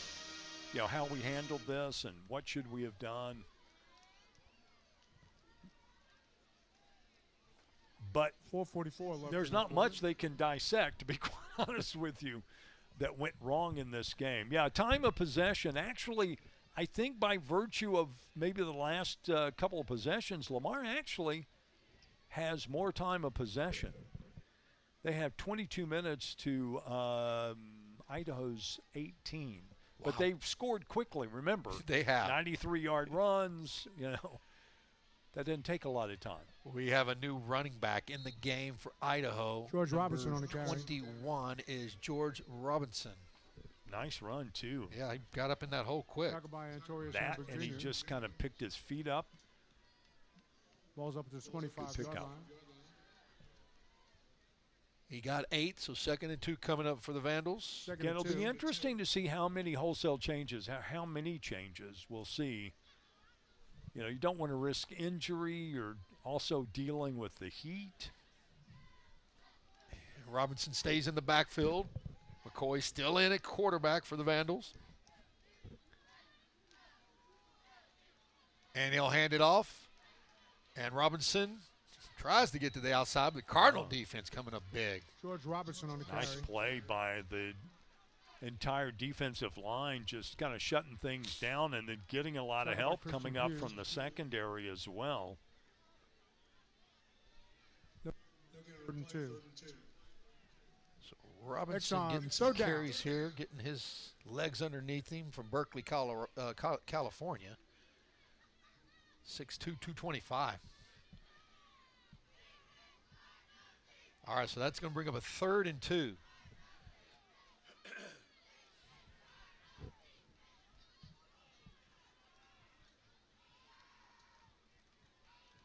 You know, how we handled this and what should we have done. But 444 there's not much they can dissect, to be quite honest with you, that went wrong in this game. Yeah, time of possession. Actually, I think by virtue of maybe the last uh, couple of possessions, Lamar actually has more time of possession. They have 22 minutes to um, Idaho's 18. But they've scored quickly, remember. They have. 93 yard runs, you know. That didn't take a lot of time. We have a new running back in the game for Idaho. George Number Robinson on the carry. 21 is George Robinson. Nice run, too. Yeah, he got up in that hole quick. By Antorius That, and he just kind of picked his feet up. Ball's up to the 25 Good yard pickup. He got eight, so second and two coming up for the Vandals. Again, it'll be interesting to see how many wholesale changes, how, how many changes we'll see. You know, you don't want to risk injury. You're also dealing with the heat. Robinson stays in the backfield. McCoy still in at quarterback for the Vandals. And he'll hand it off. And Robinson tries to get to the outside, but Cardinal uh-huh. defense coming up big. George Robinson on the Nice carry. play by the entire defensive line, just kind of shutting things down and then getting a lot of help coming up from the secondary as well. Third and. Robinson Exxon, getting some third down. carries here, getting his legs underneath him from Berkeley, Colo- uh, California. 6'2", 225. All right, so that's going to bring up a third and two.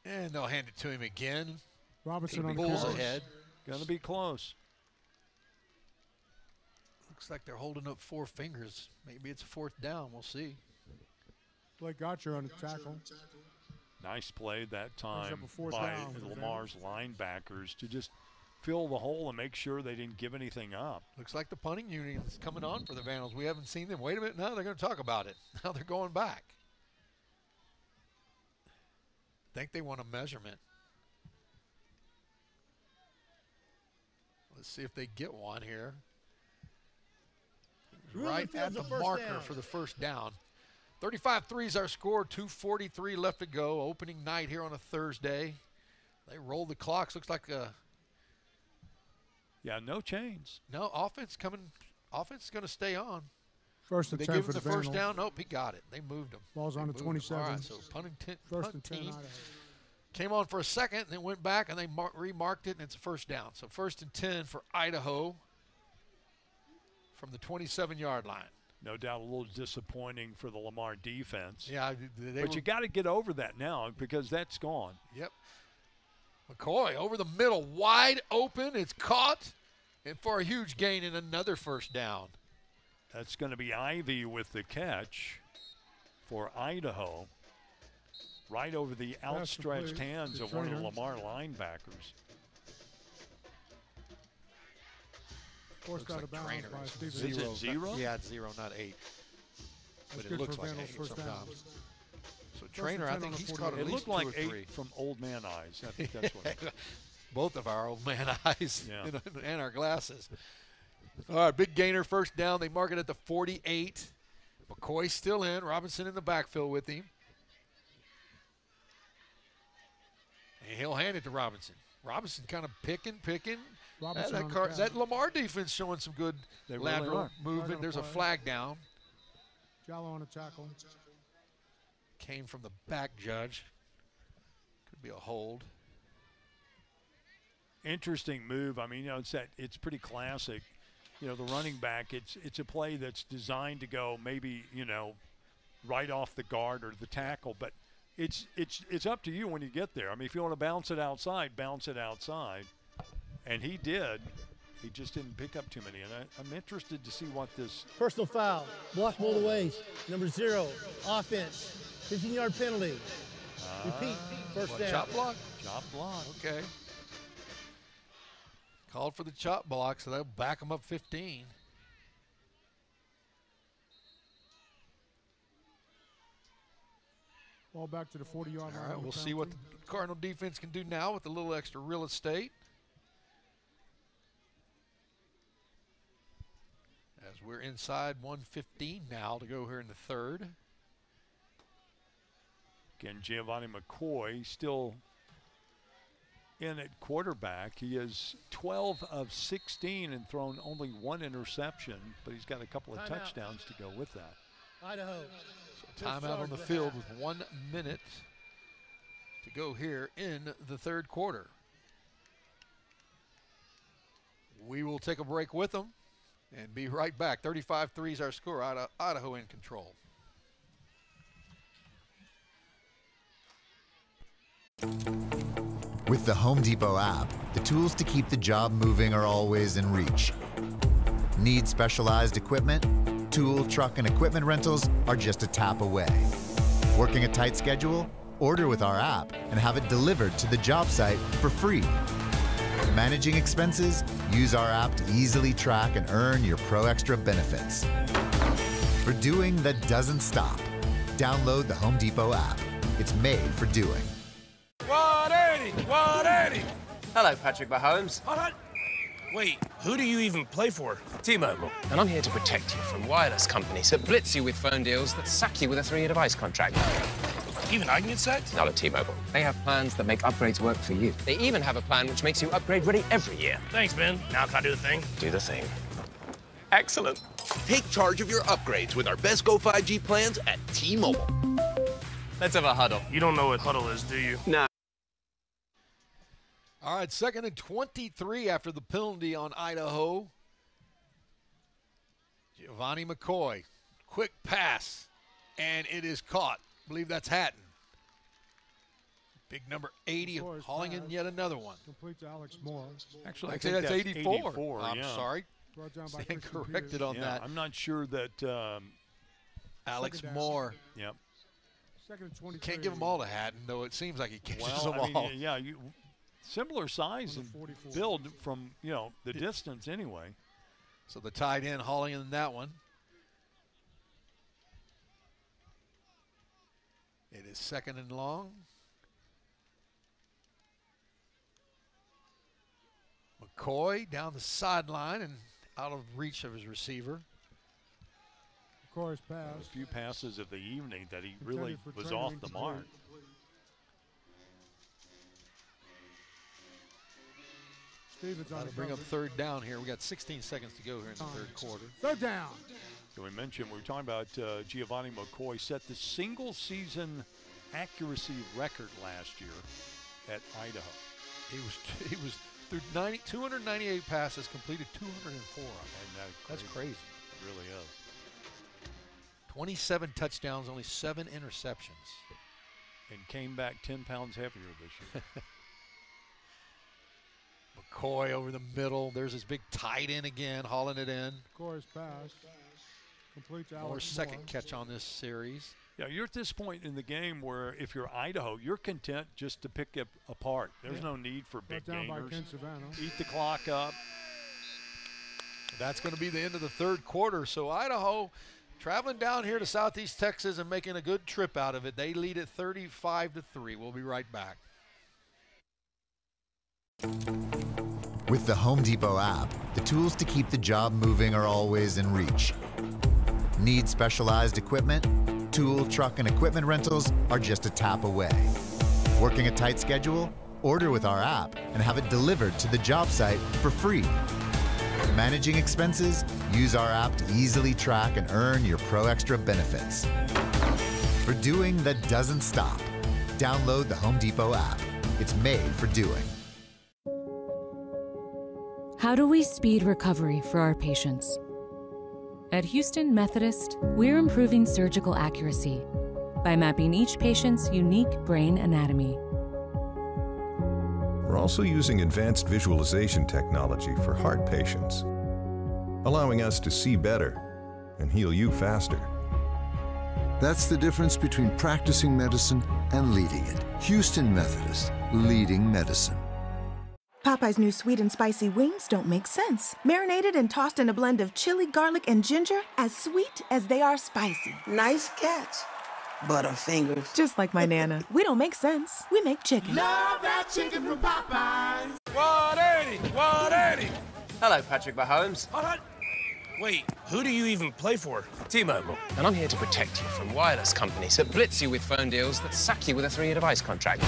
And they'll hand it to him again. Robinson on the Bulls carry. ahead. Gonna be close. Looks like they're holding up four fingers. Maybe it's a fourth down. We'll see. Blake Gotcher on the tackle. Nice play that time up by down Lamar's linebackers to just fill the hole and make sure they didn't give anything up. Looks like the punting unit is coming on for the Vandals. We haven't seen them. Wait a minute. Now they're going to talk about it. Now they're going back. Think they want a measurement. Let's see if they get one here. Ruben Right Fields at the a first marker down. for the first down. 35 3 is our score. 2.43 left to go. Opening night here on a Thursday. They roll the clocks. Looks like a Yeah, no chains. no offense coming. Offense is going to stay on. First and they 10 give for him the, the first Vandals. down. Nope, he got it. They moved him. Ball's on They the moved him. All 27. right, so punting, ten, First punt and 10 team came on for a second, and then went back, and they mar- remarked it, and it's a first down. So first and 10 for Idaho from the 27-yard line. no doubt a little disappointing for the Lamar defense. Yeah, they but were- you got to get over that now because that's gone. Yep. McCoy over the middle, wide open. It's caught, and for a huge gain and another first down. That's going to be Ivy with the catch for Idaho. Right over the outstretched complete hands to of one of the Lamar linebackers. Forced Looks out like of bounds by It's Stevens. Is it not- zero? yeah, it's zero, not eight. That's but it looks like Vandals eight first down. So and Trainer, I think on he's caught at It least looked like or eight three. from old man eyes. I think that's what. it- Both of our old man eyes Yeah. and, and our glasses. All right, big gainer, first down. They mark it at the 48. McCoy still in. Robinson in the backfield with him. And he'll hand it to Robinson. Robinson kind of picking, picking. That, Robinson that, on the car, that Lamar defense showing some good They lateral are. movement. Flag on There's a flag down. Jallo on a tackle. Came from the back judge. Could be a hold. interesting move. I mean, you know, it's that it's pretty classic. You know, the running back. It's it's a play that's designed to go maybe you know, right off the guard or the tackle, but it's it's it's up to you when you get there. I mean, if you want to bounce it outside, bounce it outside, and he did. He just didn't pick up too many, and I, I'm interested to see what this. Personal foul. Block below the waist. Number zero. Offense. 15 yard penalty. Ah. Repeat. First What, down. chop block? Chop block. Okay. Called for the chop block, so they'll back them up 15. Ball back to the 40 yard line. right, on we'll see what the. Cardinal defense can do now with a little extra real estate. As we're inside 115 now to go here in the third. Again, Gevani McCoy still in at quarterback. He is 12 of 16 and thrown only one interception, but he's got a couple of Timeout. touchdowns to go with that. Idaho. Timeout on the field with one minute to go here in the third quarter. We will take a break with them and be right back. 35 3 is our score. Idaho in control. With the Home Depot app, the tools to keep the job moving are always in reach. Need specialized equipment? Tool, truck, and equipment rentals are just a tap away. Working a tight schedule? Order with our app and have it delivered to the job site for free. Managing expenses? Use our app to easily track and earn your Pro Extra benefits. For doing that doesn't stop, download the Home Depot app. It's made for doing. 180! 180! Hello, Patrick Mahomes. Hold on. Wait, who do you even play for? T-Mobile. And I'm here to protect you from wireless companies that blitz you with phone deals that sack you with a three-year device contract. Even I can get sacked? Not at T-Mobile. They have plans that make upgrades work for you. They even have a plan which makes you upgrade ready every year. Thanks, Ben. Now can I do the thing? Do the thing. Excellent. Take charge of your upgrades with our Best Go 5G plans at T-Mobile. Let's have a huddle. You don't know what huddle is, do you? No. All right, second and 23 after the penalty on Idaho. Gevani McCoy, quick pass, and it is caught. I believe that's Hatten. Big number 80, McCoy's hauling in yet another one. Complete to Alex Moore. Actually, I Actually, think that's 84. 84, I'm yeah. sorry. Brought Stand corrected Peters. on yeah, that. I'm not sure that. Um, Alex Second down. Moore. yep. Second and 23. Can't give them all to Hatten, though it seems like he catches Well, them I mean, all. yeah, you similar size and 44. build from you know the distance anyway. So the tight end hauling in that one. It is second and long. McCoy down the sideline and out of reach of his receiver. McCoy's A pass. A few passes of the evening that he really was off the incomplete. mark. Stevens on That'll the bring up third down here. We got 16 seconds to go here in the third quarter. Third down. So we mentioned we were talking about uh, Gevani McCoy set the single season accuracy record last year at Idaho. He was he was through 90, 298 passes, completed 204 of them. And that That's crazy. It really is. 27 touchdowns, only seven interceptions. And came back 10 pounds heavier this year. McCoy over the middle. There's his big tight end again, hauling it in. McCoy's pass. Complete to Moore second Moore. catch on this series. Yeah, you're at this point in the game where if you're Idaho, you're content just to pick it apart. There's Yeah. no need for big down gainers. Ken Eat the clock up. That's going to be the end of the third quarter. So Idaho traveling down here to Southeast Texas and making a good trip out of it. They lead at 35 to 3. We'll be right back. With the Home Depot app, the tools to keep the job moving are always in reach. Need specialized equipment? Tool, truck, and equipment rentals are just a tap away. Working a tight schedule? Order with our app and have it delivered to the job site for free. Managing expenses? Use our app to easily track and earn your Pro Extra benefits. For doing that doesn't stop, download the Home Depot app. It's made for doing. How do we speed recovery for our patients? At Houston Methodist, we're improving surgical accuracy by mapping each patient's unique brain anatomy. We're also using advanced visualization technology for heart patients, allowing us to see better and heal you faster. That's the difference between practicing medicine and leading it. Houston Methodist, leading medicine. Popeye's new sweet and spicy wings don't make sense. Marinated and tossed in a blend of chili, garlic, and ginger, as sweet as they are spicy. Nice catch. Butterfingers. Just like my Nana. We don't make sense. We make chicken. Love that chicken from Popeyes. 180, 180. Hello, Patrick Mahomes. Wait, who do you even play for? T-Mobile. And I'm here to protect you from wireless companies that blitz you with phone deals that sack you with a three-year device contract.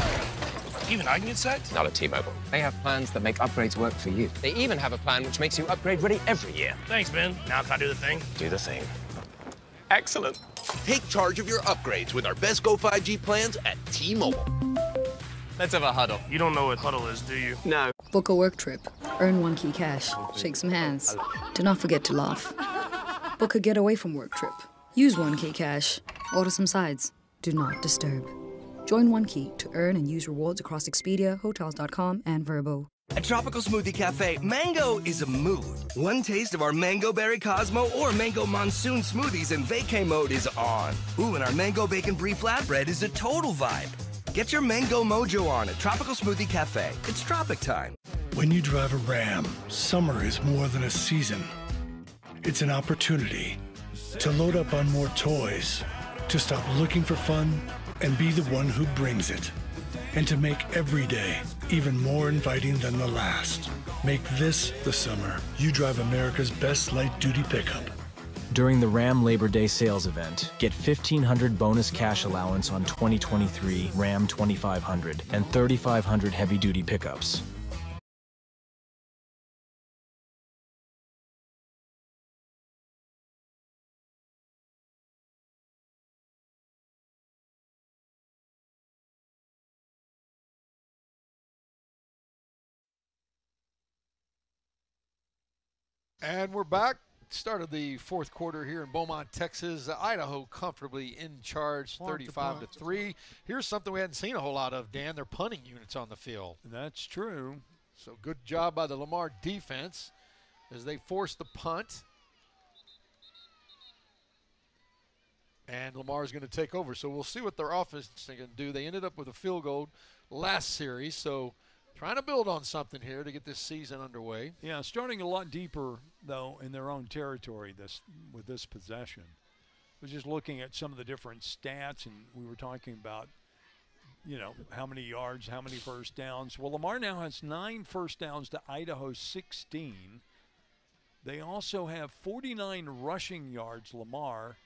Even I can get sacked? Not at T-Mobile. They have plans that make upgrades work for you. They even have a plan which makes you upgrade ready every year. Thanks, man. Now can I do the thing? Do the thing. Excellent. Take charge of your upgrades with our best Go 5G plans at T-Mobile. Let's have a huddle. You don't know what huddle is, do you? No. Book a work trip. Earn one key cash. Shake some hands. Do not forget to laugh. Book a getaway from work trip. Use one key cash. Order some sides. Do not disturb. Join One Key to earn and use rewards across Expedia, Hotels.com, and Vrbo. At Tropical Smoothie Cafe, mango is a mood. One taste of our Mango Berry Cosmo or Mango Monsoon smoothies and vacay mode is on. Ooh, and our Mango Bacon Brie Flatbread is a total vibe. Get your mango mojo on at Tropical Smoothie Cafe. It's tropic time. When you drive a Ram, summer is more than a season. It's an opportunity to load up on more toys, to stop looking for fun and be the one who brings it, and to make every day even more inviting than the last. Make this the summer you drive America's best light duty pickup. During the Ram Labor Day sales event, get 1500 bonus cash allowance on 2023 Ram 2500 and 3500 heavy duty pickups. And we're back. Started the fourth quarter here in Beaumont, Texas. Idaho comfortably in charge, Punt to 35 to punt. 3. Here's something we hadn't seen a whole lot of, Dan. Their punting units on the field. That's true. So good job by the Lamar defense as they force the punt. And Lamar's going to take over. So we'll see what their offense is going to do. They ended up with a field goal last series. So trying to build on something here to get this season underway. Yeah, starting a lot deeper though in their own territory this with this possession. I was just looking at some of the different stats, and we were talking about, you know, how many yards, how many first downs. Well, Lamar now has nine first downs to Idaho's 16. They also have 49 rushing yards, Lamar,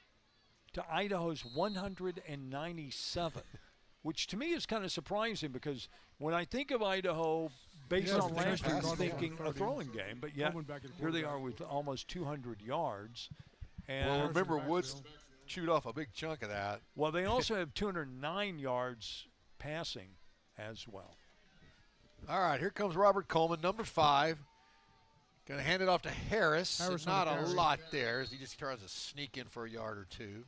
to Idaho's 197, which to me is kind of surprising because when I think of Idaho, based Yes, on last have year, gone thinking a throwing game, but yet Coleman back at here they are with almost 200 yards. And Well, remember, Woods chewed off a big chunk of that. well, they also have 209 yards passing as well. All right, here comes Robert Coleman, number five. Going to hand it off to Harris. Harris Not a lot there as he just tries to sneak in for a yard or two.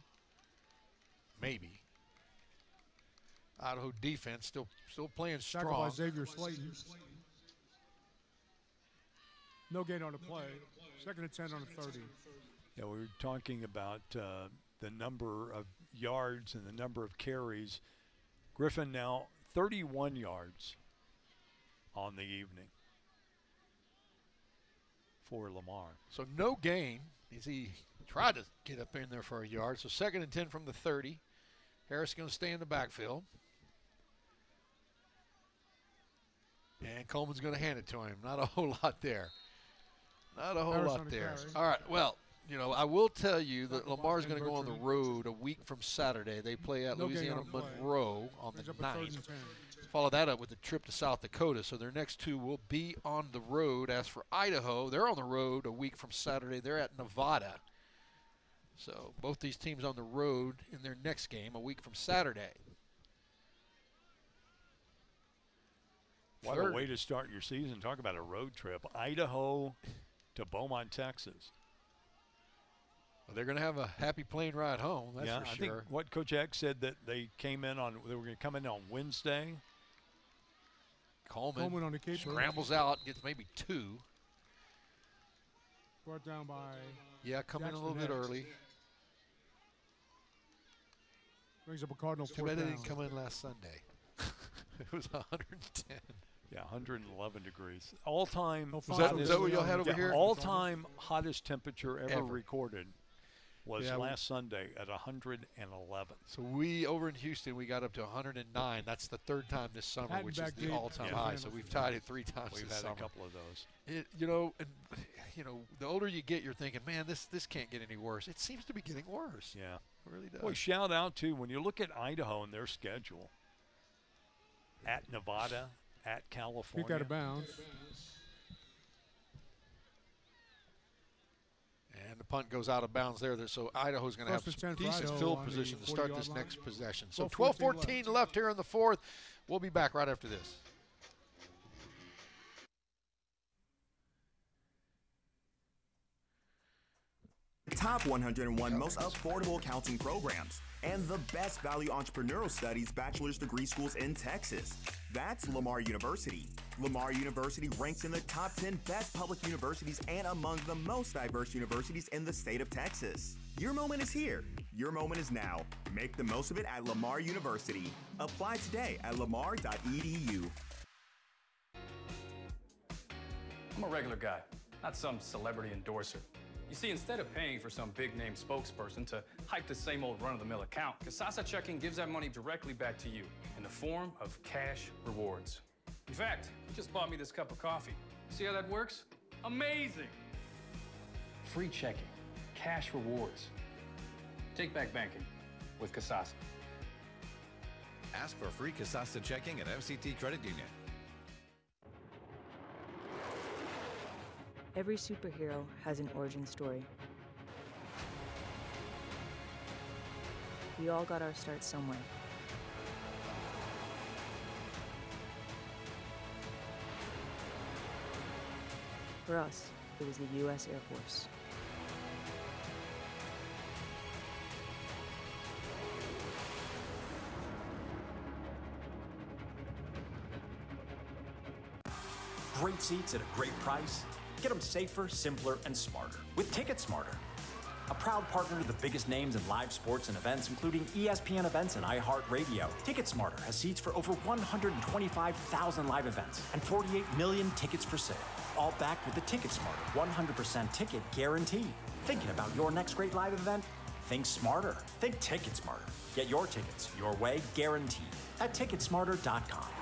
maybe. Idaho defense still still playing Tackle by strong. Xavier Slayton. No gain on the play. Second and 10 on the 30. Yeah, we were talking about uh, the number of yards and the number of carries. Griffin now 31 yards on the evening for Lamar. So no gain as he tried to get up in there for a yard. So second and 10 from the 30. Harris going to stay in the backfield. And Coleman's going to hand it to him. Not a whole lot there. Not a whole lot there. carry. All right. Well, you know, I will tell you that Lamar's going to go on the road a week from Saturday. They play at No Louisiana play. Monroe on the Brings up a third 9th. Follow that up with a trip to South Dakota. So their next two will be on the road. As for Idaho, they're on the road a week from Saturday. They're at Nevada. So both these teams on the road in their next game a week from Saturday. What Third. a way to start your season. Talk about a road trip. Idaho to Beaumont, Texas. Well, they're going to have a happy plane ride home. That's yeah, for I sure. think what Coach Eck said that they came in on they were going to come in on Wednesday. Coleman, Coleman on the keeper. scrambles out, gets maybe two. Brought down by. Yeah, come in a little bit Hicks. early. Brings up a Cardinal Too bad they didn't come in last Sunday. it was 110. Yeah, 111 degrees. All time. Was that- was that what y'all had over here? All time hottest temperature ever, Ever. recorded was Yeah, we- last Sunday at 111. So we over in Houston, we got up to 109. That's the third time this summer, Patton which is the all-time Yeah. high. So we've tied it three times We've this had summer. a couple of those. It, you know, and you know, the older you get, you're thinking, man, this this can't get any worse. It seems to be getting worse. Yeah. It really does. Boy, shout out to when you look at Idaho and their schedule. At Nevada, at California. Kick out of bounds. And the punt goes out of bounds there. So Idaho's going to have First and 10 some decent field position to start this line. next possession. So 12-14 12-14 left here in the fourth. We'll be back right after this. Top 101 most affordable accounting programs and the best value entrepreneurial studies bachelor's degree schools in Texas. That's Lamar University. Lamar University ranks in the top 10 best public universities and among the most diverse universities in the state of Texas. Your moment is here. Your moment is now. Make the most of it at Lamar University. Apply today at lamar.edu. I'm a regular guy, not some celebrity endorser. You see, instead of paying for some big name spokesperson to hype the same old run of the mill account, Kasasa Checking gives that money directly back to you in the form of cash rewards. In fact, he just bought me this cup of coffee. See how that works? Amazing! Free checking, cash rewards. Take back banking with Kasasa. Ask for free Kasasa checking at MCT Credit Union. Every superhero has an origin story. We all got our start somewhere. For us, it was the U.S. Air Force. Great seats at a great price. Get them safer, simpler, and smarter with TicketSmarter. A proud partner to the biggest names in live sports and events, including ESPN events and iHeartRadio. TicketSmarter has seats for over 125,000 live events and 48 million tickets for sale. All backed with the TicketSmarter 100% ticket guarantee. Thinking about your next great live event? Think smarter. Think TicketSmarter. Get your tickets your way, guaranteed at Ticketsmarter.com.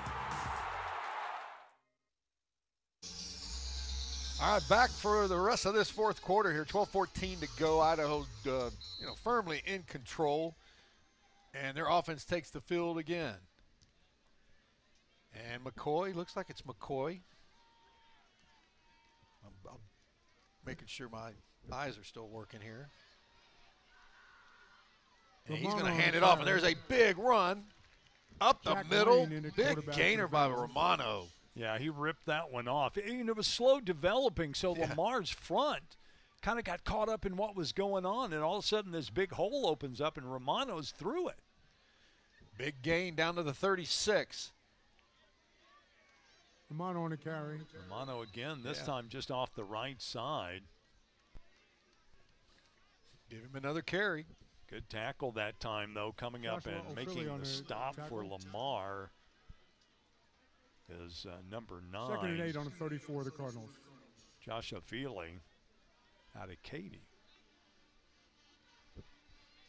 All right, back for the rest of this fourth quarter here. 12-14 to go. Idaho, uh, you know, firmly in control, and their offense takes the field again. And McCoy looks like it's McCoy. I'm, I'm making sure my eyes are still working here. And he's going to hand it off, and there's a big run up the Jack middle. Lane in at Big gainer by. Romano. Yeah, he ripped that one off. And it was slow developing, so Lamar's front kind of got caught up in what was going on, and all of a sudden this big hole opens up, and Romano's through it. Big gain down to the 36. Romano on the carry. Romano again, this Yeah. time just off the right side. Give him another carry. Good tackle that time, though, coming up and making the the stop for tackle. Lamar is uh, number nine. Second and eight on the 34 of the Cardinals. Joshua Feely out of Katy.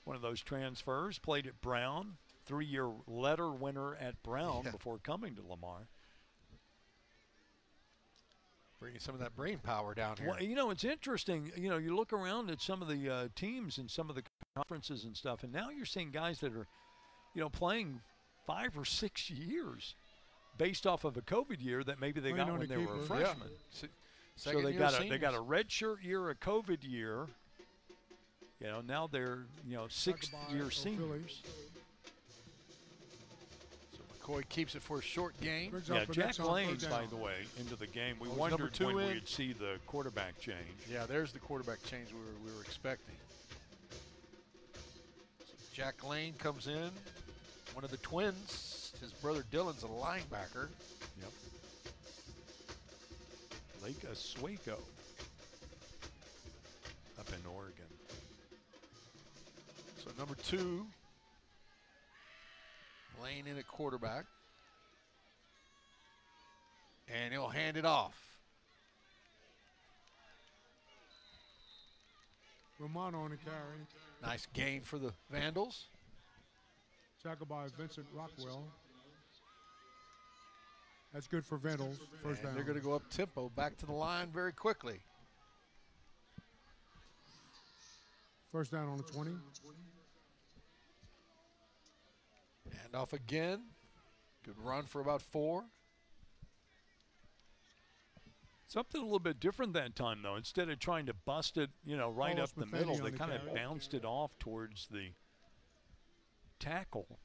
One of those transfers, played at Brown, three year letter winner at Brown Yeah. before coming to Lamar. Bringing some of that brain power down here. Well, you know, it's interesting. You know, you look around at some of the uh, teams and some of the conferences and stuff, and now you're seeing guys that are, you know, playing five or six years based off of a COVID year that maybe they Playing got when the they were a keeper. Yeah. freshman. So they got a they got a seniors. red shirt year, a COVID year. You know, now they're you know sixth year seniors. So McCoy keeps it for a short game. Brings Yeah, Jack next on Layne, by the way, into the game. We Oh, wondered two when in? we'd see the quarterback change. Yeah, there's the quarterback change we were, we were expecting. So Jack Layne comes in. One of the twins, his brother Dylan's a linebacker. Yep. Lake Oswego up in Oregon. So number two, Layne in at quarterback. And he'll hand it off. Romano on the carry. Nice gain for the Vandals. Tackled by Vincent Rockwell. That's good for Vandals. First And down. they're going to go up tempo back to the line very quickly. First down on the 20. Hand off again. Good run for about four. Something a little bit different that time, though. Instead of trying to bust it, you know, right Carlos up the Matheny middle, they the kind of bounced it off towards the tackle.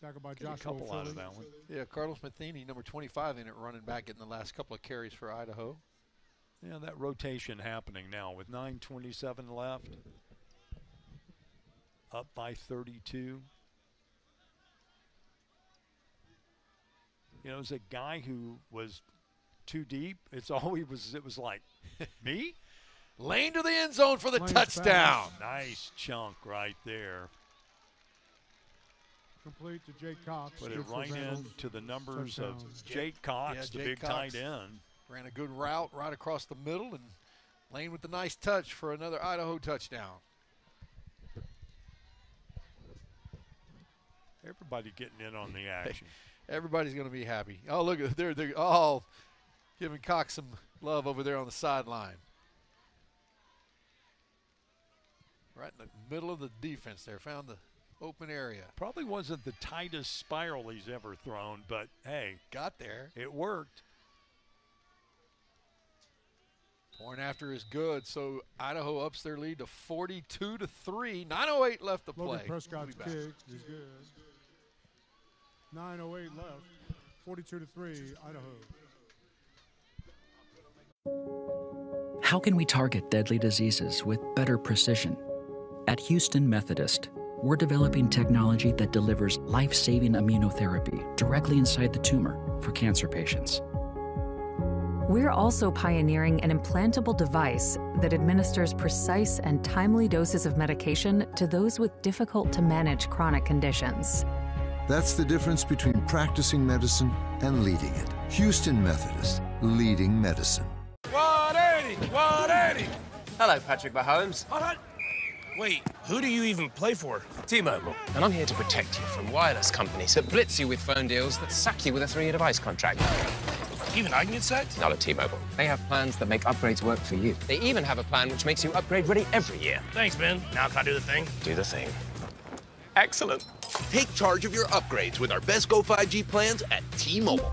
Tackled by Get a couple out of that one. Yeah, Carlos Matheny, number 25 in it, running back in the last couple of carries for Idaho. Yeah, that rotation happening now with 9:27 left. Up by 32. You know, as a guy who was too deep, it's always was. It was like me. Layne to the end zone for the Layne's touchdown. Nice chunk right there. Complete to Jake Cox. Put it right Vandals. into the numbers Touchdown. of Jake Cox, Yeah, the big Cox. tight end. Ran a good route right across the middle, and Layne with the nice touch for another Idaho touchdown. Everybody getting in on the action. Everybody's going to be happy. Oh, look at they're they're all giving Cox some love over there on the sideline. Right in the middle of the defense there, found the open area. Probably wasn't the tightest spiral he's ever thrown, but hey, Got there. it worked. Point after is good, so Idaho ups their lead to 42 to 3. 908 left to play. Logan We'll back. kick is good. 9.08 left. 42 to 3, Idaho. How can we target deadly diseases with better precision? At Houston Methodist, we're developing technology that delivers life saving immunotherapy directly inside the tumor for cancer patients. We're also pioneering an implantable device that administers precise and timely doses of medication to those with difficult to manage chronic conditions. That's the difference between practicing medicine and leading it. Houston Methodist, leading medicine. 180! 180! Hello, Patrick Mahomes. Wait, who do you even play for? T-Mobile. And I'm here to protect you from wireless companies that blitz you with phone deals that sack you with a three-year device contract. Even I can get sacked? Not at T-Mobile. They have plans that make upgrades work for you. They even have a plan which makes you upgrade ready every year. Thanks, Ben. Now can I do the thing? Do the thing. Excellent. Take charge of your upgrades with our best Go 5G plans at T-Mobile.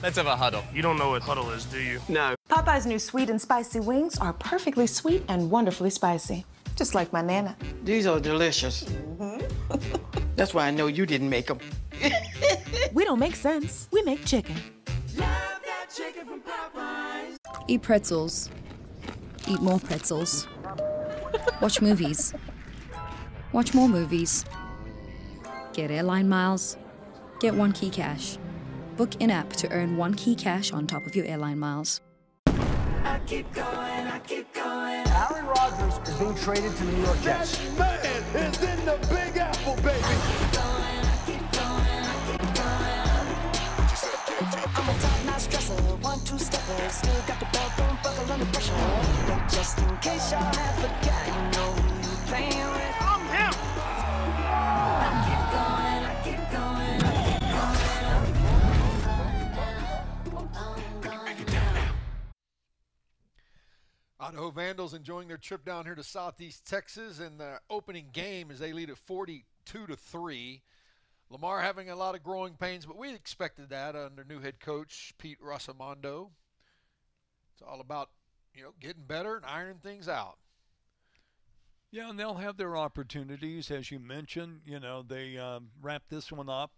Let's have a huddle. You don't know what huddle is, do you? No. Popeye's new sweet and spicy wings are perfectly sweet and wonderfully spicy. Just like my Nana. These are delicious. Mm-hmm. That's why I know you didn't make them. We don't make sense. We make chicken. Eat pretzels. Eat more pretzels. Watch movies. Watch more movies. Get airline miles. Get One Key Cash. Book in app to earn One Key Cash on top of your airline miles. I keep going, I keep going. Aaron Rodgers is being traded to the New York Jets. That man is in the Big Apple, baby. I'm a top-notch stresser, one-two-stepper. Still got the belt, don't buckle under pressure. But just in case y'all have forgot, you know who you playing with. Idaho Vandals enjoying their trip down here to Southeast Texas in the opening game as they lead at 42 to 3. Lamar having a lot of growing pains, but we expected that under new head coach Pete Rossomando. It's all about, you know, getting better and ironing things out. Yeah, and they'll have their opportunities, as you mentioned. You know, they um, wrap this one up,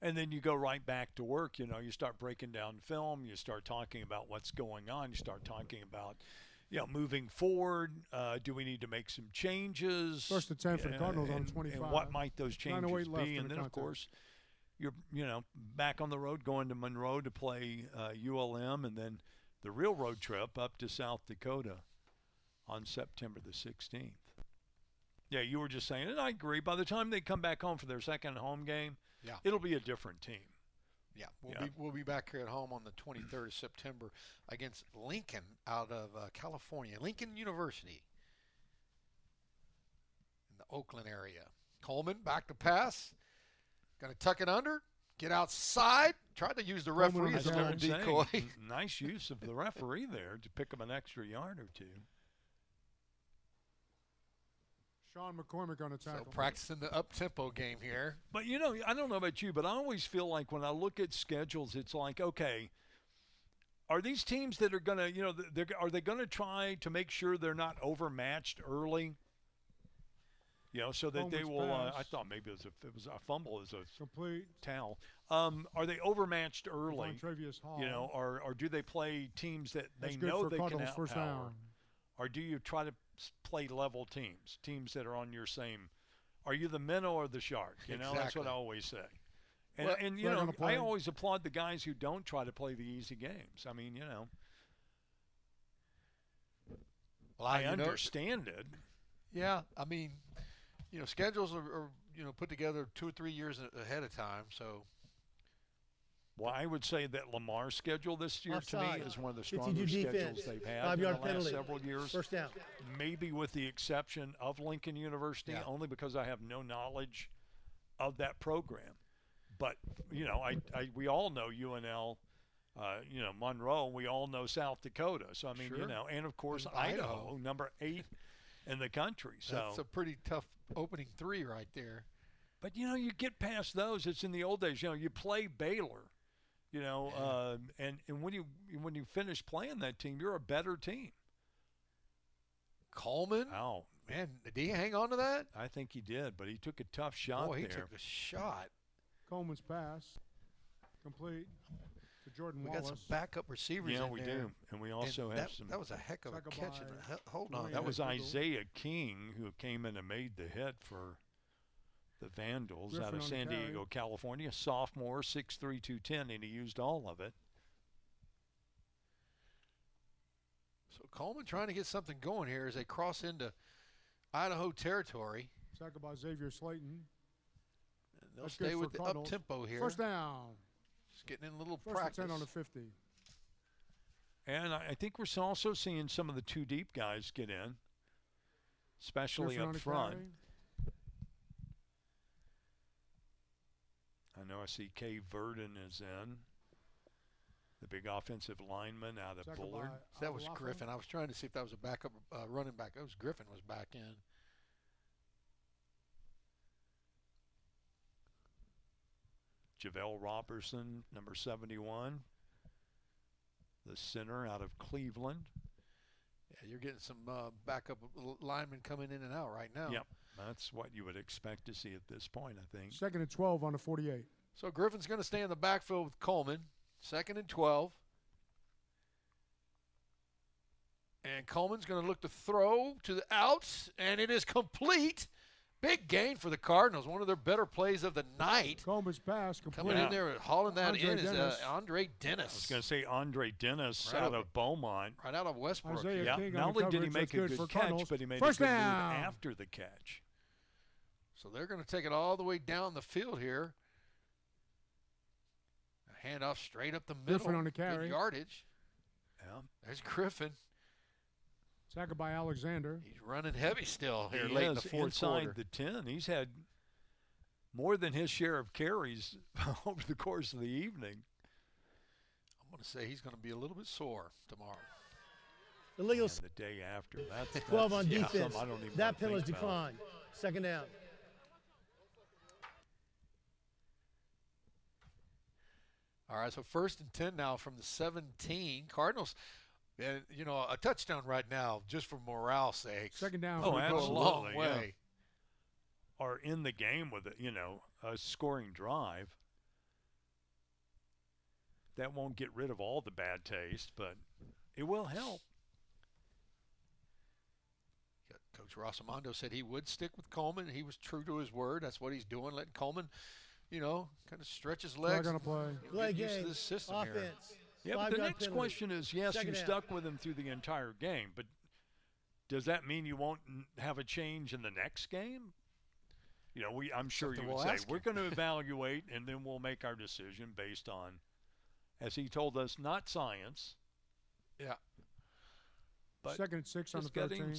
and then you go right back to work. You know, you start breaking down film, you start talking about what's going on, you start talking about, you know, moving forward. Uh, do we need to make some changes? First and 10 for the Yeah, Cardinals on and- 25. And what might those changes be? in And the then, of course, you're you know back on the road going to Monroe to play uh, ULM, and then the real road trip up to South Dakota on September the 16th. Yeah, you were just saying, and I agree. By the time they come back home for their second home game, Yeah. it'll be a different team. Yeah, we'll Yeah. be we'll be back here at home on the 23rd of September against Lincoln out of uh, California, Lincoln University in the Oakland area. Coleman back to pass, going to tuck it under, get outside, tried to use the referee as a little decoy. nice use of the referee there to pick up an extra yard or two. Sean McCormick on a tackle. So practicing the up tempo game here. But you know, I don't know about you, but I always feel like when I look at schedules, it's like, okay, are these teams that are going to, you know, they're, are they going to try to make sure they're not overmatched early? You know, so that they will. Uh, I thought maybe it was a, it was a fumble, as a Complete. towel. Um, are they overmatched early? Travius Hall. You know, or or do they play teams that they That's good know they Cardinals, can first outpower? down. Or do you try to s- play level teams, teams that are on your same? Are you the minnow or the shark? You know, that's what I always say. And, Well, and you know, I always applaud the guys who don't try to play the easy games. I mean, you know, Well, I know- understand it. Yeah, I mean, you know, schedules are, are you know put together two or three years ahead of time, so Well, I would say that Lamar's schedule this year to me is one of the 52 stronger schedules defense. they've had in Five-yard the last penalty. several years. First down. Maybe with the exception of Lincoln University, Yeah. only because I have no knowledge of that program. But you know, I, I we all know UNL. Uh, you know Monroe. We all know South Dakota. So I mean, you know, and of course And Idaho, Idaho. number eight in the country. So that's a pretty tough opening three right there. But you know, you get past those. It's in the old days. You know, you play Baylor. You know, um, and and when you when you finish playing that team, you're a better team. Coleman, Oh man, did he hang on to that? I think he did, but he took a tough shot Boy, he there. took a shot. Coleman's pass. Complete to Jordan We Wallace. got some backup receivers. Yeah, in we there. do, and we also have that, some- That was a heck of a catch. and by a he- hold on. That was Isaiah King who came in and made the hit for the Vandals out of on the San carry. Diego, California. Sophomore, 6'3", 210, and he used all of it. So Coleman trying to get something going here as they cross into Idaho territory. Tackled by Xavier Slayton. And they'll That's stay with the up tempo here. First down. Just getting in a little First practice. and 10 on the 50. And I I think we're also seeing some of the two deep guys get in, especially Griffin up front. carry. I know I see Kay Verdon is in, the big offensive lineman out of Tackled Bullard. by that was Griffin. I was trying to see if that was a backup uh, running back. That was Griffin was back in. Javale Robertson, number 71, the center out of Cleveland. Yeah, you're getting some uh, backup linemen coming in and out right now. Yep, that's what you would expect to see at this point, I think. Second and 12 on the 48. So Griffin's going to stay in the backfield with Coleman. Second and 12. And Coleman's going to look to throw to the outs, and it is complete. Big gain for the Cardinals. One of their better plays of the night. Coleman's pass complete. Coming in there, hauling that Andre in is uh, Dennis. I was going to say Andre Dennis Right out out of Beaumont. Right out of Westbrook. Isaiah Yeah, King not on only did he make That's a good good for catch, Cardinals. but he made First a good down. move after the catch. So they're going to take it all the way down the field here. A handoff straight up the middle. Griffin on the Good yardage. Yeah. There's Griffin. Tackled by Alexander. He's running heavy still here He late in the is fourth inside quarter. the 10. He's had more than his share of carries over the course of the evening. I'm going to say he's going to be a little bit sore tomorrow. Illegal And the day after. That's 12 on yeah, defense. I don't even That wanna penalty think about. declined. Second down. All right, so first and 10 now from the 17. Cardinals, and you know, a touchdown right now just for morale sake. Second down. Oh, for Go a absolutely. Cardinals. long yeah. way. Are in the game with it, you know, a scoring drive. That won't get rid of all the bad taste, but it will help. Coach Rossomando said he would stick with Coleman. He was true to his word. That's what he's doing, letting Coleman, you know, kind of stretch his legs. Not gonna play. and Play get game. this system here. Offense. Yeah, but the next penalty. question is yes, Second you down. stuck with him through the entire game, but does that mean you won't have a change in the next game? You know, we I'm sure Something you would we'll say we're going to evaluate and then we'll make our decision based on, as he told us, not science, Yeah. but Second and six on the just gut 13.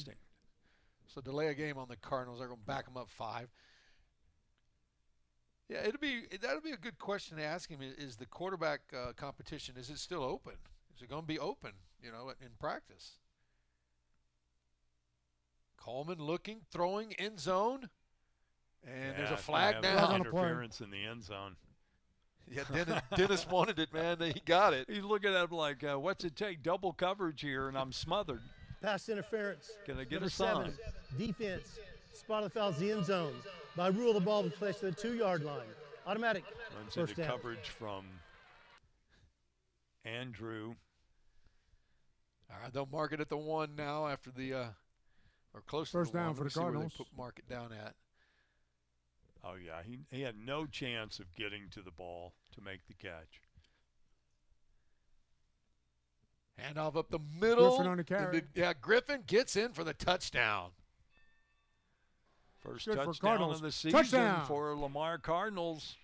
So delay a game on the Cardinals. They're going to back them up five. Yeah, it'll be that'll be a good question to ask him. Is, is the quarterback uh, competition is it still open? Is it going to be open? You know, in practice. Coleman looking, throwing end zone, and there's a flag if down. on. Interference in the end zone. Yeah, Dennis, Dennis wanted it, man. He got it. He's looking at him like, uh, "What's it take? Double coverage here, and I'm smothered." Pass interference. Can I get Number a seven, sign? defense. Spot of the foul's the end zone. By rule, the ball was placed to the two-yard line. Automatic. Runs First into down. coverage from Andrew. All right, they'll mark it at the one now after the uh, or close First to the down one. for Let me the see where they Cardinals. put mark it down at. Oh yeah, he he had no chance of getting to the ball to make the catch. Handoff up the middle. Griffin on the carry. the- yeah, Griffin gets in for the touchdown. First Good touchdown Cardinals. of the season Touchdown. for Lamar Cardinals.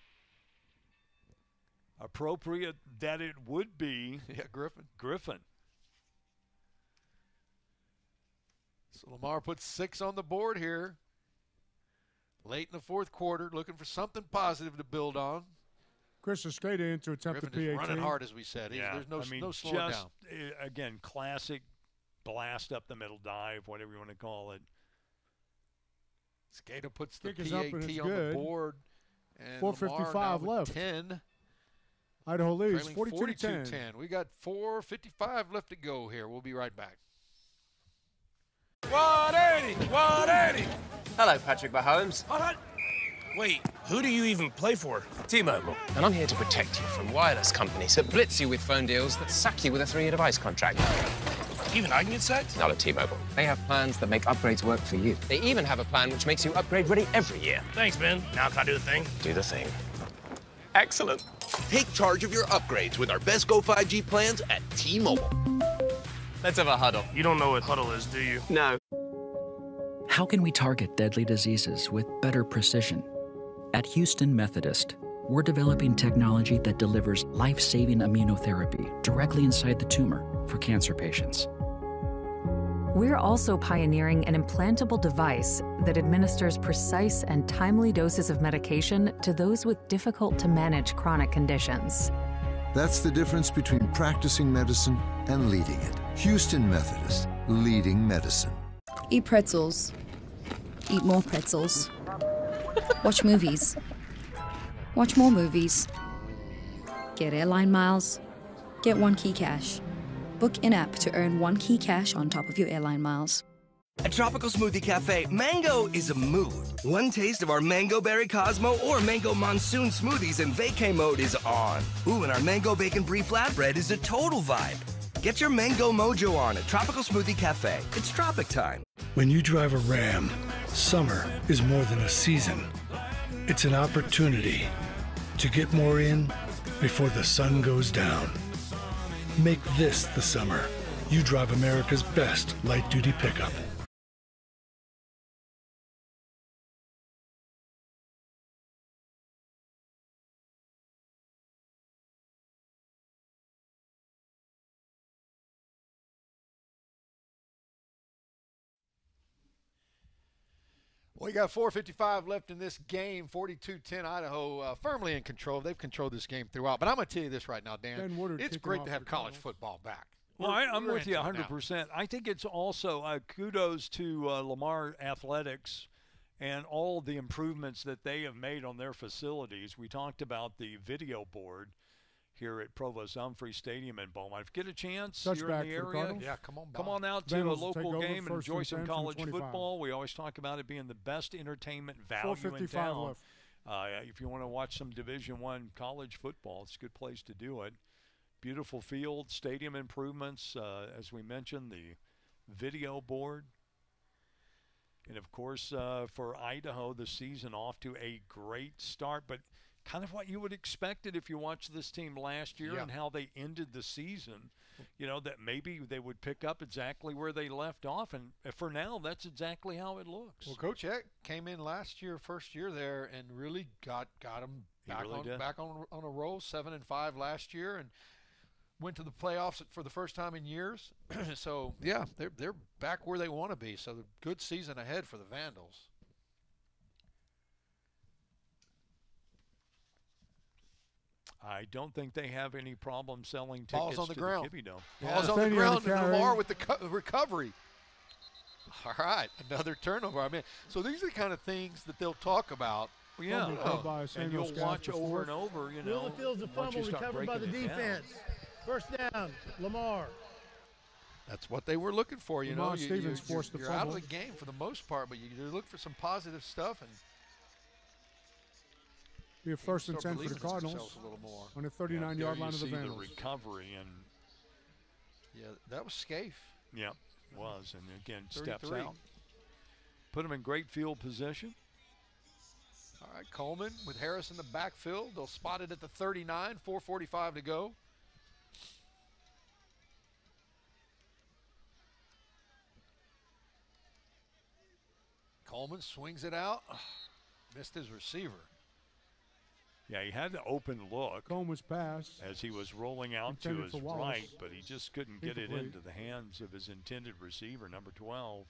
Appropriate that it would be Yeah, Griffin. Griffin. So Lamar puts six on the board here. Late in the fourth quarter, looking for something positive to build on. Chris Escada in to attempt Griffin the is PAT. running hard, as we said. Yeah, There's no, I mean, no slowing just down. uh, again classic blast up the middle dive, whatever you want to call it. Skater puts the Kick is up and PAT it's on the board. And 4:55 Lamar now left. 10. Idaho leads Trailing 42 to 10. 10. We got 4.55 left to go here. We'll be right back. 180! 180! Hello, Patrick Mahomes. Wait, who do you even play for? T-Mobile. And I'm here to protect you from wireless companies that blitz you with phone deals that sack you with a three-year device contract. Even I can get sacked? Not at T-Mobile. They have plans that make upgrades work for you. They even have a plan which makes you upgrade ready every year. Thanks, Ben. Now can I do the thing? Do the thing. Excellent. Take charge of your upgrades with our best Go 5G plans at T-Mobile. Let's have a huddle. You don't know what huddle is, do you? No. How can we target deadly diseases with better precision? At Houston Methodist, we're developing technology that delivers life saving immunotherapy directly inside the tumor for cancer patients. We're also pioneering an implantable device that administers precise and timely doses of medication to those with difficult to manage chronic conditions. That's the difference between practicing medicine and leading it. Houston Methodist, leading medicine. Eat pretzels. Eat more pretzels. Watch movies. Watch more movies. Get airline miles. Get one key cash. Book in app to earn one key cash on top of your airline miles. At Tropical Smoothie Cafe, mango is a mood. One taste of our Mango Berry Cosmo or Mango Monsoon smoothies and vacay mode is on. Ooh, and our Mango Bacon Brie Flatbread is a total vibe. Get your mango mojo on at Tropical Smoothie Cafe. It's tropic time. When you drive a Ram, Summer is more than a season, it's an opportunity to get more in before the sun goes down. Make this the summer. You drive America's best light duty pickup. We got 4:55 left in this game. 42-10 Idaho uh, firmly in control. They've controlled this game throughout. But I'm going to tell you this right now, Dan. Ben Woodard it's great to have college Cardinals. football back. Well, We're- I, I'm with you into it now. 100%. I think it's also uh, kudos to uh, Lamar Athletics and all the improvements that they have made on their facilities. We talked about the video board here at Provost Umphrey Stadium in Beaumont. If you get a chance, you're in the for the area. Yeah, come on Come on out to Vandals a local game and enjoy some 10 from the college football. We always talk about it being the best entertainment value in town. left. Uh, if you want to watch some Division One college football, it's a good place to do it. Beautiful field, stadium improvements, uh, as we mentioned, the video board, and of course uh, for Idaho, the season off to a great start. But kind of what you would expect it if you watched this team last year Yeah. and how they ended the season. You know that maybe they would pick up exactly where they left off, and uh, for now, that's exactly how it looks. Well, Coach Eck came in last year, first year there, and really got got them back really on did. back on on a roll, seven and five last year, and went to the playoffs for the first time in years. so yeah, they're they're back where they want to be. So the good season ahead for the Vandals. I don't think they have any problem selling tickets Balls on the to ground. the Kibbie Dome. Balls on the ground, and. Lamar with the co- recovery. All right, another turnover. I mean, so these are the kind of things that they'll talk about. Well, yeah, Fumble oh, by and you'll Scout watch for over fourth. and over. You Middle know, of the field's a once you fumble recovered by the breaking it down. defense. First down, Lamar. That's what they were looking for. You know, Lamont you, Stevens you're, forced the you're out of the game for the most part, but you, you look for some positive stuff and Be a first and 10 for the Cardinals a little more. on the 39 there yard you line of the see Vandals. the recovery and Yeah, that was Scaife. yeah, was and again steps out. Put him in great field position. All right, Coleman with Harris in the backfield. They'll spot it at the 39, 4:45 to go. Coleman swings it out. Missed his receiver. Yeah, he had the open look Coleman's pass. as he was rolling out to his for right, but he just couldn't get it into the hands of his intended receiver, number 12.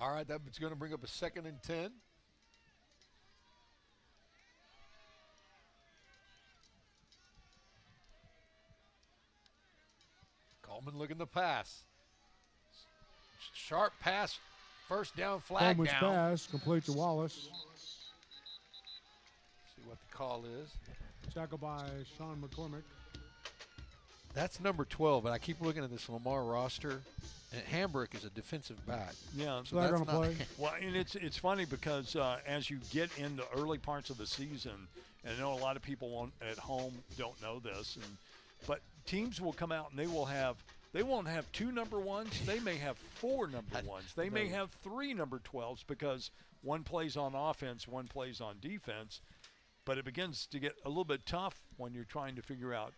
All right, that's going to bring up a second and 10. Coleman looking the pass. Sharp pass, first down, flag Coleman's down. pass complete to Wallace. See what the call is. Tackled by Sean McCormick. That's number 12, but I keep looking at this Lamar roster, and Hambrick is a defensive back. Yeah, So that's not- well, and it's it's funny because uh, as you get in the early parts of the season, and I know a lot of people won't, at home don't know this, and but teams will come out and they will have they won't have two number ones. They may have four number ones. They may have three number twelves because one plays on offense, one plays on defense. But it begins to get a little bit tough when you're trying to figure out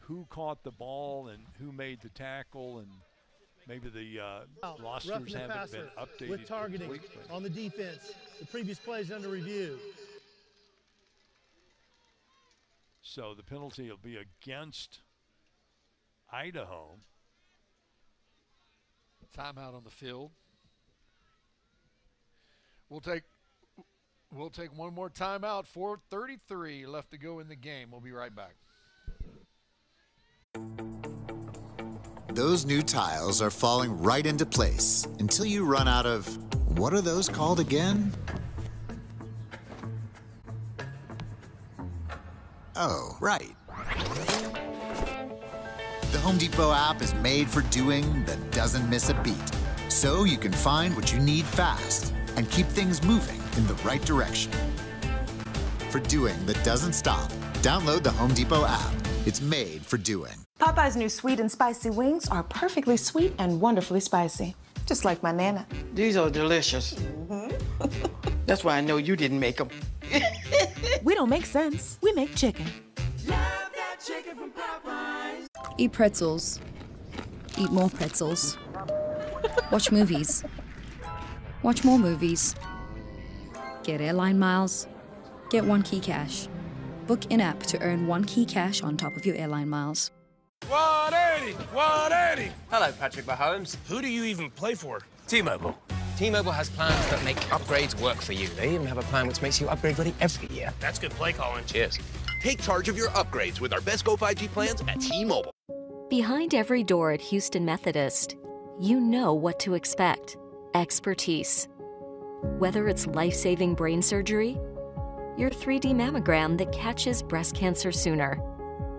who caught the ball and who made the tackle and maybe the uh, Roughing rosters the haven't been updated with targeting completely. on the defense. The previous plays under review. So the penalty will be against Idaho. Timeout on the field. We'll take we'll take one more timeout. 4:33 left to go in the game. We'll be right back. Those new tiles are falling right into place until you run out of what are those called again? Oh, right. The Home Depot app is made for doing that doesn't miss a beat. So you can find what you need fast and keep things moving in the right direction. For doing that doesn't stop Download the Home Depot app. It's made for doing. Popeye's new sweet and spicy wings are perfectly sweet and wonderfully spicy, just like my Nana. These are delicious. Mm-hmm. That's why I know you didn't make them. we don't make sense, we make chicken. Eat pretzels. Eat more pretzels. Watch movies. Watch more movies. Get airline miles. Get one key cash. Book in app to earn one key cash on top of your airline miles. 180! 180! Hello, Patrick Mahomes. Who do you even play for? T-Mobile. T-Mobile has plans that make upgrades work for you. They even have a plan which makes you upgrade ready every year. That's good play calling. Cheers. Take charge of your upgrades with our Best Go 5G plans at T-Mobile. Behind every door at Houston Methodist, you know what to expect expertise. Whether it's life saving brain surgery, your 3D mammogram that catches breast cancer sooner,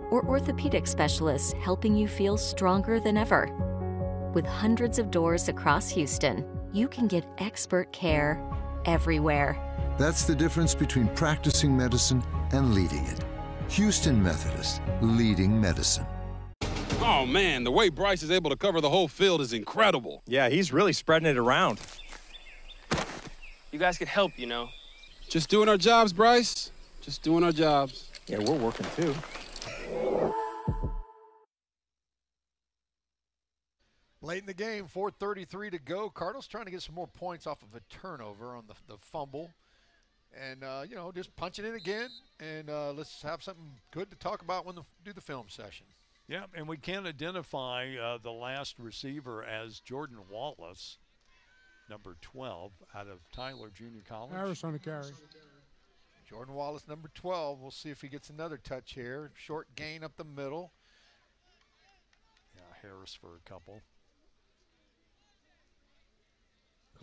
or orthopedic specialists helping you feel stronger than ever. With hundreds of doors across Houston, you can get expert care everywhere. That's the difference between practicing medicine and leading it. Houston Methodist, leading medicine. Oh man, the way Bryce is able to cover the whole field is incredible. Yeah, he's really spreading it around. You guys could help, you know. Just doing our jobs, Bryce. Just doing our jobs. Yeah, we're working too. Late in the game, 4.33 to go. Cardinals trying to get some more points off of a turnover on the, the fumble. And, uh, you know, just punching it again. And uh, let's have something good to talk about when we do the film session. Yeah, and we can't identify uh, the last receiver as Jordan Wallace, number 12, out of Tyler Junior College. Harris on the carry. Jordan Wallace, number 12. We'll see if he gets another touch here. Short gain up the middle. Yeah, Harris for a couple.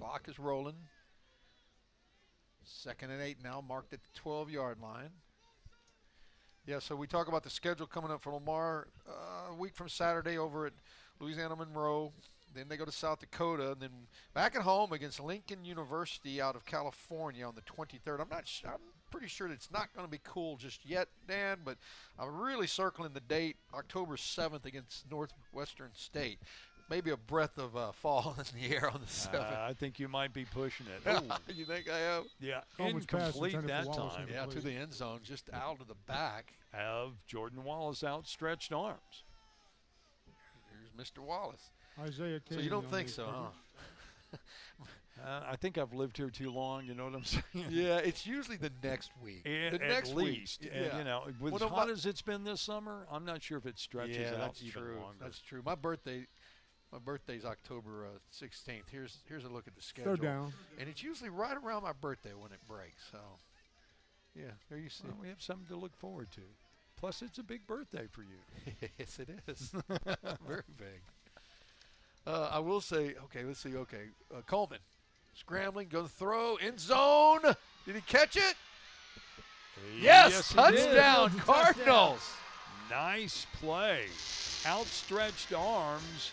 Clock is rolling. Second and eight now, marked at the 12 yard line. Yeah, so we talk about the schedule coming up for Lamar uh, a week from Saturday over at Louisiana Monroe. Then they go to South Dakota, and then back at home against Lincoln University out of California on the 23rd. I'm not. I'm pretty sure it's not going to be cool just yet, Dan. But I'm really circling the date, October 7th against Northwestern State. Maybe a breath of uh, fall in the air on the 7th. Uh, I think you might be pushing it. you think I have? Yeah, Almost incomplete intended that for Wallace, time. Yeah, to the end zone, just out of the back. Of Jordan Wallace outstretched arms. Here's Mr. Wallace. Isaiah So you don't think so, huh? Uh, I think I've lived here too long. You know what I'm saying? yeah, it's usually the next week. A- the at next least, week. and yeah. you know, with One as hot my- as it's been this summer, I'm not sure if it stretches yeah, out that's even true. longer. That's true. My birthday, my birthday's October uh, 16th. Here's here's a look at the schedule. down. And it's usually right around my birthday when it breaks. So, yeah, there you see. Well, we have something to look forward to. Plus, it's a big birthday for you. yes, it is. Very big. Uh, I will say, okay, let's see. Okay, uh, Coleman scrambling, going to throw in zone. Did he catch it? Yes, he did. touchdown, Cardinals. Nice play. Outstretched arms,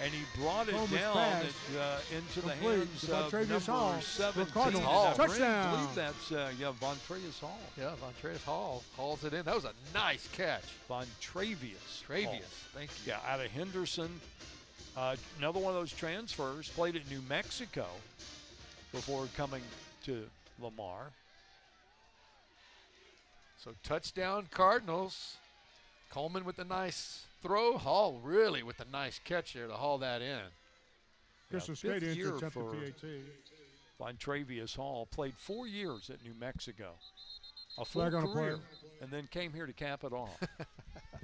and he brought it Coleman's down pass. it, uh, into the Complete hands to of Vontravious number Hall for 17. Cardinals. And I Touchdown. believe that's uh, yeah, Vontravious Hall. Yeah, Vontravious Hall hauls it in. That was a nice catch. Vontravious. Travius, Hall. thank you. Yeah, out of Henderson. Uh, another one of those transfers. Played at New Mexico before coming to Lamar. So touchdown Cardinals. Coleman with a nice throw. Hall really with a nice catch there to haul that in. Crystal fifth State year for PAT. Vontravious Hall played four years at New Mexico, a full Flag on a career, and then came here to cap it off.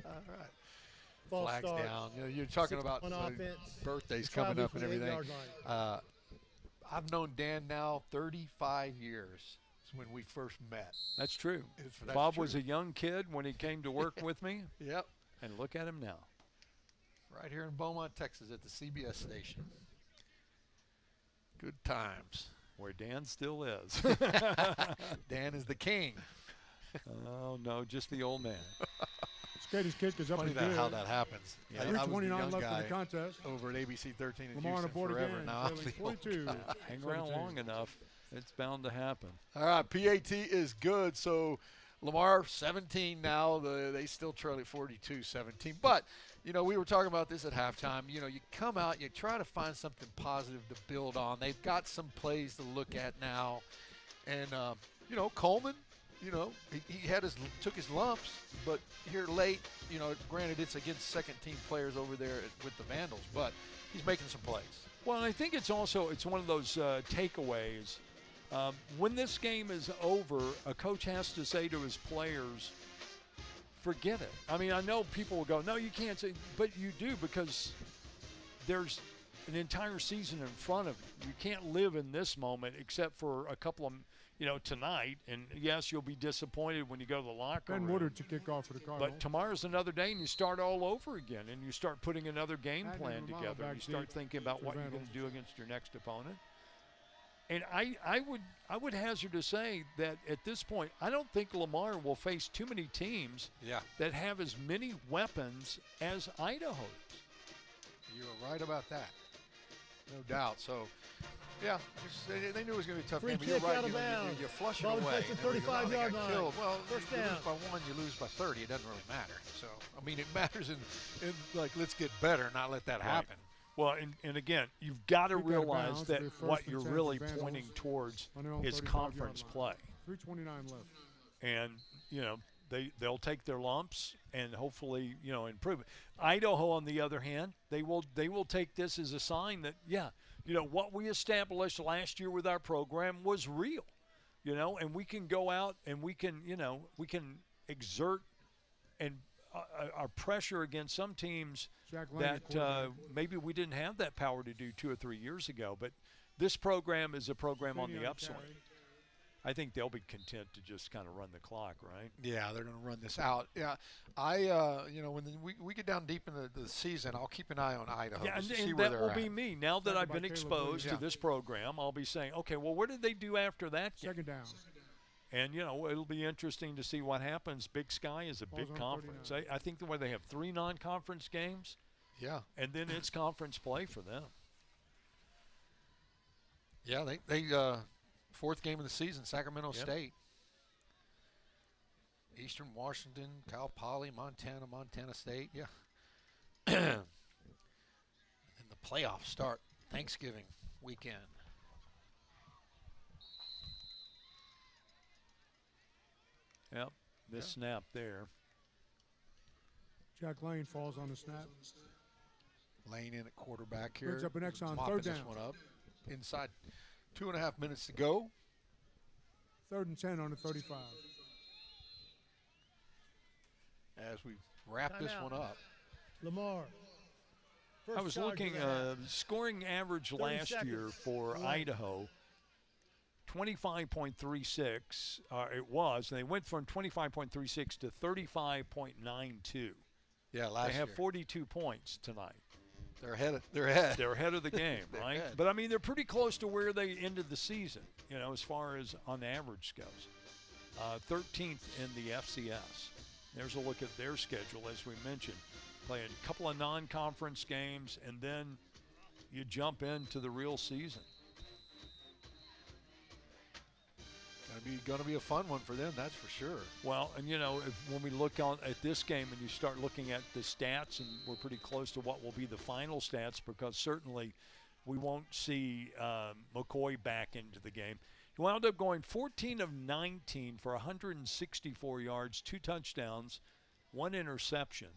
All right. False Flags start. down. You know, you're talking Six about offense. birthdays coming up and everything. Uh, I've known Dan now 35 years. When we first met. That's true. That's Bob was a young kid when he came to work with me, Yep. And look at him now. Right here in Beaumont, Texas at the CBS station. Good times. Where Dan still is. Dan is the king. oh no, just the old man. Skater's kick is up Funny that, how that happens. Yeah. I, I was the 3:29 young left in guy the contest. over at ABC 13 in Lamar Houston the board forever. again, Now I'm the old 42. guy. Hang around long enough, it's bound to happen. All right, PAT is good. So Lamar 17 now. The, they still trail at 42-17. But you know, we were talking about this at halftime. You know, you come out, you try to find something positive to build on. They've got some plays to look at now, and um, you know, Coleman. You know, he, he had his took his lumps, but here late, you know, granted it's against second team players over there with the Vandals, but he's making some plays. Well, I think it's also it's one of those uh, takeaways. Um, when this game is over, a coach has to say to his players, "Forget it." I mean, I know people will go, "No, you can't say," but you do because there's an entire season in front of you. You can't live in this moment except for a couple of, you know, tonight. And yes, you'll be disappointed when you go to the locker Ben room. Woodard to kick off for the Cardinals. But tomorrow's another day, and you start all over again, and you start putting another game plan together. you start thinking about what you're going to do against your next opponent. And I, I would, I would hazard to say that at this point, I don't think Lamar will face too many teams Yeah. that have as many weapons as Idaho. You're right about that, no doubt. So, yeah, they, they knew it was going to be a tough Free game. but You're kick right. out of you, know, you- bounds. You, flush it Ball away. touched the and then we go, 35 "Oh, they yard line. killed." Well, First you, you down. lose by one, you lose by 30. It doesn't really matter. So, I mean, it matters in, in like let's get better, not let that Right. happen. Well, and, and again, you've got to Kick out of realize that it'll be first what you're really pointing towards on their own is conference play. 3:29 left. and you know they they'll take their lumps and hopefully you know improve it. Idaho, on the other hand, they will they will take this as a sign that yeah, you know what we established last year with our program was real, you know, and we can go out and we can you know we can exert and our pressure against some teams Jack that uh, maybe we didn't have that power to do two or three years ago, but this program is a program on the upswing. I think they'll be content to just kind of run the clock, right? Yeah, they're going to run this out. Yeah, I, uh, you know, when the, we, we get down deep in the, the season, I'll keep an eye on Idaho. Yeah, and, just to see and where that they're will be me. Now that Second I've been Caleb exposed Williams. to this program, I'll be saying, okay, well, what did they do after that game? Second down. And you know, it'll be interesting to see what happens. Big Sky is a big conference. I, I think the way they have three non-conference games, Yeah, and then it's conference play for them. yeah, they they uh, fourth game of the season, Sacramento Yep. State, Eastern Washington, Cal Poly, Montana, Montana State. Yeah, and the playoffs start Thanksgiving weekend. Yep, this Yeah. snap there. Jack Layne falls on the snap. Layne in at quarterback here. Brings up an X on mopping third this one up. Inside two and a half minutes to go. Third and 10 on the 35. As we wrap this Timeout. one up. Lamar. I was looking of the half. uh, scoring average 30 last year for One. Idaho. 25.36 uh, it was, and they went from 25.36 to 35.92. Yeah, last they have year. 42 points tonight. They're ahead. Of, they're ahead. They're ahead of the game, right? ahead. But I mean, they're pretty close to where they ended the season, you know, as far as on average goes. Uh, 13th in the FCS. There's a look at their schedule, as we mentioned, playing a couple of non-conference games, and then you jump into the real season. Gonna be gonna be a fun one for them. That's for sure. Well, and you know, if, when we look on at this game and you start looking at the stats, and we're pretty close to what will be the final stats, because certainly we won't see um, McCoy back into the game. He wound up going 14 of 19 for 164 yards, two touchdowns, one interception.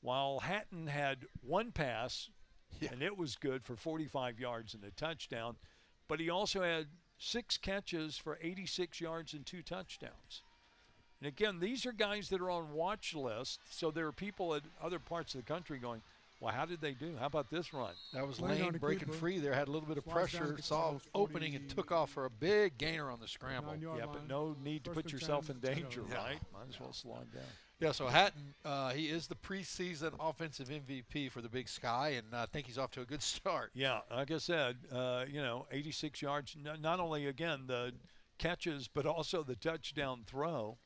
While Hatten had one pass, and it was good for 45 yards and a touchdown, but he also had six catches for 86 yards and two touchdowns. And again, these are guys that are on watch lists, so there are people at other parts of the country going, "Well, how did they do? How about this run?" That was Layne Layne breaking keeper. free there. Had a little bit of Slides pressure. Saw Cardinals, opening and took off for a big gainer on the scramble. Yeah, line. but no need to put yourself 10, in danger, Yeah. right? Might as well slow down. Yeah, so Hatten, uh, he is the preseason offensive MVP for the Big Sky, and I think he's off to a good start. Yeah, like I said, uh, you know, 86 yards, not only again the catches, but also the touchdown throw.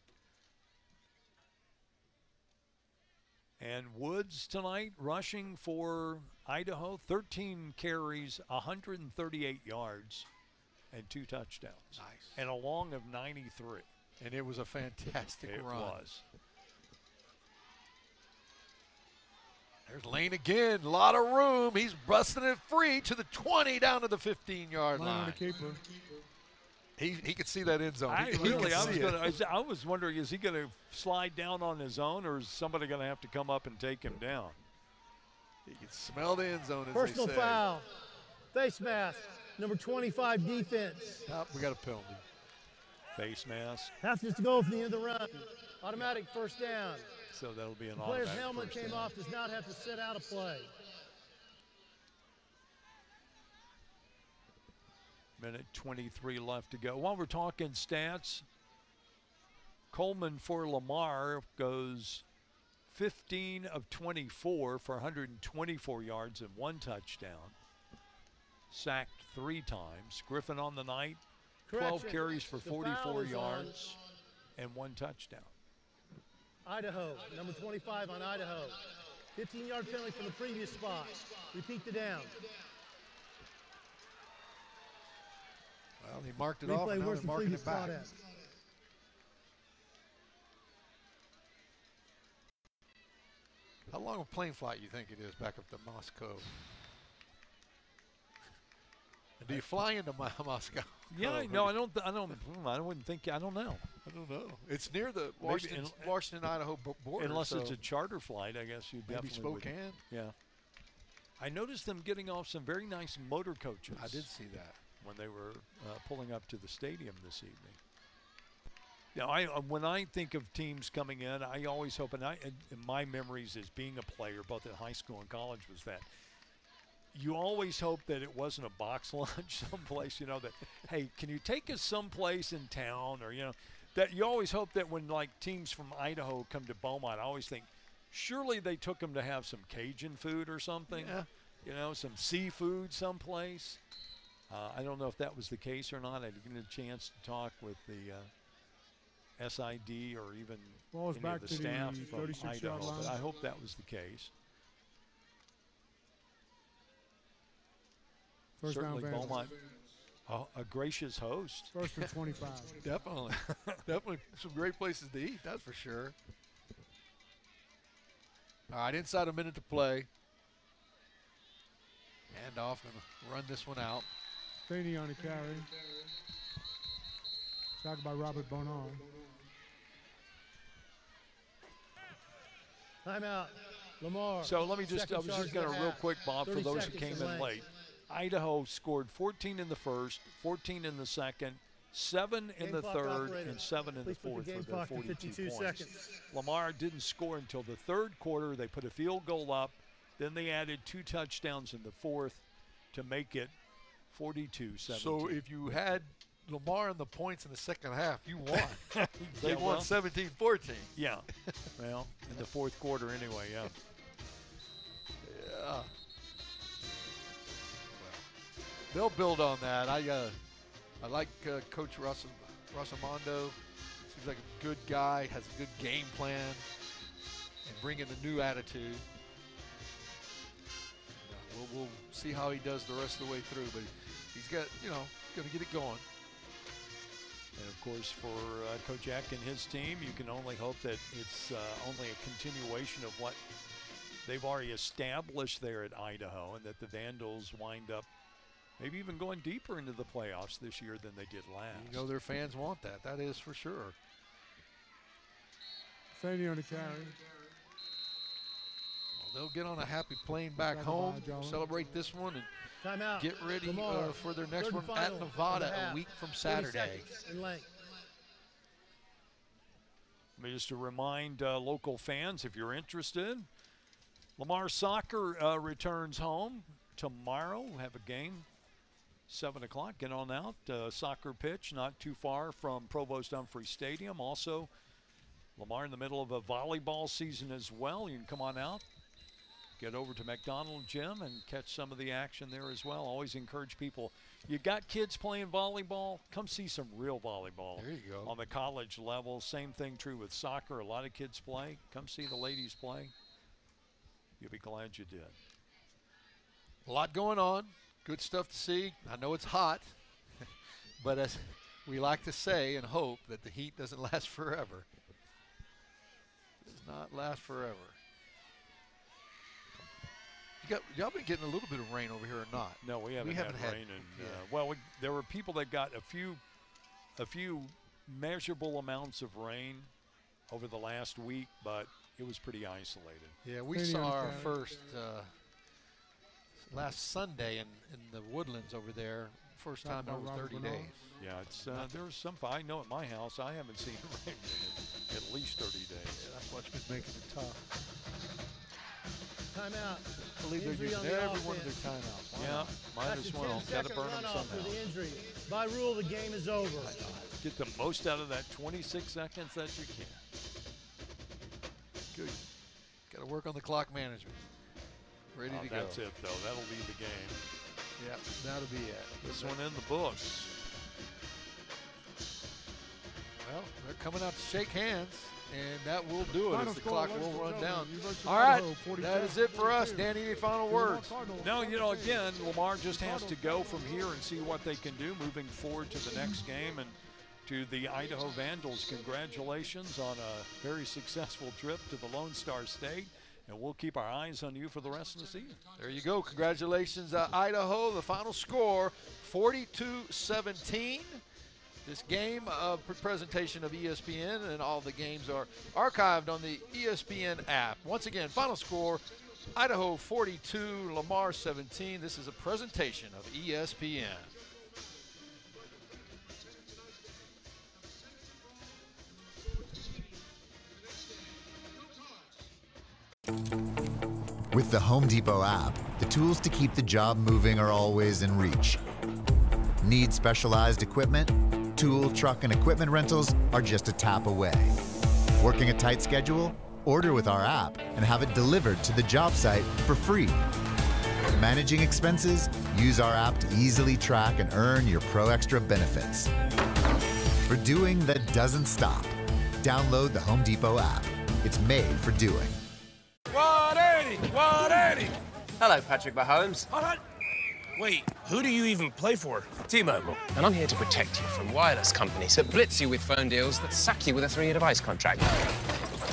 And Woods tonight rushing for Idaho, 13 carries, 138 yards, and two touchdowns. Nice. And a long of 93. And it was a fantastic It run. was. There's Layne again. A lot of room. He's busting it free to the 20 down to the 15 yard Line line. keeper. He, he could see that end zone. I He- he really, could I was gonna, I was- I was wondering, is he going to slide down on his own, or is somebody going to have to come up and take him down? He can smell the end zone, as Personal they say. foul. Face mask. Number 25 defense. Nope, we got a penalty. Face mask, Half just to go from the end of the run. Automatic first down. So that'll be an The player's helmet came down. off, does not have to sit out a play. Minute 23 left to go. While we're talking stats, Coleman for Lamar goes 15 of 24 for 124 yards and one touchdown. Sacked three times. Griffin on the night, 12 Correction. carries for 44 is on- yards and one touchdown. Idaho, number 25 on Idaho. 15 yard penalty from the previous spot. Repeat the down. Well, he marked it off, and now they're the marking it back. How long a plane flight you think it is back up to Moscow? And do you fly into Mo- Moscow? Yeah, no, I don't. I don't. hmm, I wouldn't think. I don't know. I don't know. It's near the Maybe Washington, in- Washington Idaho border. Unless it's a charter flight, I guess you maybe definitely would- Spokane. Yeah. I noticed them getting off some very nice motor coaches. I did see that. when they were uh, pulling up to the stadium this evening. Yeah, I uh, when I think of teams coming in, I always hope, and I in my memories as being a player, both in high school and college, was that you always hope that it wasn't a box lunch someplace. You know that, hey, can you take us someplace in town, or you know, that you always hope that when like teams from Idaho come to Beaumont, I always think, surely they took them to have some Cajun food or something. Yeah. You know, some seafood someplace. Uh, I don't know if that was the case or not. I didn't get a chance to talk with the uh, SID or even Ball's any of the to the staff from Idaho, but. I hope that was the case. First Certainly. Beaumont, a, a gracious host. First and 25. Definitely. Definitely some great places to eat, that's for sure. All right, inside a minute to play. Hand off, gonna run this one out. Thaney on the carry. Sacked by Robert Bonar. Timeout. Lamar. So let me just, I Second was just going to real quick, Bob, for those who came in length. late. Idaho scored 14 in the first, 14 in the second, seven in Game the third, operator. and seven in Please the fourth the for their 42 points. seconds. Lamar didn't score until the third quarter. They put a field goal up. Then they added two touchdowns in the fourth to make it 42 17. So if you had Lamar and the points in the second half, you won. they Yeah, won well, 17 14. Yeah. well, in the fourth quarter anyway, yeah. Yeah. They'll build on that. I uh, I like uh, Coach Russ Rossomando. Seems like a good guy, has a good game plan, and bringing a new attitude. We'll, we'll see how he does the rest of the way through, but he's got, you know, going to get it going. And of course, for uh, Coach Eck and his team, you can only hope that it's uh, only a continuation of what they've already established there at Idaho, and that the Vandals wind up maybe even going deeper into the playoffs this year than they did last. You know their fans want that. That is for sure. Thaney on the carry. Well, they'll get on a happy plane back home, celebrate this one, and Timeout. get ready uh, for their next Third one at Nevada a week from Saturday. in length. Let me just to remind uh, local fans, if you're interested, Lamar Soccer uh, returns home tomorrow. We'll have a game, 7 o'clock. Get on out. Uh, soccer pitch not too far from Provost Umphrey Stadium. Also, Lamar in the middle of a volleyball season as well. You can come on out, get over to McDonald Gym and catch some of the action there as well. Always encourage people. You got kids playing volleyball? Come see some real volleyball. There you go. On the college level, same thing true with soccer. A lot of kids play. Come see the ladies play. You'll be glad you did. A lot going on. Good stuff to see. I know it's hot, but as we like to say and hope that the heat doesn't last forever. Does not last forever. You got y'all been getting a little bit of rain over here or not? No, we haven't, we haven't had, had, rain. And yeah. uh, well, we, there were people that got a few, a few measurable amounts of rain over the last week, but it was pretty isolated. Yeah, we saw our first uh, last Sunday in, in the woodlands over there. First time in over 30 days. Yeah, it's uh, there's some. I know at my house I haven't seen rain in at least 30 days. Yeah, that's what's been making it tough. Timeout. I believe they're using on the every one of their timeouts. Why Yeah, not? might That's as well. Got to burn them runoff for somehow. the injury. By rule, the game is over. Get the most out of that 26 seconds that you can. Good. Got to work on the clock management. Ready Oh, to go. that's it, though. That'll be the game. Yeah, that'll be it. This one in the books. Well, they're coming out to shake hands, and that will do it Final as the clock will run down. University All right, Idaho, that is it for us. Danny, any final words? Cardinals, No, you know, again, Lamar just has to go from here and see what they can do moving forward to the next game. And to the Idaho Vandals, congratulations on a very successful trip to the Lone Star State. And we'll keep our eyes on you for the rest of the season. There you go. Congratulations, uh, Idaho. The final score 42 17. This game uh, presentation of ESPN and all the games are archived on the ESPN app. Once again, final score Idaho 42, Lamar 17. This is a presentation of ESPN. With the Home Depot app, the tools to keep the job moving are always in reach. Need specialized equipment? Tool, truck, and equipment rentals are just a tap away. Working a tight schedule? Order with our app and have it delivered to the job site for free. Managing expenses? Use our app to easily track and earn your Pro Extra benefits. For doing that doesn't stop, download the Home Depot app. It's made for doing. 180! 180! Hello, Patrick Mahomes. Wait, who do you even play for? T-Mobile. And I'm here to protect you from wireless companies that blitz you with phone deals that sack you with a three-year device contract.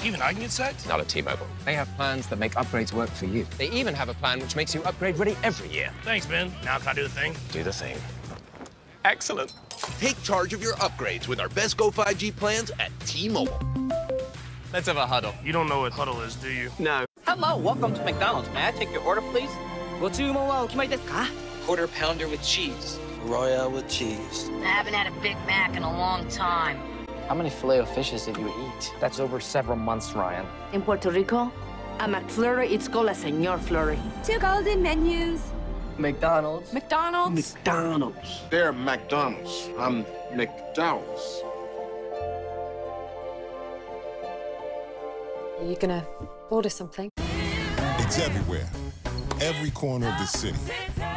Even I can get sacked? Not at T-Mobile. They have plans that make upgrades work for you. They even have a plan which makes you upgrade ready every year. Thanks, Ben. Now can I do the thing? Do the thing. Excellent. Take charge of your upgrades with our best Go 5G plans at T-Mobile. Let's have a huddle. You don't know what huddle is, do you? No. Hello, welcome to McDonald's. May I take your order, please? ご注文はお決まりですか Quarter pounder with cheese. Royal with cheese. I haven't had a Big Mac in a long time. How many filet o fishes did you eat? That's over several months, Ryan. In Puerto Rico, a McFlurry it's called a Señor Flurry. Two golden menus. McDonald's. McDonald's. McDonald's. They're McDonald's. I'm McDowell's. Are you gonna order something? It's everywhere. Every corner of the city.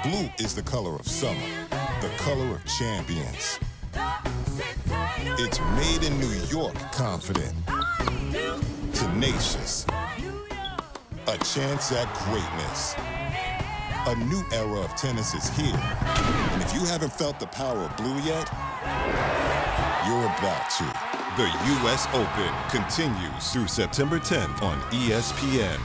Blue is the color of summer, the color of champions. It's made in New York confident, tenacious, a chance at greatness. A new era of tennis is here. And if you haven't felt the power of blue yet, you're about to. The U.S. Open continues through September 10th on ESPN.